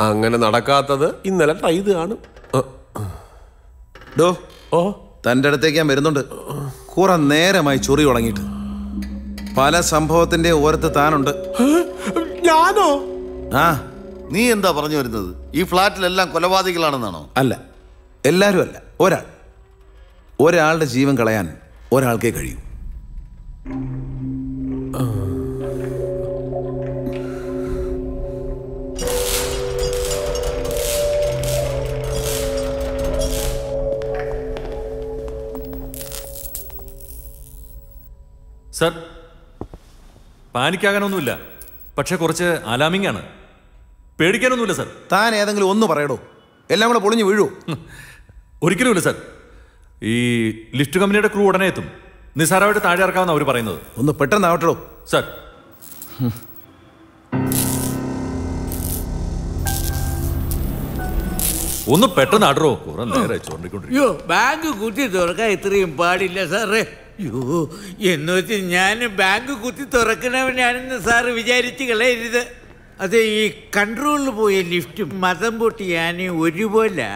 അങ്ങനെ നടക്കാത്തത് ഇന്നലെ ട്രൈ കാണും. ഡോ ഓ. തന്റെ അടുത്തേക്ക് ഞാൻ വരുന്നുണ്ട്. കുറെ നേരമായി ചൊറി തുടങ്ങിയിട്ട് പല സംഭവത്തിന്റെ ഓരത്ത് താനുണ്ട്. ഞാനോ? ആ. നീ എന്താ പറഞ്ഞു വരുന്നത്? ഈ ഫ്ലാറ്റിലെല്ലാം കൊലപാതകികളാണെന്നാണോ? അല്ല. എല്ലാവരും അല്ല. ഒരാൾ. ഒരാളുടെ ജീവൻ കളയാൻ ഒരാൾക്കേ കഴിയൂ. സർ പാനിക്കാകാനൊന്നുമില്ല. പക്ഷെ കുറച്ച് അലാമിംഗ് ആണ് പേടിക്കാനൊന്നുമില്ല സർ. താൻ ഏതെങ്കിലും ഒന്ന് പറയടോ. എല്ലാം കൂടെ പൊളിഞ്ഞു വീഴൂ. ഒരിക്കലുമില്ല സർ. ഈ ലിഫ്റ്റ് കമ്പനിയുടെ ക്രൂ ഉടനെ എത്തും. നിസ്സാരമായിട്ട് താഴെ ഇറക്കാമെന്ന് അവർ പറയുന്നത്. ഒന്ന് പെട്ടെന്ന് ആവട്ടോ സർ ഒന്ന് പെട്ടെന്ന് ആടറോ കുറെ നേരം ബാങ്ക് കുത്തി തുറക്കാൻ ഇത്രയും പാടില്ല സാറേ. അയ്യോ എന്ന് വെച്ച് ഞാൻ ബാങ്ക് കുത്തി തുറക്കണവനാണെന്ന് സാറ് വിചാരിച്ച് കളയരുത്. അത് ഈ കൺട്രോളിൽ പോയ ലിഫ്റ്റ് മതം പൊട്ടി ഞാൻ ഒരുപോലെ.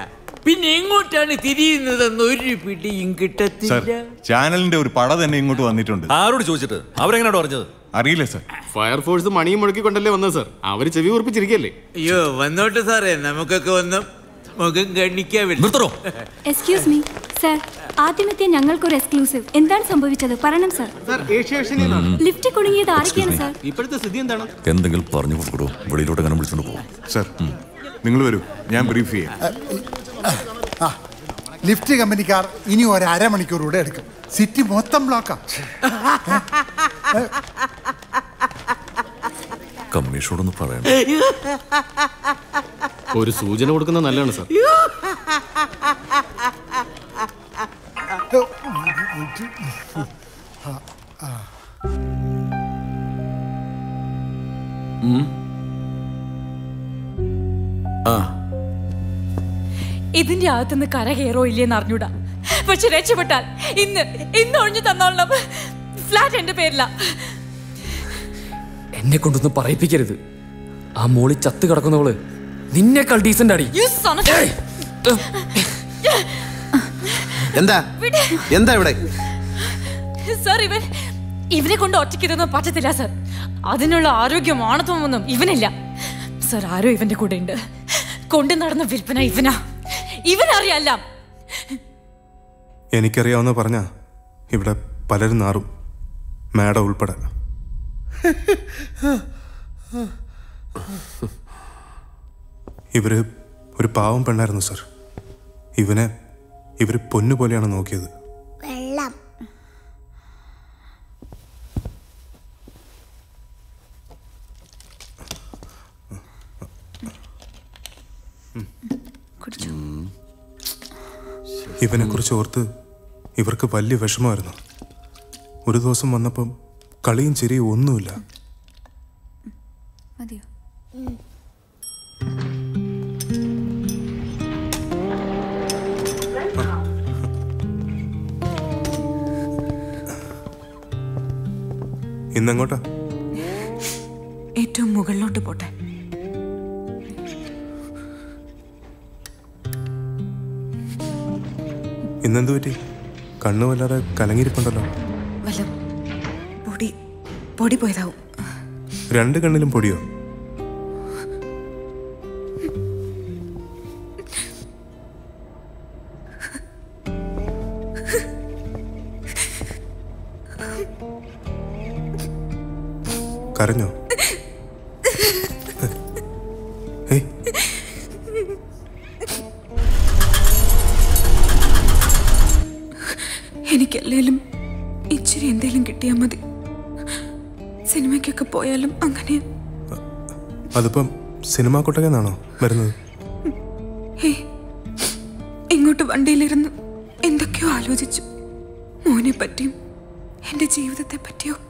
പിന്നെ എങ്ങോട്ടാണ് തിരിയുന്നതെന്ന് ഒരു പിടിയും കിട്ടത്തില്ല. ചാനലിന്റെ ഒരു പട തന്നെ ഇങ്ങോട്ട് വന്നിട്ടുണ്ട്. ആരോട് ചോദിച്ചിട്ട്? അവരെങ്ങനെയാണ് പറഞ്ഞത്? അറിയില്ല സർ. ഫയർഫോഴ്സ് മണിയും മുഴക്കിക്കൊണ്ടല്ലേ വന്നത് സർ? അവർ ചെവി ഉറപ്പിച്ചിരിക്കല്ലേ? അയ്യോ വന്നോട്ടെ സാറേ നമുക്കൊക്കെ ഒന്ന് മുഖം കണ്ണിക്കാവില്ല എക്സ്ക്യൂസ് മീ സർ ആദ്യമെത്തിയ ഞങ്ങൾക്കൊരു എക്സ്ക്ലൂസീവ് എന്താണ് സംഭവിച്ചത്? പറയണം സർ ലിഫ്റ്റ് കുടുങ്ങിയത് ആരൊക്കെയാണ് സർ ഇപ്പോഴത്തെ സ്ഥിതി എന്താണ്? എന്തെങ്കിലും പറഞ്ഞു കൊടുക്കൂ വെളിയിലോട്ട് അങ്ങനെ വിളിച്ചോണ്ട് പോകും സർ നിങ്ങൾ വരൂ. ഞാൻ ബ്രീഫ് ചെയ്യാം. ആ ലിഫ്റ്റ് കമ്പനിക്കാർ ഇനി ഒരു അരമണിക്കൂറൂടെ എടുക്കും. സിറ്റി മൊത്തം ബ്ലോക്കാ കമ്മീഷനോടൊന്ന് പറയണം. ഒരു സൂചന കൊടുക്കുന്നത് നല്ലതാണ് സാർ. ആ. ഇതിന്റെ അകത്തുനിന്ന് കര കയറോ ഇല്ലേന്ന് അറിഞ്ഞൂടാ. പക്ഷെ രക്ഷപ്പെട്ടാൽ ഇന്ന് ഇന്ന് ഒഴിഞ്ഞു തന്നോളണം. ഫ്ലാറ്റ് എന്റെ പേരില. എന്നെ കൊണ്ടൊന്നും പറയിപ്പിക്കരുത്. ആ മോളി ചത്ത് കിടക്കുന്നവൾ നിന്നേക്കാൾ ഡീസന്റ് അടി എന്താ. എന്താ ഇവിടെ? സർ ഇവൻ ഇവനെ കൊണ്ട് ഒറ്റയ്ക്ക് ഇതൊന്നും പറ്റത്തില്ല സർ അതിനുള്ള ആരോഗ്യം ആണത്വമൊന്നും ഇവനില്ല. സർ ആരോ ഇവന്റെ കൂടെ ഉണ്ട്. കൊണ്ടു നടന്ന വിൽപ്പന ഇവനാ. ഇവനറിയല്ല. എനിക്കറിയാവുന്ന പറഞ്ഞ ഇവിടെ പലരും നാറും. മാഡം ഉൾപ്പെടെ. ഇവർ ഒരു പാവം പെണ്ണായിരുന്നു സർ. ഇവനെ ഇവർ പൊന്നുപോലെയാണ് നോക്കിയത്. വെള്ളം. ഇവനെ കുറിച്ച് ഓർത്ത് ഇവർക്ക് വലിയ വിഷമമായിരുന്നു. ഒരു ദിവസം വന്നപ്പം കളിയും ചിരിയും ഒന്നുമില്ല. മതിയോ? ഇന്നെങ്ങോട്ടാ? ഏറ്റവും മുകളിലോട്ട് പോട്ടെ. ഇന്നെന്ത് പറ്റി? കണ്ണു വല്ലാതെ കലങ്ങിയിരിപ്പുണ്ടല്ലോ. വല്ല പൊടി പൊടി പോയതാവും. രണ്ട് കണ്ണിലും പൊടിയോ? കരഞ്ഞോ? എനിക്കല്ലേലും ഇച്ചിരി എന്തേലും കിട്ടിയാ മതി. സിനിമയ്ക്കൊക്കെ പോയാലും അങ്ങനെ. അതിപ്പം സിനിമാ കൊട്ടകന്നാണോ വരുന്നത്? ഇങ്ങോട്ട് വണ്ടിയിലിരുന്ന് എന്തൊക്കെയോ ആലോചിച്ചു. മോനെ പറ്റിയും എന്റെ ജീവിതത്തെ പറ്റിയൊക്കെ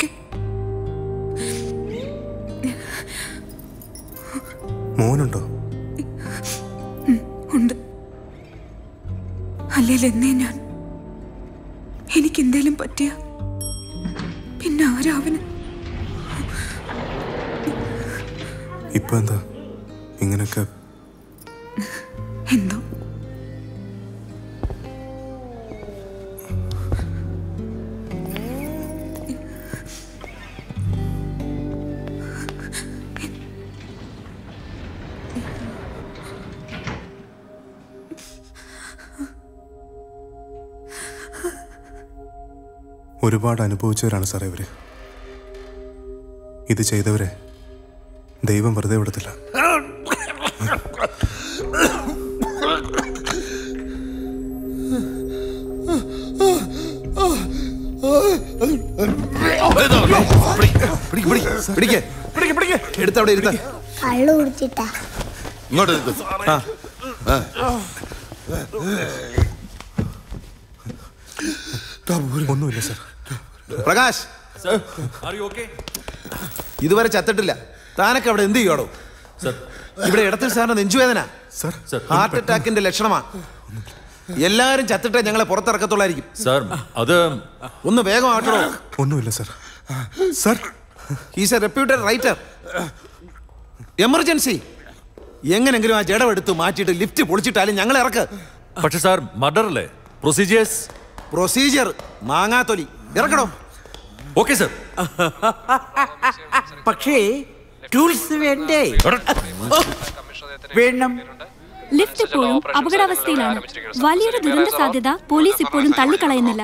ഒരുപാട് അനുഭവിച്ചവരാണ് സാറേ ഇവർ. ഇത് ചെയ്തവരെ ദൈവം വെറുതെ വിടത്തില്ല. ഇങ്ങോട്ട്. ഒന്നുമില്ല സാർ. പ്രകാശ്. ഇതുവരെ ചത്തിട്ടില്ല. താനൊക്കെ അവിടെ എന്ത് ചെയ്യോടോ ഇവിടെ ഇടത്തിൽ സാറിന് നെഞ്ചുവേദന. ഹാർട്ട് അറ്റാക്കിന്റെ ലക്ഷണമാണ് എല്ലാരും ചത്തിട്ടേ ഞങ്ങളെ പുറത്തിറക്കത്തുള്ളായിരിക്കും. സാർ അത് ഒന്ന് വേഗം ആട്ടണോ ഒന്നുമില്ല sir. Sir. He's a reputed writer emergency എങ്ങനെങ്കിലും ആ ജഡമെടുത്ത് മാറ്റിയിട്ട് ലിഫ്റ്റ് പൊളിച്ചിട്ടാലും ഞങ്ങൾ ഇറക്ക്. പക്ഷെ സാർ മർഡർ അല്ലേ? പ്രൊസീജിയേഴ്സ് പ്രൊസീജിയർ മാങ്ങാത്തൊലി. ഇറക്കണോ ഓക്കെ സർ. പക്ഷേ ടൂൾസ് വേണ്ടേ? വേണം. ലിഫ്റ്റ് ഇപ്പോഴും അപകടാവസ്ഥയിലാണ്. വലിയൊരു ദുരന്ത സാധ്യത പോലീസ് ഇപ്പോഴും തള്ളിക്കളയുന്നില്ല.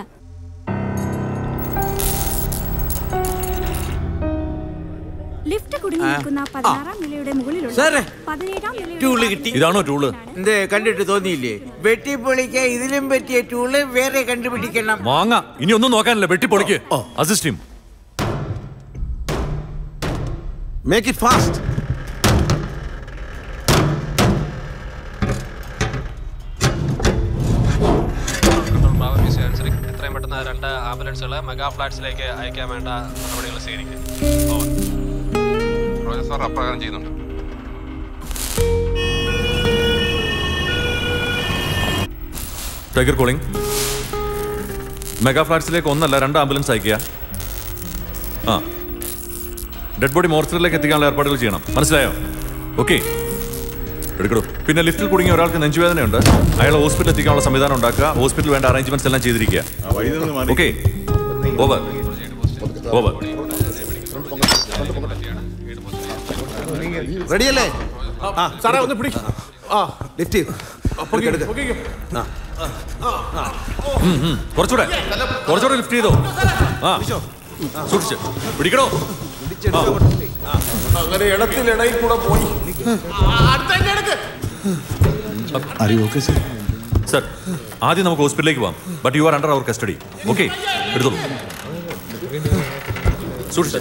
ലിഫ്റ്റ് കുടുങ്ങി ആ. നിൽക്കുന്ന പതിനാറാം നിലയുടെ മുകളിലുള്ള സാറേ, പതിനേഴാം നിലയുടെ ടൂൾ കിട്ടി. ഇതാണോ ടൂൾ എന്തേ കണ്ടിട്ട് തോന്നിയില്ലേ? ഇതിലും പറ്റിയ ടൂൾ വേറെ കണ്ടുപിടിക്കണം. മാങ്ങ. ഇനി ഒന്നും നോക്കാനില്ല. വെട്ടിപ്പൊളിക്ക്. അസിസ്റ്റ് ചെയ്യും മേക്ക് ഇറ്റ് ഫാസ്റ്റ് എത്രയും പെട്ടെന്ന് രണ്ട് ആംബുലൻസുകൾ മെഗാ ഫ്ലാറ്റ്സിലേക്ക് അയക്കാൻ വേണ്ട നടപടികൾ സ്വീകരിക്കും റോജർ സാർ അപ്രകാരം ചെയ്യുന്നുണ്ട്. ടൈഗർ കോളിംഗ് മെഗാ ഫ്ലാറ്റ്സിലേക്ക് ഒന്നല്ല രണ്ട് ആംബുലൻസ് അയക്കുക ആ. ഡെഡ് ബോഡി മോർച്ചറിലേക്ക് എത്തിക്കാനുള്ള ഏർപ്പാടുകൾ ചെയ്യണം. മനസ്സിലായോ? ഓക്കെ എടുക്കടൂ. പിന്നെ ലിഫ്റ്റിൽ കുടുങ്ങിയ ഒരാൾക്ക് നെഞ്ചുവേദനയുണ്ട്. അയാളെ ഹോസ്പിറ്റലിൽ എത്തിക്കാനുള്ള സംവിധാനം ഉണ്ടാക്കുക. ഹോസ്പിറ്റലിൽ വേണ്ട അറേഞ്ച്മെന്റ്സ് എല്ലാം ചെയ്തിരിക്കുക. ഓക്കെ ഓവർ ഓവർ റെഡിയല്ലേ? ആ സാറേ ഒന്ന് പിടിക്കും. ആ ലിഫ്റ്റ്. കുറച്ചുകൂടെ. കുറച്ചുകൂടെ ലിഫ്റ്റ് ചെയ്തോ? ആ. സൂക്ഷിച്ച്. പിടിക്കണോ? ആ. അങ്ങനെ ഇടത്തിലിടയിൽ കൂടെ പോയി. സർ ആദ്യം നമുക്ക് ഹോസ്പിറ്റലിലേക്ക് പോവാം. But you are under our custody okay എടുത്തോളൂ. സൂക്ഷിച്ച്.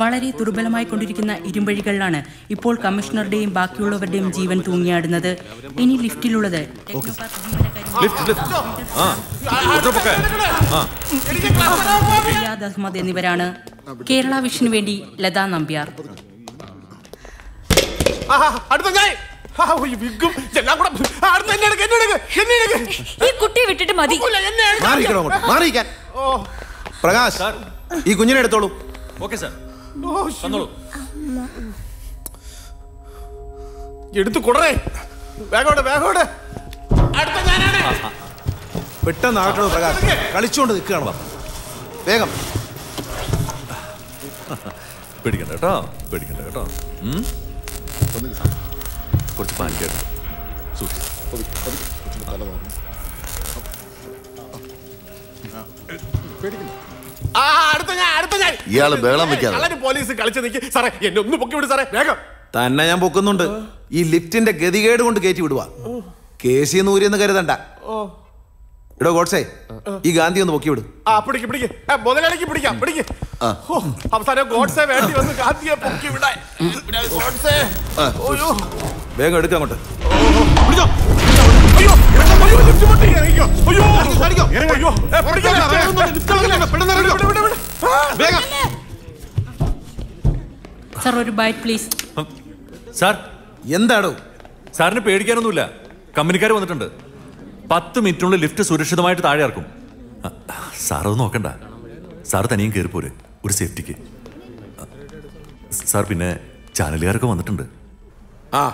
വളരെ ദുർബലമായി കൊണ്ടിരിക്കുന്ന ഇരുമ്പഴികളിലാണ് ഇപ്പോൾ കമ്മീഷണറുടെയും ബാക്കിയുള്ളവരുടെയും ജീവൻ തൂങ്ങിയാടുന്നത്. ഇനി ലിഫ്റ്റിലുള്ളത് റിയാദ് അഹമ്മദ് എന്നിവരാണ്. കേരള വിഷന് വേണ്ടി ലതാ നമ്പ്യാർ. ഈ വിഗും എല്ലാം കൂടെ. ആ, എന്നെ എടുക്ക്, എന്നെ എടുക്ക്, ഈ കുട്ടിയെ വിട്ടിട്ട് മതി. പ്രകാശ് ഈ കുഞ്ഞിനെ എടുത്തോളൂ. Okay sir. തന്നോളൂ കൊടേ കൊടറേ വേഗോടെ വേഗോടെ അടുത്ത ഞാനാണ് പെട്ടെന്ന് ആകട്ടോ പ്രകാശ് കളിച്ചുകൊണ്ട് നിൽക്കുകയാണ് വേഗം പേടിക്കണ്ട കേട്ടോ പേടിക്കണ്ട കേട്ടോ ഉം? കുറച്ച് പാനിക്കായിട്ട് സൂക്ഷിച്ച് ആ അടുത്ത ഞാൻ അടുത്ത ഞാൻ. ഇയാൾ ബഹളം വെക്കാതെ. പോലീസ് കളിച്ച് നിൽക്കി സാറേ എന്നെ ഒന്ന് പൊക്കി വിട് സാറേ. വേഗം. തന്നെ ഞാൻ പൊക്കുന്നുണ്ട്. ഈ ലിഫ്റ്റിന്റെ ഗതികേട് കൊണ്ട് കയറ്റി വിടുവാ. കേസിന്ന് ഊരിയെന്ന് കരുതണ്ട. ഇടോ ഗോഡ്സേ ഈ ഗാന്ധി ഒന്ന് പൊക്കി വിടും. ആ പിടിക്ക് പിടിക്ക്. ആ, മുതലാളിക്ക് പിടിക്കാം പിടിക്ക്. അവസാനം ഗോഡ്സെ വേണ്ടി വന്ന് ഗാന്ധിയെ പൊക്കി വിടാൻ. ഇവിടെ ഗോഡ്സെ ഓയോ വേഗം എടുക്കാം അങ്ങോട്ട്. പിടിച്ചോ. സർ ഒരു ബൈറ്റ് പ്ലീസ് സാർ. എന്താടോ? സാറിന് പേടിക്കാനൊന്നുമില്ല. കമ്പനിക്കാർ വന്നിട്ടുണ്ട്. പത്ത് മിനിറ്റിനുള്ളിൽ ലിഫ്റ്റ് സുരക്ഷിതമായിട്ട് താഴെ ഇറക്കും. സാർ അത് നോക്കണ്ട. സാർ തനിയും കയറിപ്പോര് ഒരു സേഫ്റ്റിക്ക് സാർ പിന്നെ ചാനലുകാരൊക്കെ വന്നിട്ടുണ്ട്. ആ.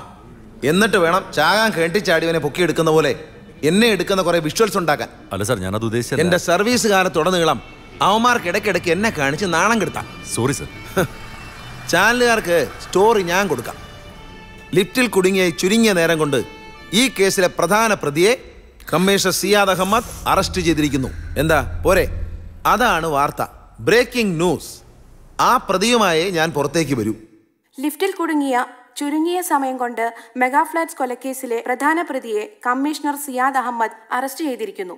എന്നിട്ട് വേണം ചാകാൻ കേട്ടിച്ചാടിയവനെ പൊക്കിയെടുക്കുന്ന പോലെ എന്നെ എടുക്കുന്ന കുറെ വിഷ്വൽസ് ഉണ്ടാക്കാൻ. അല്ല സാർ ഞാനത് ഉദ്ദേശിച്ചത് എന്റെ സർവീസ് കാലത്തുടനീളം അവന്മാർക്ക് ഇടയ്ക്കിടയ്ക്ക് എന്നെ കാണിച്ച് നാണം കെടുത്താം. സോറി സർ ചാനലുകാർക്ക് സ്റ്റോറി ഞാൻ കൊടുക്കാം. ലിഫ്റ്റിൽ കുടുങ്ങിയ ചുരുങ്ങിയ നേരം കൊണ്ട് ഈ കേസിലെ പ്രധാന പ്രതിയെ കമ്മീഷണർ സിയാദ് അഹമ്മദ് അറസ്റ്റ് ചെയ്തിരിക്കുന്നു. എന്താ? പോരെ. അതാണ് വാർത്ത. ബ്രേക്കിംഗ് ന്യൂസ് ആ പ്രതിയുമായി ഞാൻ പുറത്തേക്ക് വരൂ. ലിഫ്റ്റിൽ കുടുങ്ങിയ ചുരുങ്ങിയ സമയം കൊണ്ട് മെഗാഫ്ലാറ്റ്സ് കൊലക്കേസിലെ പ്രധാന പ്രതിയെ കമ്മീഷണർ സിയാദ് അഹമ്മദ് അറസ്റ്റ് ചെയ്തിരിക്കുന്നു.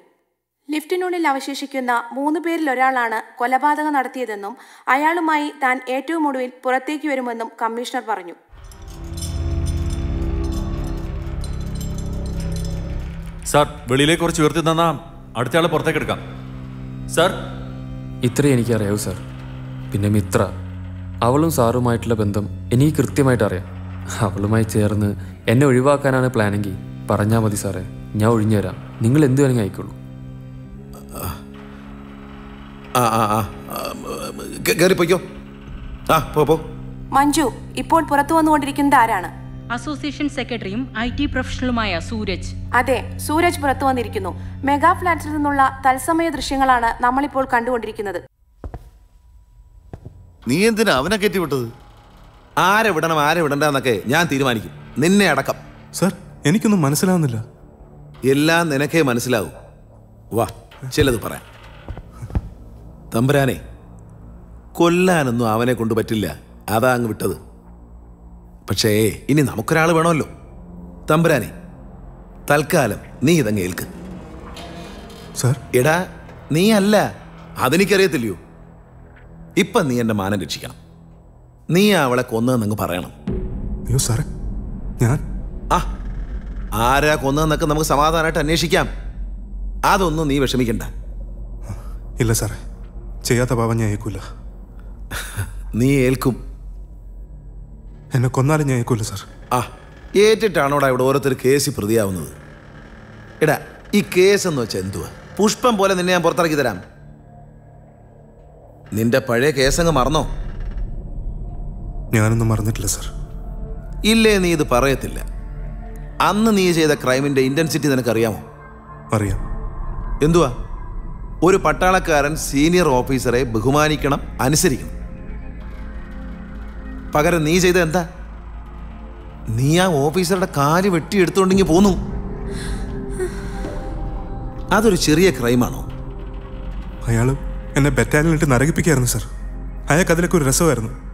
ലിഫ്റ്റിനുള്ളിൽ അവശേഷിക്കുന്ന മൂന്ന് പേരിൽ ഒരാളാണ് കൊലപാതകം നടത്തിയതെന്നും അയാളുമായി താൻ ഏറ്റവും ഒടുവിൽ പുറത്തേക്ക് വരുമെന്നും കമ്മീഷണർ പറഞ്ഞു. സാർ വെളിയിലേക്ക് കുറച്ച് ഉയർത്തി തന്നാ അടുത്ത ആളെ പുറത്തേക്ക് എടുക്കാം. സാർ? ഇത്രയും എനിക്കറിയാവൂ സാർ. പിന്നെ മിത്ര അവളും സാറുമായിട്ടുള്ള ബന്ധം എനിക്ക് കൃത്യമായിട്ട് അറിയാം. അവളുമായി ചേർന്ന് എന്നെ ഒഴിവാക്കാനാണ് പ്ലാനെങ്കിൽ പറഞ്ഞാൽ മതി സാറേ. ഞാൻ ഒഴിഞ്ഞു തരാം നിങ്ങൾ എന്ത് വേണമെങ്കിൽ ആയിക്കോളൂ. ആ ആ ആ. കയറിപ്പോയിക്കോ ആ പോ പോ. മഞ്ജു ഇപ്പോൾ പുറത്തു വന്നുകൊണ്ടിരിക്കുന്നത് ആരാണ്? അസോസിയേഷൻ സെക്രട്ടറിയും ഐ ടി പ്രൊഫഷണലുമായ സൂരജ്. അതെ സൂരജ് പുറത്തു വന്നിരിക്കുന്നു. മെഗാ ഫ്ലാറ്റിൽ നിന്നുള്ള തത്സമയ ദൃശ്യങ്ങളാണ് നമ്മളിപ്പോൾ കണ്ടുകൊണ്ടിരിക്കുന്നത്. നീ എന്തിനാ അവനെ കയറ്റിവിട്ടത്? ആരെ വിടണം ആരെ വിടണ്ടെന്നൊക്കെ ഞാൻ തീരുമാനിക്കും. നിന്നെ അടക്കം. സർ എനിക്കൊന്നും മനസ്സിലാവുന്നില്ല. എല്ലാം നിനക്കേ മനസ്സിലാവും. വാ ചിലത് പറയാം. തമ്പുരാനെ കൊല്ലാനൊന്നും അവനെ കൊണ്ട് പറ്റില്ല. അതാ അങ്ങ് വിട്ടത്. പക്ഷേ ഇനി നമുക്കൊരാൾ വേണമല്ലോ. തമ്പുരാനെ തൽക്കാലം നീ ഇതങ്ങ് ഏൽക്ക്. സർ. എടാ നീ അല്ല അതെനിക്കറിയത്തില്ലയോ? ഇപ്പം നീ എന്റെ മാനം രക്ഷിക്കണം. നീ അവളെ കൊന്നതെന്നങ്ങ് പറയണം. അയ്യോ സാറേ ഞാൻ? ആ ആരാ കൊന്നതെന്നൊക്കെ നമുക്ക് സമാധാനമായിട്ട് അന്വേഷിക്കാം. അതൊന്നും നീ വിഷമിക്കണ്ട. ഇല്ല സാറേ ചെയ്യാത്ത പാവം ഞാൻ ഏൽക്കൂല. നീ ഏൽക്കും. എന്നെ കൊന്നാലും ഞാൻ ഏൽക്കൂല സാർ. ആ ഏറ്റിട്ടാണോടാ ഇവിടെ ഓരോരുത്തർ കേസ് പ്രതിയാവുന്നത്? എടാ ഈ കേസ് എന്ന് വെച്ചാൽ എന്തുവാ? പുഷ്പം പോലെ നിന്നെ ഞാൻ പുറത്തിറക്കി തരാം. നിന്റെ പഴയ കേസങ്ങ് മറന്നോ? ഞാനൊന്നും മറന്നിട്ടില്ല സർ. ഇല്ലേ നീ ഇത് പറയത്തില്ല. അന്ന് നീ ചെയ്ത ക്രൈമിന്റെ ഇന്റൻസിറ്റി നിനക്കറിയാമോ? അറിയാം. എന്തുവാ? ഒരു പട്ടാളക്കാരൻ സീനിയർ ഓഫീസറെ ബഹുമാനിക്കണം അനുസരിക്കണം. പകരം നീ ചെയ്ത എന്താ? നീ ആ ഓഫീസറുടെ കാൽ വെട്ടിയെടുത്തോണ്ടെങ്കിൽ പോന്നു. അതൊരു ചെറിയ ക്രൈമാണോ? അയാൾ എന്നെ ബറ്റാലിയനിട്ട് നരകിപ്പിക്കായിരുന്നു സാർ. അയാൾക്ക് അതിലൊക്കെ ഒരു രസമായിരുന്നു.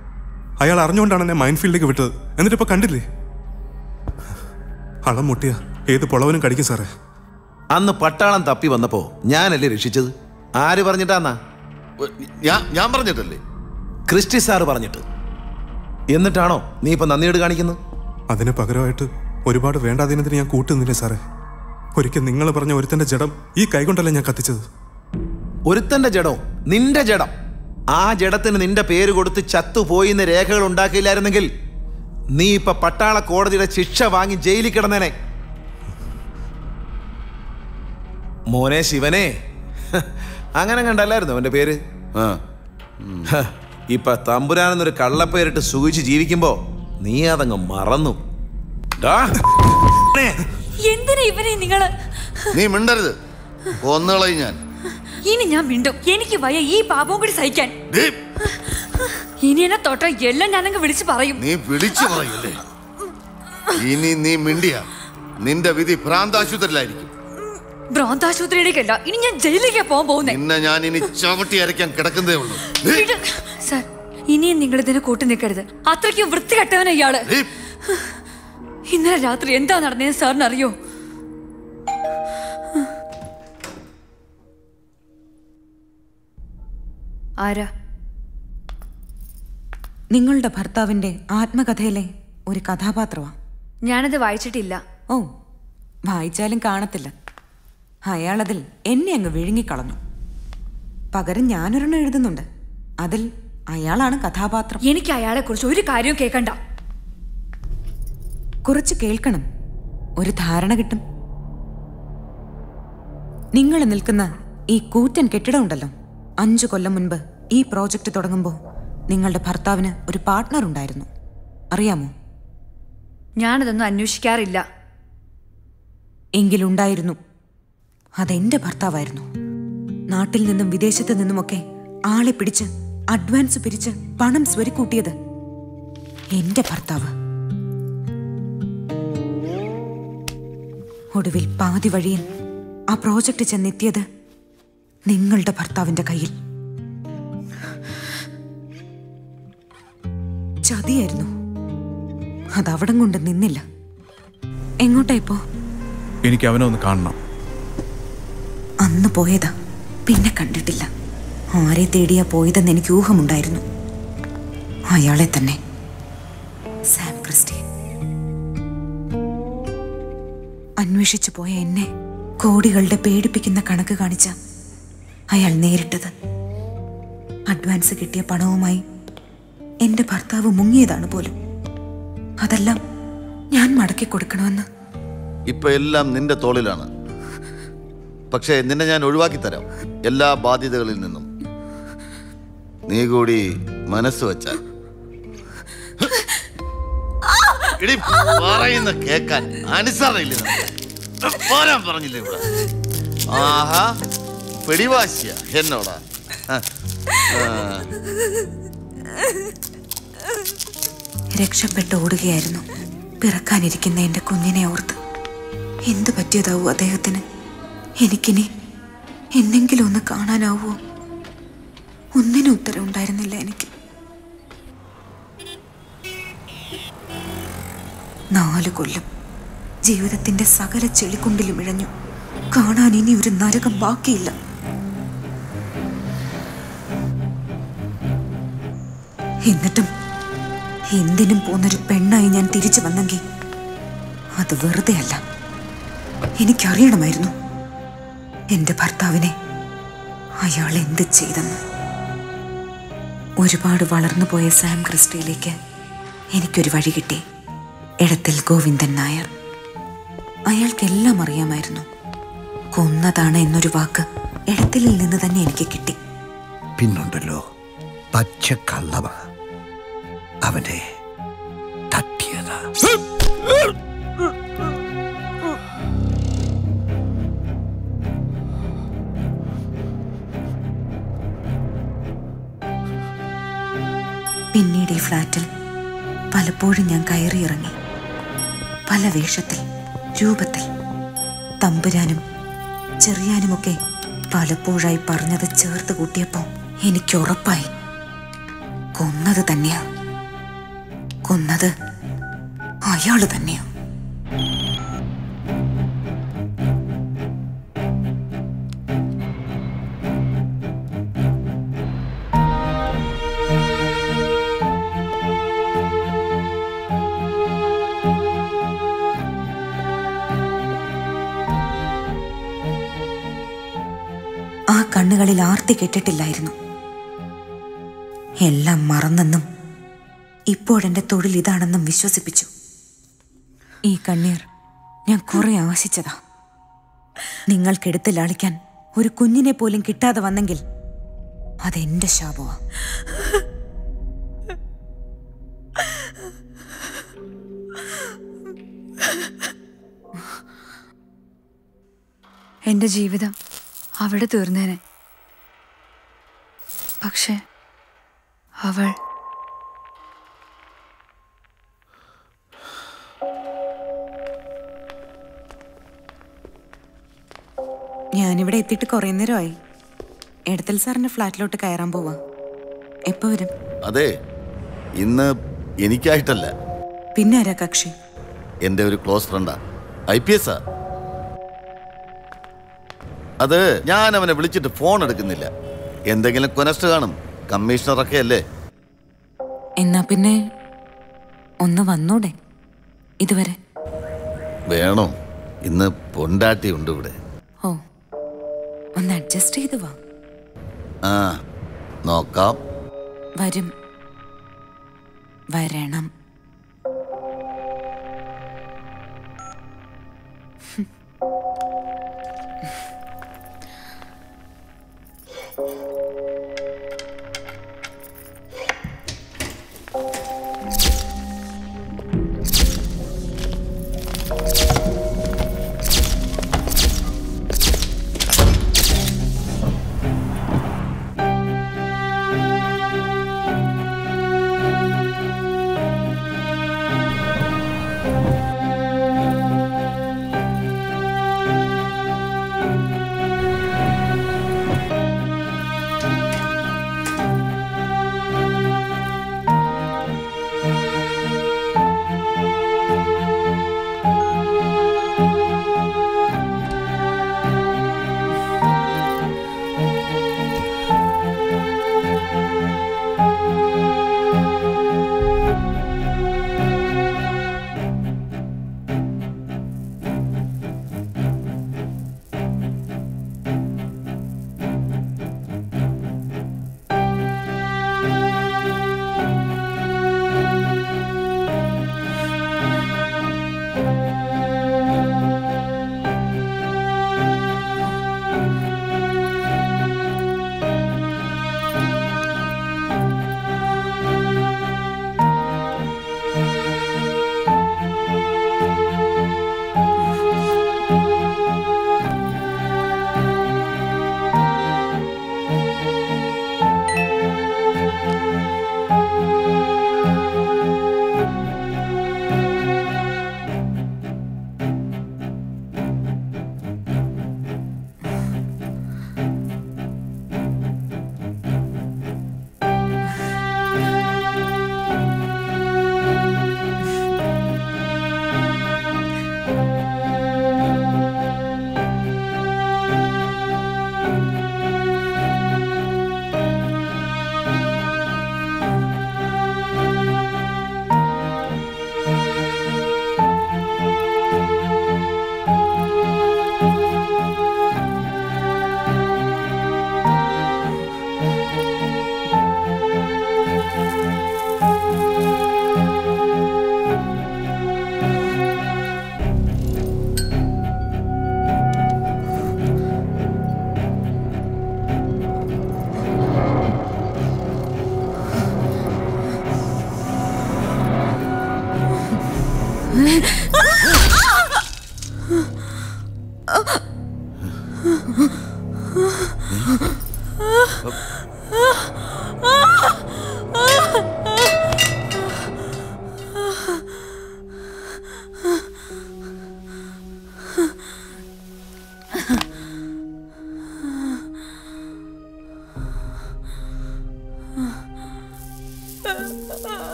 അയാൾ അറിഞ്ഞുകൊണ്ടാണ് എന്നെ മൈൻഡ് ഫീൽഡിലേക്ക് വിട്ടത്. എന്നിട്ട് ഇപ്പൊ കണ്ടില്ലേ? അളം മുട്ടിയ. ഏത് പൊളവനും കടിക്കും സാറേ. അന്ന് പട്ടാളം തപ്പി വന്നപ്പോ ഞാനല്ലേ രക്ഷിച്ചത്? ആര് പറഞ്ഞിട്ടാന്നാ? ഞാൻ ഞാൻ പറഞ്ഞിട്ടല്ലേ? ക്രിസ്റ്റി സാറ് പറഞ്ഞിട്ട്. എന്നിട്ടാണോ നീ ഇപ്പൊ നന്ദിയോട് കാണിക്കുന്നത് അതിന് പകരമായിട്ട് ഒരുപാട് വേണ്ടാതീനത്തിന് ഞാൻ കൂട്ടുന്നില്ലേ സാറേ? ഒരിക്കൽ നിങ്ങൾ പറഞ്ഞ ഒരുത്തന്റെ ജഡം ഈ കൈകൊണ്ടല്ലേ ഞാൻ കത്തിച്ചത്? ഒരുത്തന്റെ ജഡോ നിന്റെ ജഡം. ആ ജഡത്തിന് നിന്റെ പേര് കൊടുത്ത് ചത്തുപോയിന്ന് രേഖകൾ ഉണ്ടാക്കിയില്ലായിരുന്നെങ്കിൽ നീ ഇപ്പൊ പട്ടാള കോടതിയുടെ ശിക്ഷ വാങ്ങി ജയിലിൽ കിടന്നേനെ. മോനെ ശിവനെ. അങ്ങനെ കണ്ടല്ലായിരുന്നു അവന്റെ പേര്? ഇപ്പൊ തമ്പുരാൻ എന്നൊരു കള്ളപ്പേരിട്ട് സുഖിച്ച് ജീവിക്കുമ്പോ നീ അതങ്ങ് മറന്നു. എന്തിനാ ഇവനെ നിങ്ങൾ? നീ മിണ്ടരുത്. കൊന്നുകളയും ഞാൻ. ഇനി ഞാൻ മിണ്ടും. എനിക്ക് വയ്യ ഈ പാപവും കൂടി സഹിക്കാൻ. ഇനി എന്നെ തൊട്ട എല്ലാം ഞാനങ്ങ് വിളിച്ചു പറയും. നീ വിളിച്ചു പറയല്ലേ? ഇനി നീ മിണ്ടിയ. നിന്റെ വിധി ഭ്രാന്താശുപത്രിയിലായിരിക്കും. ഭ്രാന്താശുപത്രിയിലേക്കല്ല ഇനി ഞാൻ ജയിലിലേക്ക് പോകാൻ പോകുന്നേ. നിന്നെ ഞാൻ ഇനി ചവിട്ടി അരയ്ക്കാൻ കിടക്കുന്നതേ ഉള്ളൂ. സർ സാർ ഇനിയും നിങ്ങൾ ഇതിനെ കൂട്ടി നിൽക്കരുത്. അത്രയ്ക്ക് വൃത്തികെട്ടവനാ ഇയാൾ. ഇന്നലെ രാത്രി എന്താ നടന്നതെന്ന് സാറിന് അറിയോ ആരാ? നിങ്ങളുടെ ഭർത്താവിന്റെ ആത്മകഥയിലെ ഒരു കഥാപാത്രമാണ് ഞാനത് വായിച്ചിട്ടില്ല. ഓ വായിച്ചാലും കാണത്തില്ല. അയാളതിൽ എന്നെ അങ്ങ് വിഴുങ്ങിക്കളഞ്ഞു. പകരം ഞാനൊരെണ്ണം എഴുതുന്നുണ്ട്. അതിൽ അയാളാണ് കഥാപാത്രം. എനിക്ക് അയാളെ കുറിച്ച് ഒരു കാര്യവും കേൾക്കണ്ട. കുറച്ച് കേൾക്കണം. ഒരു ധാരണ കിട്ടും. നിങ്ങൾ നിൽക്കുന്ന ഈ കൂറ്റൻ കെട്ടിടം ഉണ്ടല്ലോ അഞ്ചു കൊല്ലം മുൻപ് ഈ പ്രോജക്റ്റ് തുടങ്ങുമ്പോൾ നിങ്ങളുടെ ഭർത്താവിന് ഒരു പാർട്ട്ണർ ഉണ്ടായിരുന്നു. അറിയാമോ? ഞാനതൊന്നും അന്വേഷിക്കാറില്ല. എങ്കിലുണ്ടായിരുന്നു. അതെന്റെ ഭർത്താവായിരുന്നു. നാട്ടിൽ നിന്നും വിദേശത്ത് നിന്നുമൊക്കെ ആളെ പിടിച്ച് അഡ്വാൻസ് പിരിച്ച് പണം സ്വരിക്കൂട്ടിയത് എന്റെ ഭർത്താവ്. ഒടുവിൽ പാതി വഴിയിൽ ആ പ്രോജക്റ്റ് ചെന്നെത്തിയത് നിങ്ങളുടെ ഭർത്താവിന്റെ കയ്യിൽ. ചതിയായിരുന്നു. അതവിടം കൊണ്ട് നിന്നില്ല. എങ്ങോട്ടാ ഇപ്പോ? എനിക്ക് അവനെ ഒന്ന് കാണണം. അന്ന് പോയതാ. പിന്നെ കണ്ടിട്ടില്ല. ആരെ തേടിയാ പോയതെന്ന് എനിക്ക് ഊഹമുണ്ടായിരുന്നു. അയാളെ തന്നെ. സാം ക്രിസ്റ്റി അന്വേഷിച്ചു പോയ എന്നെ കോടികളുടെ പേടിപ്പിക്കുന്ന കണക്ക് കാണിച്ച അയാൾ നേരിട്ടത്. അഡ്വാൻസ് കിട്ടിയ പണവുമായി എന്റെ ഭർത്താവ് മുങ്ങിയതാണ് പോലും. അതെല്ലാം ഞാൻ മടക്കി കൊടുക്കണമെന്ന്. ഇപ്പൊ എല്ലാം നിന്റെ തോളിലാണ്. പക്ഷേ നിന്നെ ഞാൻ ഒഴിവാക്കി തരാം. എല്ലാ ബാധ്യതകളിൽ നിന്നും. നീ കൂടി മനസ്സ് വെച്ച എടി, പറയുന്ന കേക്കാൻ അനുസരണയില്ല പോരാൻ പറഞ്ഞില്ലേ ഇവിടെ? ആഹാ. പിടിവാശിയ എന്നോടാ. രക്ഷപ്പെട്ട് ഓടുകയായിരുന്നു. പിറക്കാനിരിക്കുന്ന എന്റെ കുഞ്ഞിനെ ഓർത്ത്. എന്തു പറ്റിയതാവൂ അദ്ദേഹത്തിന്? എനിക്കിനി എന്നെങ്കിലും ഒന്ന് കാണാനാവോ? ഒന്നിനും ഉത്തരം ഉണ്ടായിരുന്നില്ല എനിക്ക്. നാല് കൊല്ലം ജീവിതത്തിന്റെ സകല ചെളിക്കുണ്ടിലും ഇഴഞ്ഞു. കാണാൻ ഇനി ഒരു നരകം ബാക്കിയില്ല. എന്നിട്ടും എന്തിനും പോന്നൊരു പെണ്ണായി ഞാൻ തിരിച്ചു വന്നെങ്കിൽ അത് വെറുതെ അല്ല എനിക്കറിയണമായിരുന്നു എന്റെ ഭർത്താവിനെ അയാൾ എന്ത് ചെയ്തെന്ന്. ഒരുപാട് വളർന്നു പോയ സാം ക്രിസ്റ്റിയിലേക്ക് എനിക്കൊരു വഴി കിട്ടി. എടത്തിൽ ഗോവിന്ദൻ നായർ. അയാൾക്കെല്ലാം അറിയാമായിരുന്നു. കൊന്നതാണ് എന്നൊരു വാക്ക് എടത്തിലിൽ നിന്ന് തന്നെ എനിക്ക് കിട്ടി. പിന്നുണ്ടല്ലോ പച്ചക്കള്ളവ. അവനെ തട്ടിയത്. പിന്നീട് ഈ ഫ്ലാറ്റിൽ പലപ്പോഴും ഞാൻ കയറിയിറങ്ങി. പല വേഷത്തിൽ രൂപത്തിൽ തമ്പുരാനും ചെറിയാനുമൊക്കെ പലപ്പോഴായി പറഞ്ഞത് ചേർത്ത് കൂട്ടിയപ്പോൾ എനിക്ക് ഉറപ്പായി. കൊന്നത് തന്നെയാ. കൊന്നത് അയാൾ തന്നെയാ. ആ കണ്ണുകളിൽ ആർത്തി കെട്ടിട്ടില്ലായിരുന്നു. എല്ലാം മറന്നെന്നും ഇപ്പോഴെന്റെ തൊഴിൽ ഇതാണെന്നും വിശ്വസിപ്പിച്ചു. ഈ കണ്ണീർ ഞാൻ കുറെ ആശിച്ചതാ. നിങ്ങൾക്കെടുത്ത് ലാളിക്കാൻ ഒരു കുഞ്ഞിനെ പോലും കിട്ടാതെ വന്നെങ്കിൽ അതെന്റെ ശാപമാ. എന്റെ ജീവിതം അവിടെ തീർന്നേനെ. പക്ഷേ അവൾ ഞാനിവിടെ എത്തിയിട്ട് കുറേ നേരമായി. എടത്തൽ സാറിന്റെ ഫ്ലാറ്റിലോട്ട് കയറാൻ പോവാ. എപ്പോ വരും? അതെ ഇന്ന് എനിക്കായിട്ടല്ല. പിന്നെ ആരാ കക്ഷി? എന്റെ ഒരു ക്ലോസ് ഫ്രണ്ടാ. ഐ പി എസ് അത് ഞാൻ അവനെ വിളിച്ചിട്ട് ഫോൺ എടുക്കുന്നില്ല. എന്തെങ്കിലും കൊനസ്റ്റ് കാണും. കമ്മീഷണറൊക്കെ അല്ലേ? എന്നാ പിന്നെ ഒന്ന് വന്നൂടെ? ഇതുവരെ? വേണോ? ഇന്ന് പൊണ്ടാട്ടി ഉണ്ട് ഇവിടെ. ഒന്ന് അഡ്ജസ്റ്റ് ചെയ്ത് വാ. നോക്കാം. വരും. വരണം.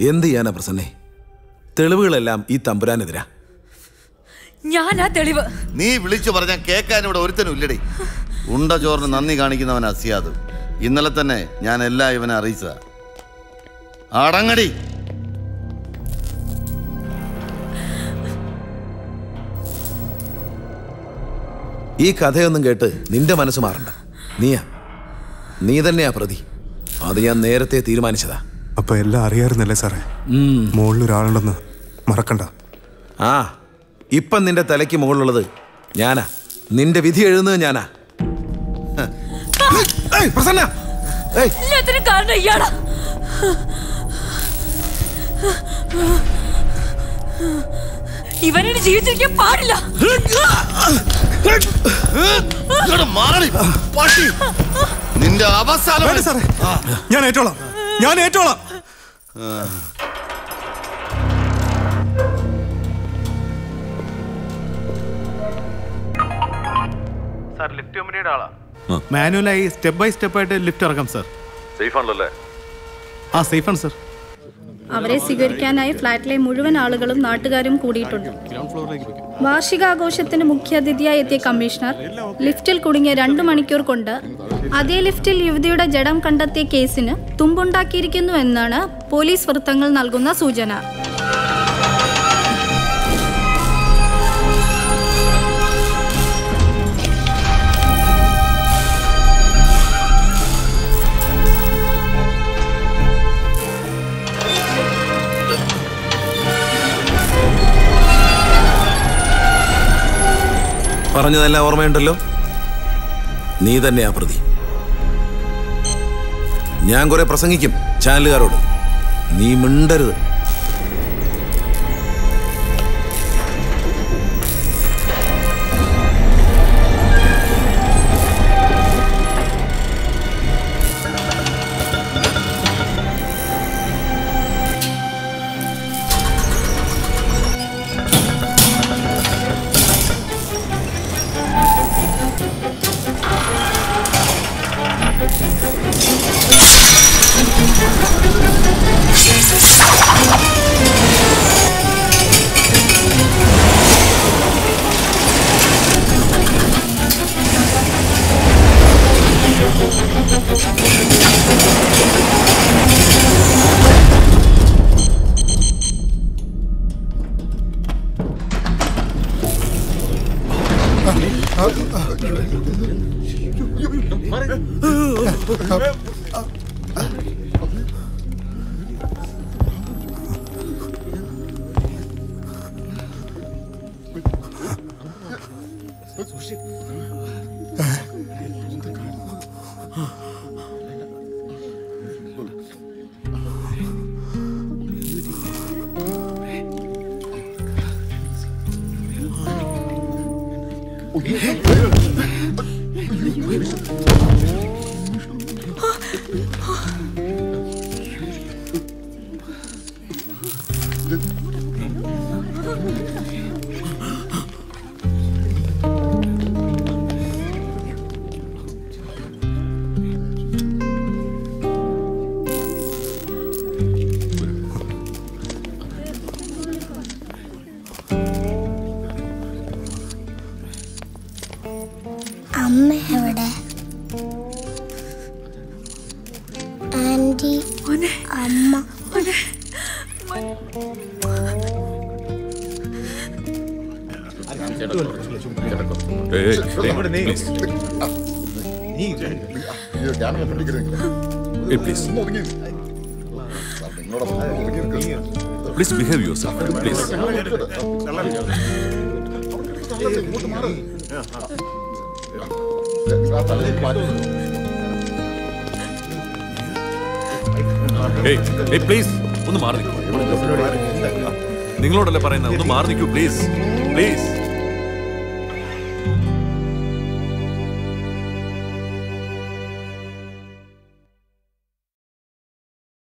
എന്ത് ചെയ്യാനാ പ്രസന്നെ? തെളിവുകളെല്ലാം ഈ തമ്പുരാനെതിരാ. ഞാൻ ആ തെളിവ്. നീ വിളിച്ചു പറഞ്ഞ കേൾക്കാൻ ഇവിടെ ഒരുത്തനും ഇല്ലടി. ഉണ്ട ചോറിന് നന്ദി കാണിക്കുന്നവൻ അസിയാദ്. ഇന്നലെ തന്നെ ഞാൻ എല്ലാ ഇവനെ അറിയിച്ചതാ. അടങ്ങടി. ഈ കഥയൊന്നും കേട്ട് നിന്റെ മനസ്സ് മാറണ്ട. നീയാ. നീ തന്നെയാ പ്രതി. അത് ഞാൻ നേരത്തെ തീരുമാനിച്ചതാ. അപ്പൊ എല്ലാം അറിയാറുന്നല്ലേ സാറേ? മുകളിൽ ഒരാളുണ്ടെന്ന് മറക്കണ്ട. ആ ഇപ്പം നിന്റെ തലയ്ക്ക് മുകളിലുള്ളത് ഞാനാ. നിന്റെ വിധി എഴുതുന്നത് ഞാനാ. പ്രസന്ന! കാരണം ഇയാളാ. ഇവനെ ജീവിച്ചിരിക്കാൻ പാടില്ല. നിന്റെ അവസാനം ഞാൻ ഏറ്റോളാം. ഞാൻ ഏറ്റോളാം സാർ ലിഫ്റ്റ് കമ്പനിയുടെ ആളാ. മാനുവലായി സ്റ്റെപ്പ് ബൈ സ്റ്റെപ്പ് ആയിട്ട് ലിഫ്റ്റ് ഇറക്കാം സാർ. സേഫ് ആണല്ലോ അല്ലേ? ആ സേഫ് ആണ് സാർ. അവരെ സ്വീകരിക്കാനായി ഫ്ളാറ്റിലെ മുഴുവൻ ആളുകളും നാട്ടുകാരും കൂടിയിട്ടുണ്ട്. വാർഷികാഘോഷത്തിന് മുഖ്യാതിഥിയായി എത്തിയ കമ്മീഷണർ ലിഫ്റ്റിൽ കുടുങ്ങിയ രണ്ടു മണിക്കൂർ കൊണ്ട് അതേ ലിഫ്റ്റിൽ യുവതിയുടെ ജഡം കണ്ടെത്തിയ കേസിന് തുമ്പുണ്ടാക്കിയിരിക്കുന്നു എന്നാണ് പോലീസ് വൃത്തങ്ങൾ നൽകുന്ന സൂചന. പറഞ്ഞതെല്ലാം ഓർമ്മയുണ്ടല്ലോ? നീ തന്നെയാ പ്രതി. ഞാൻ കുറെ പ്രസംഗിക്കും ചാനലുകാരോട്. നീ മിണ്ടരുത്.